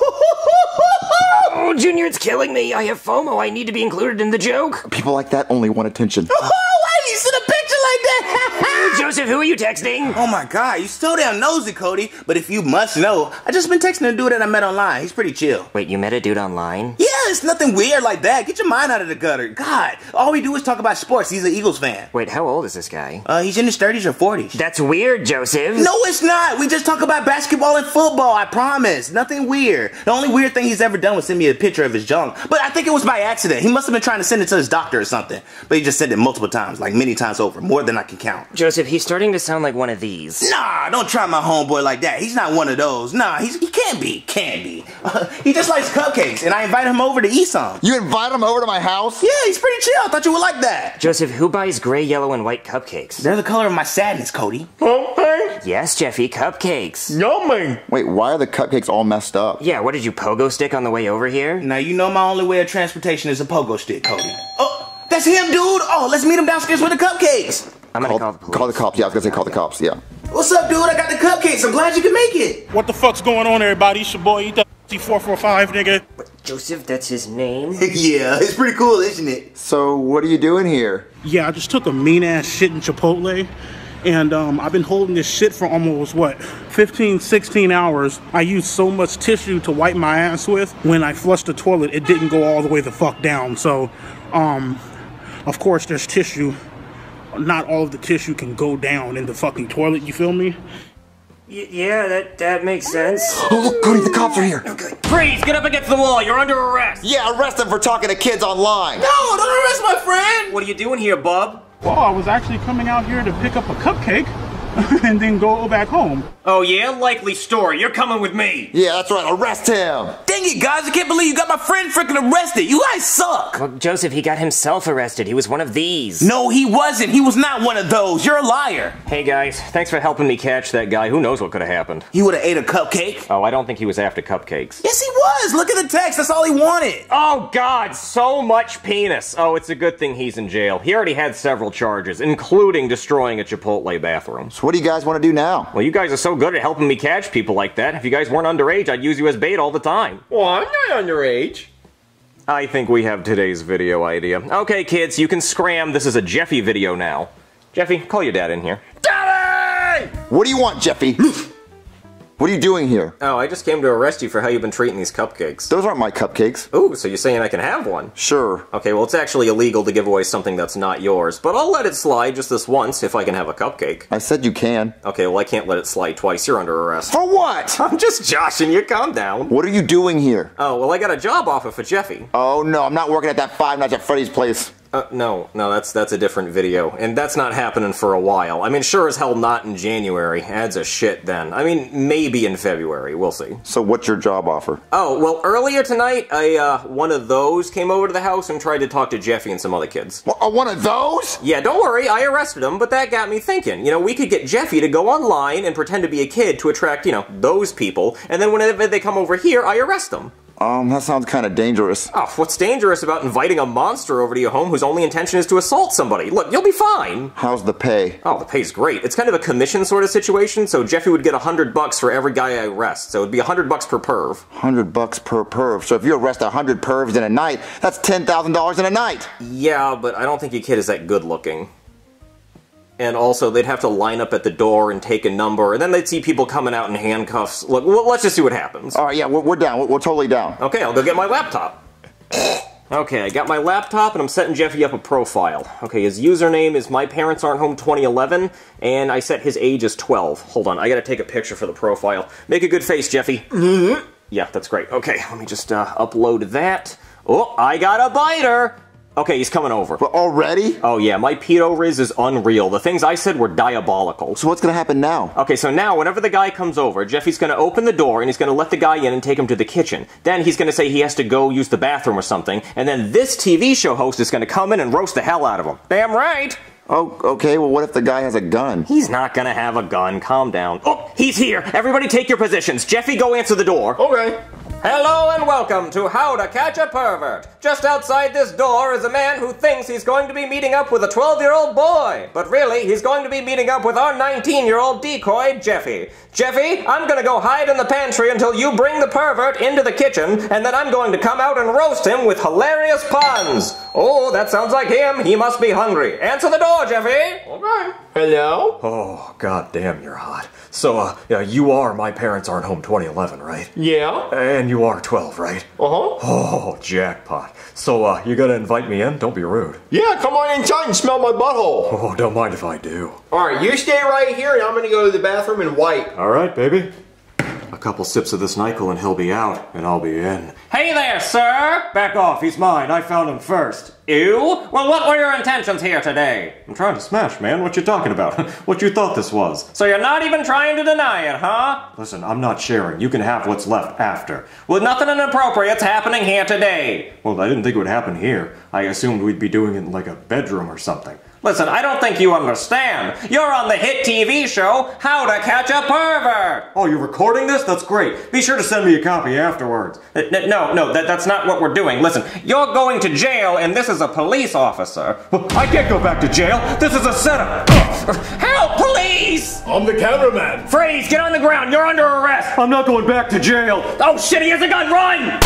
Speaker 8: Oh, Junior, it's killing me. I have FOMO. I need to be included in the joke.
Speaker 2: People like that only want attention.
Speaker 20: Oh, why you send a picture like that?
Speaker 8: Joseph, who are you texting?
Speaker 7: Oh my god, you so damn nosy, Cody. But if you must know, I just been texting a dude that I met online. He's pretty chill.
Speaker 8: Wait, you met a dude online?
Speaker 7: Yeah, it's nothing weird like that. Get your mind out of the gutter. God, all we do is talk about sports. He's an Eagles fan.
Speaker 8: Wait, how old is this guy?
Speaker 7: Uh, he's in his 30s or 40s.
Speaker 8: That's weird, Joseph.
Speaker 7: No, it's not. We just talk about basketball and football. I promise. Nothing weird. The only weird thing he's ever done was send me a picture of his junk. But I think it was by accident. He must have been trying to send it to his doctor or something. But he just sent it multiple times, like many times over, more than
Speaker 21: than I can count.
Speaker 8: Joseph, he's starting to sound like one of these.
Speaker 21: Nah, don't try my homeboy like that. He's not one of those. Nah, he's, he can't be. Can't be. he just likes cupcakes, and I invited him over to eat some.
Speaker 2: You invite him over to my house?
Speaker 21: Yeah, he's pretty chill. I thought you would like that.
Speaker 8: Joseph, who buys gray, yellow, and white cupcakes?
Speaker 21: They're the color of my sadness, Cody.
Speaker 11: Okay.
Speaker 8: Yes, Jeffy, cupcakes.
Speaker 11: Yummy.
Speaker 2: Wait, why are the cupcakes all messed up?
Speaker 8: Yeah, what did you pogo stick on the way over here?
Speaker 21: Now you know my only way of transportation is a pogo stick, Cody. Oh, that's him, dude. Oh, let's meet him downstairs with the cupcakes.
Speaker 8: I'm gonna
Speaker 2: Call,
Speaker 8: call the police.
Speaker 2: call the cops. Yeah, I was gonna say call the cops. Yeah.
Speaker 21: What's up, dude? I got the cupcakes. I'm glad you can make it.
Speaker 22: What the fuck's going on, everybody? It's your boy E445, nigga.
Speaker 8: Joseph, that's his name?
Speaker 21: yeah, it's pretty cool, isn't it?
Speaker 2: So what are you doing here?
Speaker 22: Yeah, I just took a mean ass shit in Chipotle. And um, I've been holding this shit for almost, what, 15, 16 hours. I used so much tissue to wipe my ass with. When I flushed the toilet, it didn't go all the way the fuck down. So, um, of course, there's tissue. Not all of the tissue can go down in the fucking toilet, you feel me?
Speaker 8: Y- yeah, that, that makes sense.
Speaker 2: Oh, look, Cody, the cops are here. Okay.
Speaker 4: Freeze! Get up against the wall. You're under arrest.
Speaker 2: Yeah, arrest them for talking to kids online.
Speaker 21: No, don't arrest my friend.
Speaker 4: What are you doing here, bub?
Speaker 22: Well, I was actually coming out here to pick up a cupcake and then go back home.
Speaker 4: Oh yeah, likely story. You're coming with me.
Speaker 2: Yeah, that's right. Arrest him.
Speaker 21: Dang it, guys. I can't believe you got my friend freaking arrested. You guys suck.
Speaker 8: Well, Joseph, he got himself arrested. He was one of these.
Speaker 21: No, he wasn't. He was not one of those. You're a liar.
Speaker 4: Hey guys, thanks for helping me catch that guy. Who knows what could have happened?
Speaker 21: He would have ate a cupcake.
Speaker 4: Oh, I don't think he was after cupcakes.
Speaker 21: Yes, he was. Look at the text. That's all he wanted.
Speaker 4: Oh God, so much penis. Oh, it's a good thing he's in jail. He already had several charges, including destroying a Chipotle bathroom.
Speaker 2: So what do you guys want to do now?
Speaker 4: Well, you guys are so good at helping me catch people like that. If you guys weren't underage, I'd use you as bait all the time.
Speaker 11: Well, I'm not underage.
Speaker 4: I think we have today's video idea. Okay, kids, you can scram. This is a Jeffy video now. Jeffy, call your dad in here.
Speaker 11: Daddy!
Speaker 2: What do you want, Jeffy? what are you doing here?
Speaker 4: Oh, I just came to arrest you for how you've been treating these cupcakes.
Speaker 2: Those aren't my cupcakes.
Speaker 4: Ooh, so you're saying I can have one?
Speaker 2: Sure.
Speaker 4: Okay, well, it's actually illegal to give away something that's not yours, but I'll let it slide just this once if I can have a cupcake.
Speaker 2: I said you can.
Speaker 4: Okay, well, I can't let it slide twice. You're under arrest.
Speaker 2: For what?
Speaker 4: I'm just joshing you. Calm down.
Speaker 2: What are you doing here?
Speaker 4: Oh, well, I got a job offer for Jeffy.
Speaker 2: Oh no, I'm not working at that Five Nights at Freddy's place.
Speaker 4: Uh, no, no, that's that's a different video, and that's not happening for a while. I mean, sure as hell not in January. Ads a shit then. I mean, maybe in February. We'll see.
Speaker 2: So what's your job offer?
Speaker 4: Oh well, earlier tonight, I uh, one of those came over to the house and tried to talk to Jeffy and some other kids.
Speaker 2: What, uh, one of those?
Speaker 4: Yeah, don't worry, I arrested him, but that got me thinking. You know, we could get Jeffy to go online and pretend to be a kid to attract, you know, those people, and then whenever they come over here, I arrest them.
Speaker 2: Um, that sounds kind of dangerous.
Speaker 4: Oh, what's dangerous about inviting a monster over to your home whose only intention is to assault somebody? Look, you'll be fine.
Speaker 2: How's the pay?
Speaker 4: Oh, the pay's great. It's kind of a commission sort of situation, so Jeffy would get a hundred bucks for every guy I arrest, so it'd be a hundred bucks per perv.
Speaker 2: Hundred bucks per perv. So if you arrest a hundred pervs in a night, that's ten thousand dollars in a night.
Speaker 4: Yeah, but I don't think your kid is that good looking. And also, they'd have to line up at the door and take a number, and then they'd see people coming out in handcuffs. Look, well, let's just see what happens.
Speaker 2: All right, yeah, we're, we're down. We're, we're totally down.
Speaker 4: Okay, I'll go get my laptop. Okay, I got my laptop and I'm setting Jeffy up a profile. Okay, his username is My Parents Aren't Home 2011, and I set his age as 12. Hold on, I gotta take a picture for the profile. Make a good face, Jeffy. Mm-hmm. Yeah, that's great. Okay, let me just uh, upload that. Oh, I got a biter! Okay, he's coming over.
Speaker 2: But already?
Speaker 4: Oh yeah, my pedo riz is unreal. The things I said were diabolical.
Speaker 2: So what's gonna happen now?
Speaker 4: Okay, so now whenever the guy comes over, Jeffy's gonna open the door and he's gonna let the guy in and take him to the kitchen. Then he's gonna say he has to go use the bathroom or something, and then this TV show host is gonna come in and roast the hell out of him. Damn right!
Speaker 2: Oh, okay. Well, what if the guy has a gun?
Speaker 4: He's not gonna have a gun. Calm down. Oh, he's here. Everybody take your positions. Jeffy, go answer the door.
Speaker 11: Okay.
Speaker 4: Hello and welcome to How to Catch a Pervert. Just outside this door is a man who thinks he's going to be meeting up with a 12 year old boy. But really, he's going to be meeting up with our 19 year old decoy, Jeffy. Jeffy, I'm gonna go hide in the pantry until you bring the pervert into the kitchen, and then I'm going to come out and roast him with hilarious puns. Oh, that sounds like him. He must be hungry. Answer the door, Jeffy.
Speaker 11: Okay. Hello?
Speaker 6: Oh, god damn, you're hot. So, uh, yeah, you are My Parents Aren't Home 2011, right?
Speaker 11: Yeah.
Speaker 6: And you are 12, right?
Speaker 11: Uh-huh.
Speaker 6: Oh, jackpot. So, uh, you gonna invite me in? Don't be rude.
Speaker 11: Yeah, come on inside and smell my butthole.
Speaker 6: Oh, don't mind if I do.
Speaker 11: All right, you stay right here and I'm gonna go to the bathroom and wipe.
Speaker 6: Alright, baby.
Speaker 4: A couple sips of this NyQuil and he'll be out, and I'll be in. Hey there, sir! Back off, he's mine. I found him first. Ew? Well, what were your intentions here today? I'm trying to smash, man. What you talking about? what you thought this was? So you're not even trying to deny it, huh? Listen, I'm not sharing. You can have what's left after. Well, nothing inappropriate's happening here today. Well, I didn't think it would happen here. I assumed we'd be doing it in like a bedroom or something. Listen, I don't think you understand. You're on the hit TV show, How to Catch a Pervert! Oh, you're recording this? That's great. Be sure to send me a copy afterwards. Uh, n- No, no, that, that's not what we're doing. Listen, you're going to jail, and this is a police officer. Well, I can't go back to jail. This is a setup. Help, police! I'm the cameraman. Freeze, get on the ground. You're under arrest. I'm not going back to jail. Oh, shit, he has a gun. Run!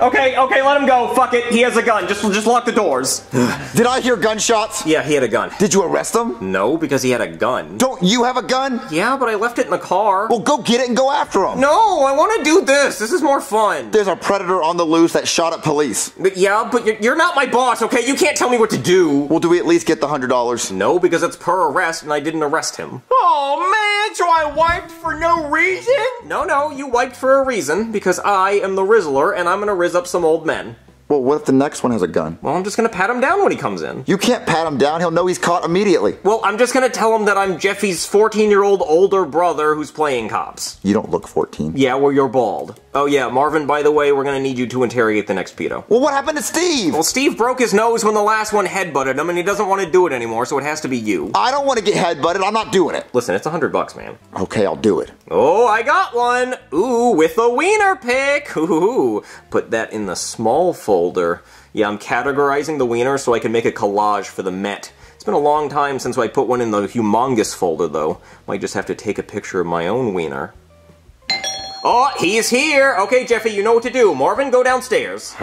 Speaker 4: Okay, okay, let him go. Fuck it. He has a gun. Just just lock the doors.
Speaker 2: Did I hear gunshots?
Speaker 4: Yeah, he had a gun.
Speaker 2: Did you arrest him?
Speaker 4: No, because he had a gun.
Speaker 2: Don't you have a gun?
Speaker 4: Yeah, but I left it in the car.
Speaker 2: Well, go get it and go after him.
Speaker 4: No, I want to do this. This is more fun.
Speaker 2: There's a predator on the loose that shot at police.
Speaker 4: But yeah, but you're, you're not my boss, okay? You can't tell me what to do.
Speaker 2: Well, do we at least get the hundred dollars?
Speaker 4: No, because it's per arrest, and I didn't arrest him.
Speaker 1: Oh man, so I wiped for no reason?
Speaker 4: No, no, you wiped for a reason, because I am the Rizzler, and I'm gonna rizz up some old men.
Speaker 2: Well, what if the next one has a gun?
Speaker 4: Well, I'm just gonna pat him down when he comes in.
Speaker 2: You can't pat him down. He'll know he's caught immediately.
Speaker 4: Well, I'm just gonna tell him that I'm Jeffy's 14 year old older brother who's playing cops.
Speaker 2: You don't look 14.
Speaker 4: Yeah, well, you're bald. Oh, yeah, Marvin, by the way, we're gonna need you to interrogate the next pedo.
Speaker 2: Well, what happened to Steve?
Speaker 4: Well, Steve broke his nose when the last one headbutted him, and he doesn't want to do it anymore, so it has to be you.
Speaker 2: I don't want to get headbutted. I'm not doing it.
Speaker 4: Listen, it's a hundred bucks, man.
Speaker 2: Okay, I'll do it.
Speaker 4: Oh, I got one! Ooh, with a wiener pic! Ooh, put that in the small folder. Yeah, I'm categorizing the wiener so I can make a collage for the Met. It's been a long time since I put one in the humongous folder, though. Might just have to take a picture of my own wiener. Oh, he's here! Okay, Jeffy, you know what to do. Marvin, go downstairs.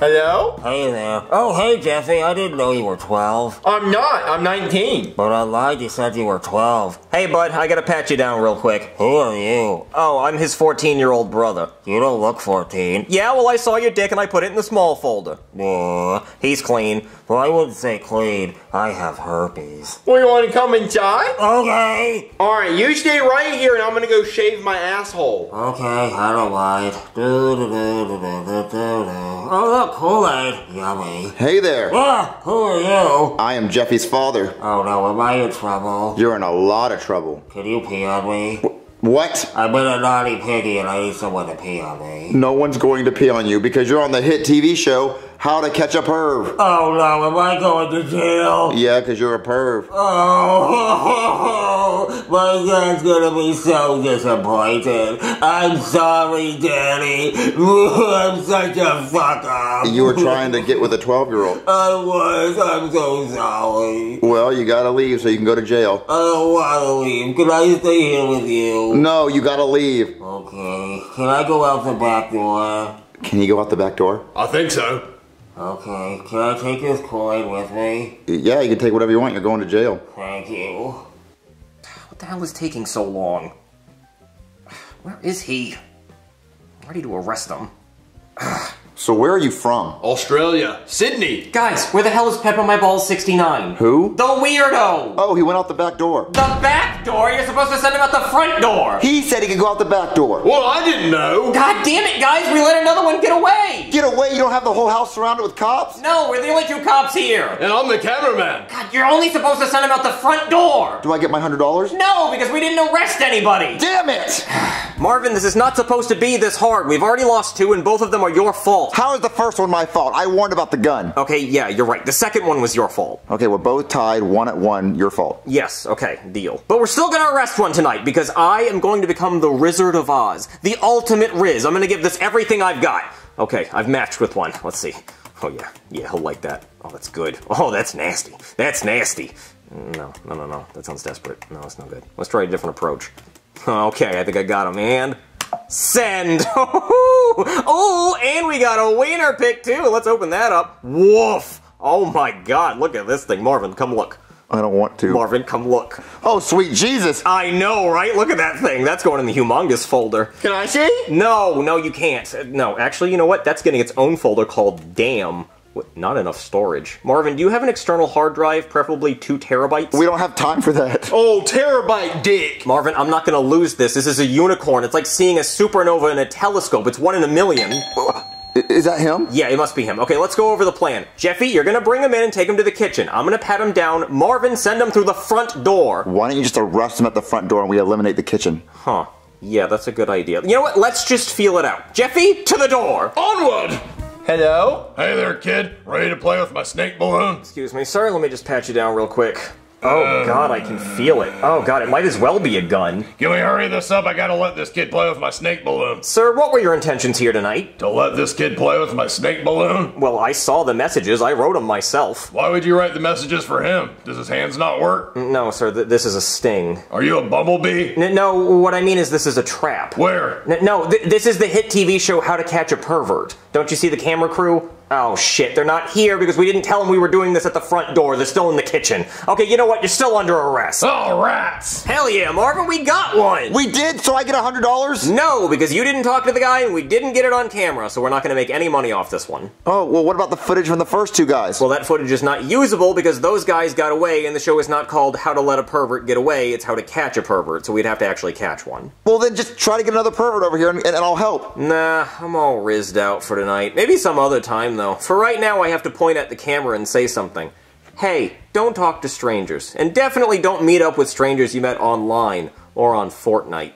Speaker 1: Hello?
Speaker 23: Hey there. Oh, hey, Jeffy. I didn't know you were 12.
Speaker 1: I'm not. I'm 19.
Speaker 23: But I lied. You said you were 12.
Speaker 4: Hey, bud, I gotta pat you down real quick.
Speaker 23: Who are you?
Speaker 4: Oh, I'm his 14 year old brother.
Speaker 23: You don't look 14.
Speaker 4: Yeah, well, I saw your dick and I put it in the small folder.
Speaker 23: Uh,
Speaker 4: He's clean.
Speaker 23: well, I wouldn't say clean. I have herpes.
Speaker 1: Well, you want to come inside?
Speaker 23: Okay.
Speaker 1: Alright, you stay right here and I'm gonna go shave my asshole.
Speaker 23: Okay, I don't mind. Do, do, do, do, do, do, do. Oh, look, Kool-Aid. Yummy.
Speaker 2: Hey there.
Speaker 23: Ah, who are you?
Speaker 2: I am Jeffy's father.
Speaker 23: Oh, no, am I in trouble?
Speaker 2: You're in a lot of trouble.
Speaker 23: Can you pee on me?
Speaker 2: What?
Speaker 23: I've been a naughty piggy and I need someone to pee on me.
Speaker 2: No one's going to pee on you because you're on the hit TV show How to Catch a Perv.
Speaker 23: Oh no, am I going to jail?
Speaker 2: Yeah, because you're a perv.
Speaker 23: Oh, my dad's gonna be so disappointed. I'm sorry, Daddy. I'm such a fuck up.
Speaker 2: You were trying to get with a 12 year old.
Speaker 23: I was. I'm so sorry.
Speaker 2: Well, you gotta leave so you can go to jail.
Speaker 23: I don't want to leave. Can I stay here with you?
Speaker 2: No, you gotta leave.
Speaker 23: Okay. Can I go out the back door?
Speaker 2: Can you go out the back door?
Speaker 1: I think so.
Speaker 23: Okay. Can I take this Kool-Aid with me?
Speaker 2: Yeah, you can take whatever you want. You're going to jail.
Speaker 23: Thank you.
Speaker 4: What the hell is taking so long? Where is he? I'm ready to arrest him.
Speaker 2: So, where are you from?
Speaker 1: Australia. Sydney.
Speaker 4: Guys, where the hell is Pepper My Balls 69?
Speaker 2: Who?
Speaker 4: The weirdo!
Speaker 2: Oh, he went out the back door.
Speaker 4: The back door? You're supposed to send him out the front door!
Speaker 2: He said he could go out the back door.
Speaker 1: Well, I didn't know.
Speaker 4: God damn it, guys! We let another one get away!
Speaker 2: Get away! You don't have the whole house surrounded with cops?
Speaker 4: No, we're the only two cops here!
Speaker 1: And I'm the cameraman.
Speaker 4: God, you're only supposed to send him out the front door!
Speaker 2: Do I get my hundred dollars?
Speaker 4: No, because we didn't arrest anybody!
Speaker 2: Damn it!
Speaker 4: Marvin, this is not supposed to be this hard. We've already lost two, and both of them are your fault.
Speaker 2: How is the first one my fault? I warned about the gun.
Speaker 4: Okay, yeah, you're right. The second one was your fault.
Speaker 2: Okay, we're both tied, one at one, your fault.
Speaker 4: Yes, okay, deal. But we're still gonna arrest one tonight because I am going to become the Wizard of Oz. The ultimate Riz. I'm gonna give this everything I've got. Okay, I've matched with one. Let's see. Oh, yeah. Yeah, he'll like that. Oh, that's good. Oh, that's nasty. That's nasty. No, no, no, no. That sounds desperate. No, that's no good. Let's try a different approach. Okay, I think I got him. And send. oh, and we got a wiener pic too. Let's open that up. Woof. Oh my god, look at this thing. Marvin, come look.
Speaker 2: I don't want to.
Speaker 4: Marvin, come look.
Speaker 2: Oh, sweet Jesus.
Speaker 4: I know, right? Look at that thing. That's going in the humongous folder.
Speaker 1: Can I see?
Speaker 4: No, no, you can't. No, actually, you know what? That's getting its own folder called Damn. What, not enough storage. Marvin, do you have an external hard drive, preferably two terabytes?
Speaker 2: We don't have time for that.
Speaker 9: Oh, terabyte dick.
Speaker 4: Marvin, I'm not gonna lose this. This is a unicorn. It's like seeing a supernova in a telescope. It's one in a million.
Speaker 2: Is that him?
Speaker 4: Yeah, it must be him. Okay, let's go over the plan. Jeffy, you're gonna bring him in and take him to the kitchen. I'm gonna pat him down. Marvin, send him through the front door.
Speaker 2: Why don't you just arrest him at the front door and we eliminate the kitchen?
Speaker 4: Huh. Yeah, that's a good idea. You know what? Let's just feel it out. Jeffy, to the door!
Speaker 9: Onward!
Speaker 11: Hello? Hey there, kid. Ready to play with my snake balloon?
Speaker 4: Excuse me, sir. Let me just pat you down real quick. Oh uh, god, I can feel it. Oh god, it might as well be a gun.
Speaker 11: Can we hurry this up? I gotta let this kid play with my snake balloon.
Speaker 4: Sir, what were your intentions here tonight?
Speaker 11: To let this kid play with my snake balloon?
Speaker 4: Well, I saw the messages. I wrote them myself.
Speaker 11: Why would you write the messages for him? Does his hands not work?
Speaker 4: No, sir, th- this is a sting.
Speaker 11: Are you a bumblebee?
Speaker 4: N- no, what I mean is this is a trap.
Speaker 11: Where?
Speaker 4: N- no, th- this is the hit TV show How to Catch a Pervert. Don't you see the camera crew? Oh shit, they're not here because we didn't tell them we were doing this at the front door. They're still in the kitchen. Okay, you know what? You're still under arrest.
Speaker 11: Oh, rats!
Speaker 4: Hell yeah, Marvin, we got one!
Speaker 2: We did, so I get a hundred dollars?
Speaker 4: No, because you didn't talk to the guy and we didn't get it on camera, so we're not gonna make any money off this one.
Speaker 2: Oh, well, what about the footage from the first two guys?
Speaker 4: Well, that footage is not usable because those guys got away and the show is not called How to Let a Pervert Get Away, it's How to Catch a Pervert, so we'd have to actually catch one.
Speaker 2: Well, then just try to get another pervert over here and, and I'll help.
Speaker 4: Nah, I'm all rizzed out for tonight. Maybe some other time, though. For right now, I have to point at the camera and say something. Hey, don't talk to strangers. And definitely don't meet up with strangers you met online or on Fortnite.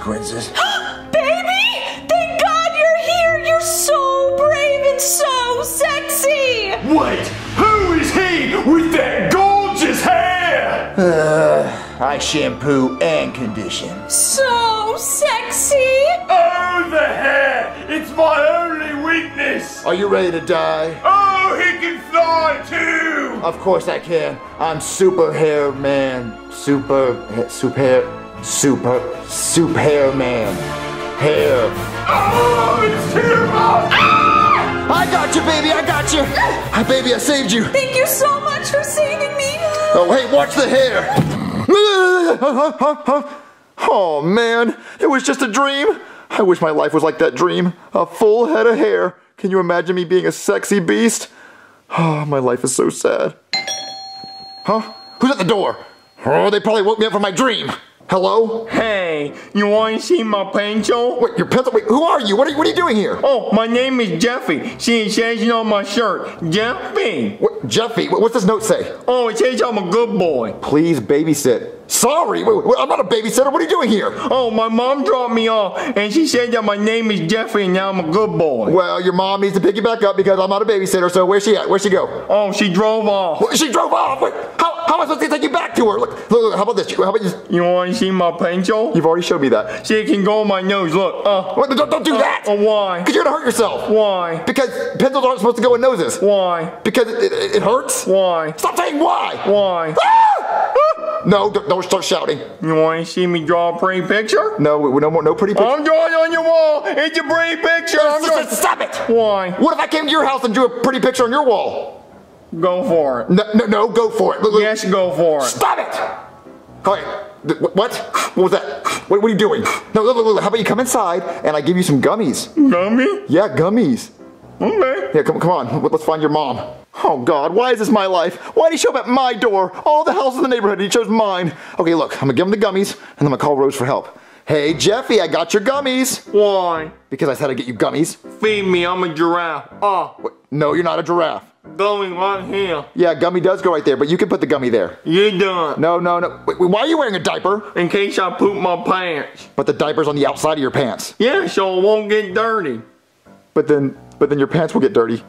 Speaker 11: Consequences.
Speaker 3: Baby! Thank God you're here! You're so brave and so sexy!
Speaker 1: Wait, who is he with that gorgeous hair?
Speaker 11: Uh, I shampoo and condition.
Speaker 3: So sexy!
Speaker 1: Oh, the hair! It's my only weakness!
Speaker 11: Are you ready to die?
Speaker 1: Oh, he can fly too!
Speaker 11: Of course I can. I'm Super Hair Man. Super, super, super, super hair man. Hair.
Speaker 1: Oh, it's too much! Ah!
Speaker 11: I got you, baby. I got you. Hi, baby. I saved you.
Speaker 3: Thank you so much for saving me!
Speaker 11: Oh, hey, watch the hair.
Speaker 2: Oh man, it was just a dream. I wish my life was like that dream. A full head of hair. Can you imagine me being a sexy beast? Oh, my life is so sad. Huh? Who's at the door? Oh, they probably woke me up from my dream. Hello?
Speaker 1: Hey, you want to see my pencil?
Speaker 2: Wait, your pencil? Wait, who are you? What are you, what are you doing here?
Speaker 1: Oh, my name is Jeffy. See, it says it on my shirt. Jeffy.
Speaker 2: What, Jeffy, what- what's this note say?
Speaker 1: Oh, it says I'm a good boy.
Speaker 2: Please babysit. Sorry, wait, wait, I'm not a babysitter. What are you doing here?
Speaker 1: Oh, my mom dropped me off, and she said that my name is Jeffy, and now I'm a good boy.
Speaker 2: Well, your mom needs to pick you back up because I'm not a babysitter. So where's she at? Where'd she go?
Speaker 1: Oh, she drove off.
Speaker 2: What, she drove off. Wait, how, how am I supposed to take you back to? Look, look, look how about this? How about you?
Speaker 1: You want to see my pencil?
Speaker 2: You've already showed me that.
Speaker 1: See, it can go on my nose. Look. Uh,
Speaker 2: What, don't, don't do that.
Speaker 1: uh, why?
Speaker 2: Because you're gonna hurt yourself.
Speaker 1: Why?
Speaker 2: Because pencils aren't supposed to go in noses.
Speaker 1: Why?
Speaker 2: Because it, it, it hurts.
Speaker 1: Why?
Speaker 2: Stop saying why.
Speaker 1: Why?
Speaker 2: Ah! Ah! No, don't, don't start shouting.
Speaker 1: You want to see me draw a pretty picture?
Speaker 2: No, we- no more, no pretty pictures.
Speaker 1: I'm drawing on your wall. It's a pretty picture. I'm drawing.
Speaker 2: Stop it.
Speaker 1: Why?
Speaker 2: What if I came to your house and drew a pretty picture on your wall?
Speaker 1: Go for it.
Speaker 2: No, no, no go for it. Look, look.
Speaker 1: Yes, go for it.
Speaker 2: Stop it! All right. What? What was that? What, what are you doing? No, look, look, look. How about you come inside and I give you some gummies?
Speaker 1: Gummy?
Speaker 2: Yeah, gummies.
Speaker 1: Okay.
Speaker 2: Yeah, come, come on. Let's find your mom. Oh God, why is this my life? Why did he show up at my door? All the houses in the neighborhood, and he chose mine. Okay, look, I'm gonna give him the gummies, and I'm gonna call Rose for help. Hey, Jeffy, I got your gummies.
Speaker 1: Why?
Speaker 2: Because I said I'd get you gummies.
Speaker 1: Feed me. I'm a giraffe. Oh,
Speaker 2: What? No, you're not a giraffe.
Speaker 1: Going right here.
Speaker 2: Yeah, gummy does go right there, but you can put the gummy there.
Speaker 1: You done.
Speaker 2: No, no, no. Wait, why are you wearing a diaper?
Speaker 1: In case I poop my pants.
Speaker 2: But the diaper's on the outside of your pants.
Speaker 1: Yeah, so it won't get dirty.
Speaker 2: But then, but then your pants will get dirty.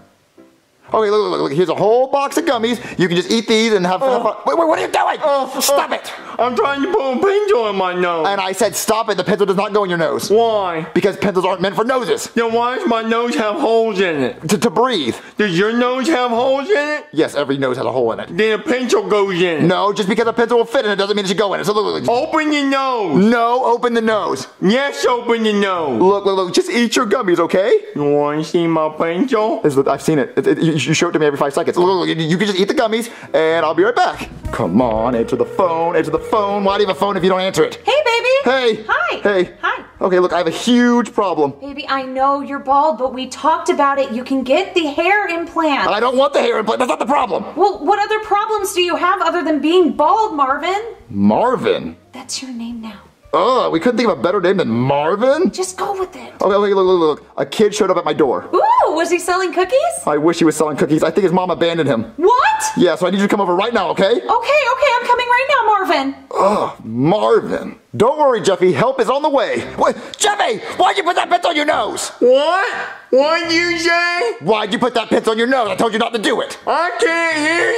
Speaker 2: Okay, look, look, look. Here's a whole box of gummies. You can just eat these and have, have uh, fun. Wait, wait, what are you doing?
Speaker 1: Oh,
Speaker 2: Stop
Speaker 1: oh.
Speaker 2: it!
Speaker 1: I'm trying to put a pencil in my nose.
Speaker 2: And I said stop it. The pencil does not go in your nose.
Speaker 1: Why?
Speaker 2: Because pencils aren't meant for noses.
Speaker 1: Then why does my nose have holes in it?
Speaker 2: To, to breathe.
Speaker 1: Does your nose have holes in it?
Speaker 2: Yes, every nose has a hole in it.
Speaker 1: Then a pencil goes in it.
Speaker 2: No, just because a pencil will fit in it doesn't mean it should go in it. So look, look, look.
Speaker 1: Open your nose.
Speaker 2: No, open the nose.
Speaker 1: Yes, open your nose.
Speaker 2: Look, look, look. Just eat your gummies, okay?
Speaker 1: You want to see my pencil?
Speaker 2: Is- I've seen it. It- it- You you show it to me every five seconds. You can just eat the gummies, and I'll be right back. Come on, answer the phone. Answer the phone. Why do you have a phone if you don't answer it?
Speaker 3: Hey, baby!
Speaker 2: Hey.
Speaker 3: Hi!
Speaker 2: Hey.
Speaker 3: Hi!
Speaker 2: Okay, look, I have a huge problem.
Speaker 3: Baby, I know you're bald, but we talked about it. You can get the hair implant.
Speaker 2: I don't want the hair implant. That's not the problem.
Speaker 3: Well, what other problems do you have other than being bald, Marvin?
Speaker 2: Marvin.
Speaker 3: That's your name now.
Speaker 2: Oh, we couldn't think of a better name than Marvin.
Speaker 3: Just go with it.
Speaker 2: Okay, okay, look, look, look. A kid showed up at my door.
Speaker 3: Ooh, was he selling cookies?
Speaker 2: I wish he was selling cookies. I think his mom abandoned him.
Speaker 3: What?
Speaker 2: Yeah, so I need you to come over right now, okay?
Speaker 3: Okay, okay, I'm coming right now, Marvin.
Speaker 2: Oh, Marvin. Don't worry, Jeffy. Help is on the way. What? Jeffy, why'd you put that pencil on your nose?
Speaker 1: What? What'd you say?
Speaker 2: Why'd you put that pencil on your nose? I told you not to do it.
Speaker 1: I can't hear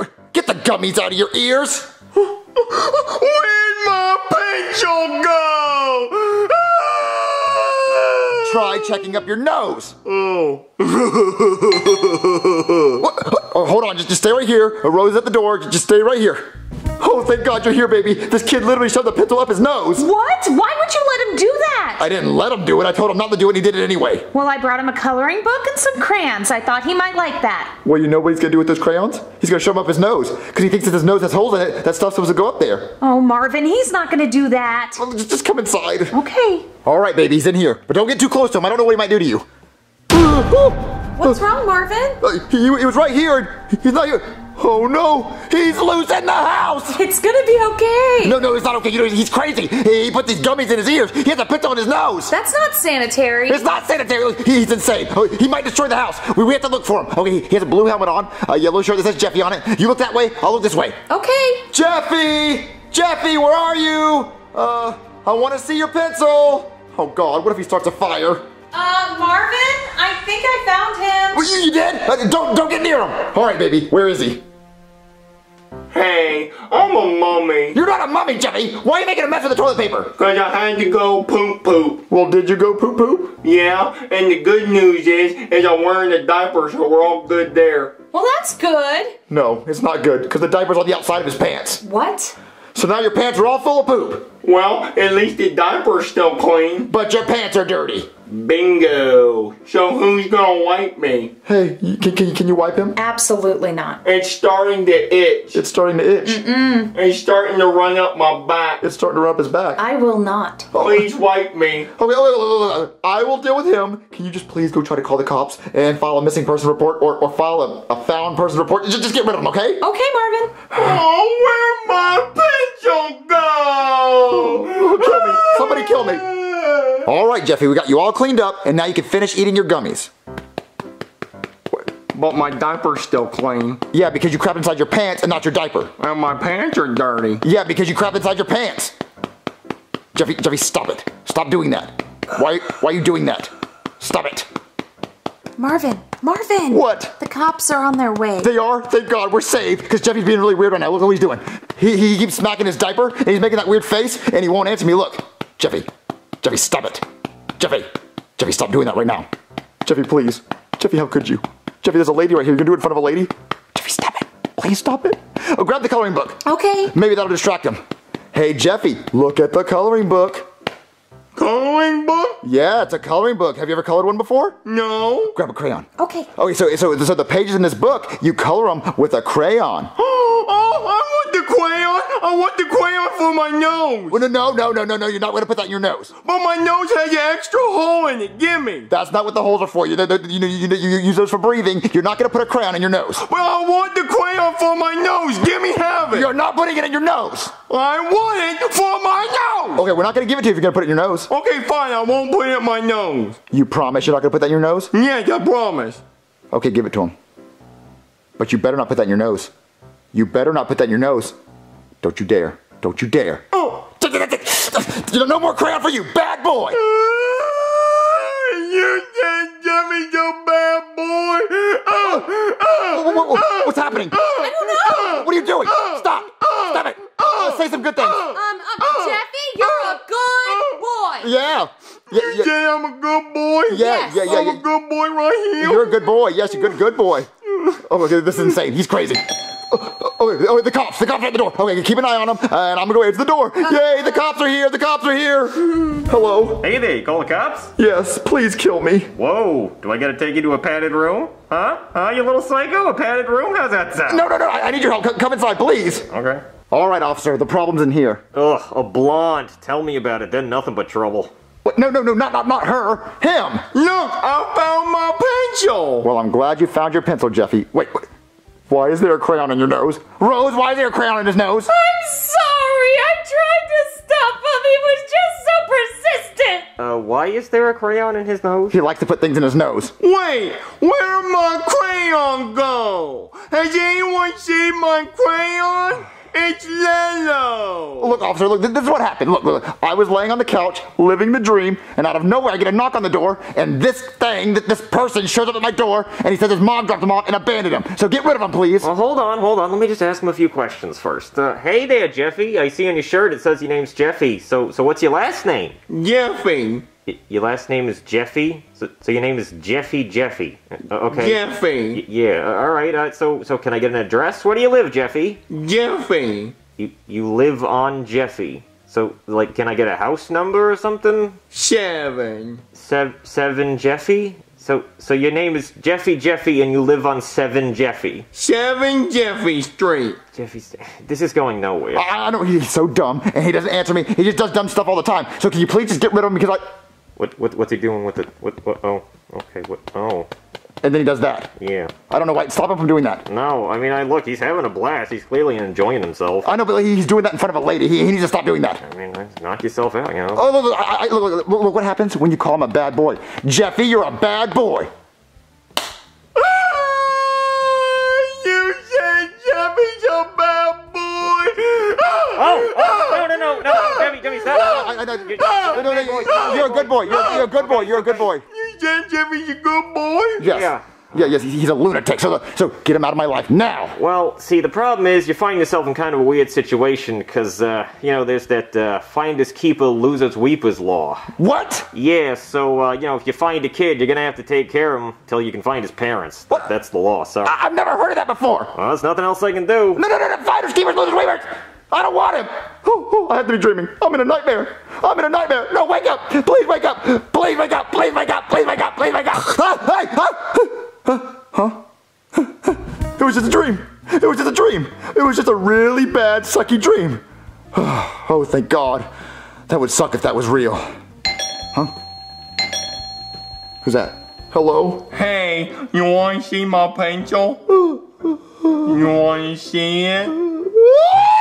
Speaker 1: you.
Speaker 2: Get the gummies out of your ears.
Speaker 1: Where'd my pencil go? Ah!
Speaker 2: Try checking up your nose.
Speaker 1: Oh.
Speaker 2: What? Oh, hold on, just, just stay right here. A rose at the door. Just stay right here. Oh, thank God you're here, baby. This kid literally shoved the pencil up his nose.
Speaker 3: What? Why would you let him do that?
Speaker 2: I didn't let him do it. I told him not to do it, and he did it anyway.
Speaker 3: Well, I brought him a coloring book and some crayons. I thought he might like that.
Speaker 2: Well, you know what he's gonna do with those crayons? He's gonna shove them up his nose because he thinks that his nose has holes in it. That stuff's supposed to go up there.
Speaker 3: Oh, Marvin, he's not gonna do that.
Speaker 2: Well, just, just come inside.
Speaker 3: Okay.
Speaker 2: All right, baby, he's in here, but don't get too close to him. I don't know what he might do to you.
Speaker 3: What's wrong, Marvin?
Speaker 2: Uh, he, he was right here. and He's not here. Oh no, he's loose in the house.
Speaker 3: It's gonna be okay.
Speaker 2: No, no, it's not okay. You know, he's crazy. He, he put these gummies in his ears. He has a pistol in his nose.
Speaker 3: That's not sanitary.
Speaker 2: It's not sanitary. He's insane. Oh, He might destroy the house. We, we have to look for him. Okay, he has a blue helmet on, a yellow shirt that says Jeffy on it. You look that way, I'll look this way.
Speaker 3: Okay.
Speaker 2: Jeffy! Jeffy, where are you? Uh, I want to see your pencil. Oh God, what if he starts a fire?
Speaker 3: Uh, Marvin, I think I found him.
Speaker 2: Well, you, you did? Uh, don't, don't get near him. All right, baby, where is he?
Speaker 1: Hey, I'm a mummy.
Speaker 2: You're not a mummy, Jeffy. Why are you making a mess with the toilet paper?
Speaker 1: Cause I had to go poop poop.
Speaker 2: Well, did you go poop poop?
Speaker 1: Yeah, and the good news is, is I'm wearing a diaper, so we're all good there.
Speaker 3: Well, that's good.
Speaker 2: No, it's not good because the diaper's on the outside of his pants.
Speaker 3: What?
Speaker 2: So now your pants are all full of poop.
Speaker 1: Well, at least the diaper's still clean.
Speaker 2: But your pants are dirty.
Speaker 1: Bingo. So who's gonna wipe me?
Speaker 2: Hey, can, can, can you wipe him?
Speaker 3: Absolutely not.
Speaker 1: It's starting to itch.
Speaker 2: It's starting to itch.
Speaker 3: Mm-mm.
Speaker 1: It's starting to run up my back.
Speaker 2: It's starting to rub his back.
Speaker 3: I will not.
Speaker 1: Please wipe me.
Speaker 2: Okay, okay, okay, okay, okay. I will deal with him. Can you just please go try to call the cops and file a missing person report or, or file a, a found person report? Just, just get rid of him, okay?
Speaker 3: Okay, Marvin.
Speaker 1: Oh, where'd my pencil go?
Speaker 2: kill me. Somebody kill me. All right, Jeffy, we got you all cleaned up, and now you can finish eating your gummies.
Speaker 1: But my diaper's still clean.
Speaker 2: Yeah, because you crap inside your pants and not your diaper.
Speaker 1: And my pants are dirty.
Speaker 2: Yeah, because you crap inside your pants. Jeffy, Jeffy, stop it. Stop doing that. Why, why are you doing that? Stop it.
Speaker 3: Marvin, Marvin.
Speaker 2: What?
Speaker 3: The cops are on their way.
Speaker 2: They are? Thank God, we're saved. Because Jeffy's being really weird right now. Look what he's doing. He, he keeps smacking his diaper, and he's making that weird face, and he won't answer me. Look. Jeffy. Jeffy, stop it. Jeffy. Jeffy, stop doing that right now. Jeffy, please. Jeffy, how could you? Jeffy, there's a lady right here. You're gonna do it in front of a lady? Jeffy, stop it. Please stop it. Oh, grab the coloring book.
Speaker 3: Okay.
Speaker 2: Maybe that'll distract him. Hey, Jeffy, look at the coloring book.
Speaker 1: Coloring book?
Speaker 2: Yeah, it's a coloring book. Have you ever colored one before?
Speaker 1: No.
Speaker 2: Grab a crayon.
Speaker 3: Okay.
Speaker 2: Okay, so so so the pages in this book, you color them with a crayon.
Speaker 1: Oh, I want the crayon. I want the crayon for my nose.
Speaker 2: Well, no, no, no, no, no, no. You're not going to put that in your nose.
Speaker 1: But my nose has an extra hole in it. Give me.
Speaker 2: That's not what the holes are for. You, you, you, you, you use those for breathing. You're not going to put a crayon in your nose.
Speaker 1: Well, I want the crayon for my nose. Give me half it.
Speaker 2: You're not putting it in your nose.
Speaker 1: I want it for my nose.
Speaker 2: Okay, we're not going to give it to you if you're going to put it in your nose.
Speaker 1: Okay, fine. I won't put it in my nose.
Speaker 2: You promise you're not to put that in your nose?
Speaker 1: Yes, I promise.
Speaker 2: Okay, give it to him. But you better not put that in your nose. You better not put that in your nose. Don't you dare. Don't you dare.
Speaker 1: Oh.
Speaker 2: No more crayon for you, bad boy.
Speaker 1: You said Jimmy's a bad boy. Uh, uh, oh, oh,
Speaker 2: What- what- uh, what's happening?
Speaker 3: I don't know.
Speaker 2: What are you doing? Stop. Stop it. Let's say some good things.
Speaker 3: Um, um, Jeffy, you're a good boy.
Speaker 2: Yeah. Yeah,
Speaker 1: You
Speaker 2: yeah.
Speaker 1: I'm a good boy?
Speaker 2: Yeah, yeah, yeah,
Speaker 1: I'm
Speaker 2: yeah.
Speaker 1: a good boy right here.
Speaker 2: You're a good boy. Yes, you're a good, good boy. Oh, okay, this is insane. He's crazy. Oh, oh, oh, the cops. The cops are at the door. Okay, keep an eye on them, and I'm gonna go answer the door. Yay, the cops are here. The cops are here. Hello.
Speaker 4: Hey there, call the cops?
Speaker 2: Yes, please kill me.
Speaker 4: Whoa, do I gotta take you to a padded room? Huh? Huh, you little psycho? A padded room? How's that sound?
Speaker 2: No, no, no. I I need your help. C- Come inside, please.
Speaker 4: Okay.
Speaker 2: All right, officer. The problem's in here.
Speaker 4: Ugh, a blonde. Tell me about it, then nothing but trouble.
Speaker 2: What? No, no, no. Not, not, not her. Him.
Speaker 1: Look, I found my pencil.
Speaker 2: Well, I'm glad you found your pencil, Jeffy. Wait, wait. Why is there a crayon in your nose? Rose, why is there a crayon in his nose?
Speaker 3: I'm sorry. I tried to stop him. He was just so persistent.
Speaker 4: Uh, why is there a crayon in his nose?
Speaker 2: He likes to put things in his nose.
Speaker 1: Wait, where'd my crayon go? Has anyone seen my crayon? It's Lilo.
Speaker 2: Look, officer, look, this is what happened. Look, look, I was laying on the couch, living the dream, and out of nowhere I get a knock on the door, and this thing, th- this person shows up at my door, and he says his mom dropped him off and abandoned him. So get rid of him, please.
Speaker 4: Well, hold on, hold on. Let me just ask him a few questions first. Uh, hey there, Jeffy. I see on your shirt it says your name's Jeffy. So, so what's your last name?
Speaker 1: Jeffy.
Speaker 4: Your last name is Jeffy. So, so your name is Jeffy Jeffy. Uh, okay.
Speaker 1: Jeffy.
Speaker 4: Y- yeah. all right. Uh, so, so can I get an address? Where do you live, Jeffy?
Speaker 1: Jeffy.
Speaker 4: You you live on Jeffy. So, like, can I get a house number or something?
Speaker 1: Seven.
Speaker 4: Sev- seven Jeffy. So, so your name is Jeffy Jeffy, and you live on Seven Jeffy.
Speaker 1: Seven Jeffy Street.
Speaker 4: Jeffy, this is going nowhere.
Speaker 2: I, I know he's so dumb, and he doesn't answer me. He just does dumb stuff all the time. So can you please just get rid of him because I.
Speaker 4: What, what what's he doing with it? What, what oh okay what oh
Speaker 2: And then he does that.
Speaker 4: Yeah.
Speaker 2: I don't know why. Stop him from doing that.
Speaker 4: No, I mean, I look, he's having a blast. He's clearly enjoying himself.
Speaker 2: I know, but he's doing that in front of a lady. He, he needs to stop doing that.
Speaker 4: I mean, knock yourself out, you know.
Speaker 2: Oh, look, look, I, I, look, look, look, look what happens when you call him a bad boy. Jeffy, you're a bad boy.
Speaker 1: Ah, you said Jeffy's a bad boy.
Speaker 4: Oh, oh, no, no, no, no, ah! Jimmy, Jimmy, stop.
Speaker 2: I, I, I, no, no, no, you're a good boy. You're, you're a good boy. You're a good boy.
Speaker 1: You said Jeffy's a good boy.
Speaker 2: Yes.
Speaker 4: Yeah.
Speaker 2: Yeah, yes, he's a lunatic. So, so get him out of my life now.
Speaker 4: Well, see, the problem is you find yourself in kind of a weird situation because, uh, you know, there's that uh, finders keeper, losers weepers law.
Speaker 2: What?
Speaker 4: Yeah, so, uh, you know, if you find a kid, you're going to have to take care of him till you can find his parents. What? That's the law, so.
Speaker 2: I, I've never heard of that before.
Speaker 4: Well, there's nothing else I can do.
Speaker 2: No, no, no, no. Fighters, keepers, losers, weavers. I don't want him. Oh, oh, I have to be dreaming. I'm in a nightmare. I'm in a nightmare. No, wake up. Please wake up. Please wake up. Please wake up. Please wake up. Please wake up. Ah, hey, ah, huh? Huh? It was just a dream. It was just a dream. It was just a really bad, sucky dream. Oh, thank God. That would suck if that was real. Huh? Who's that? Hello?
Speaker 1: Hey, you want to see my pencil? You want to see it?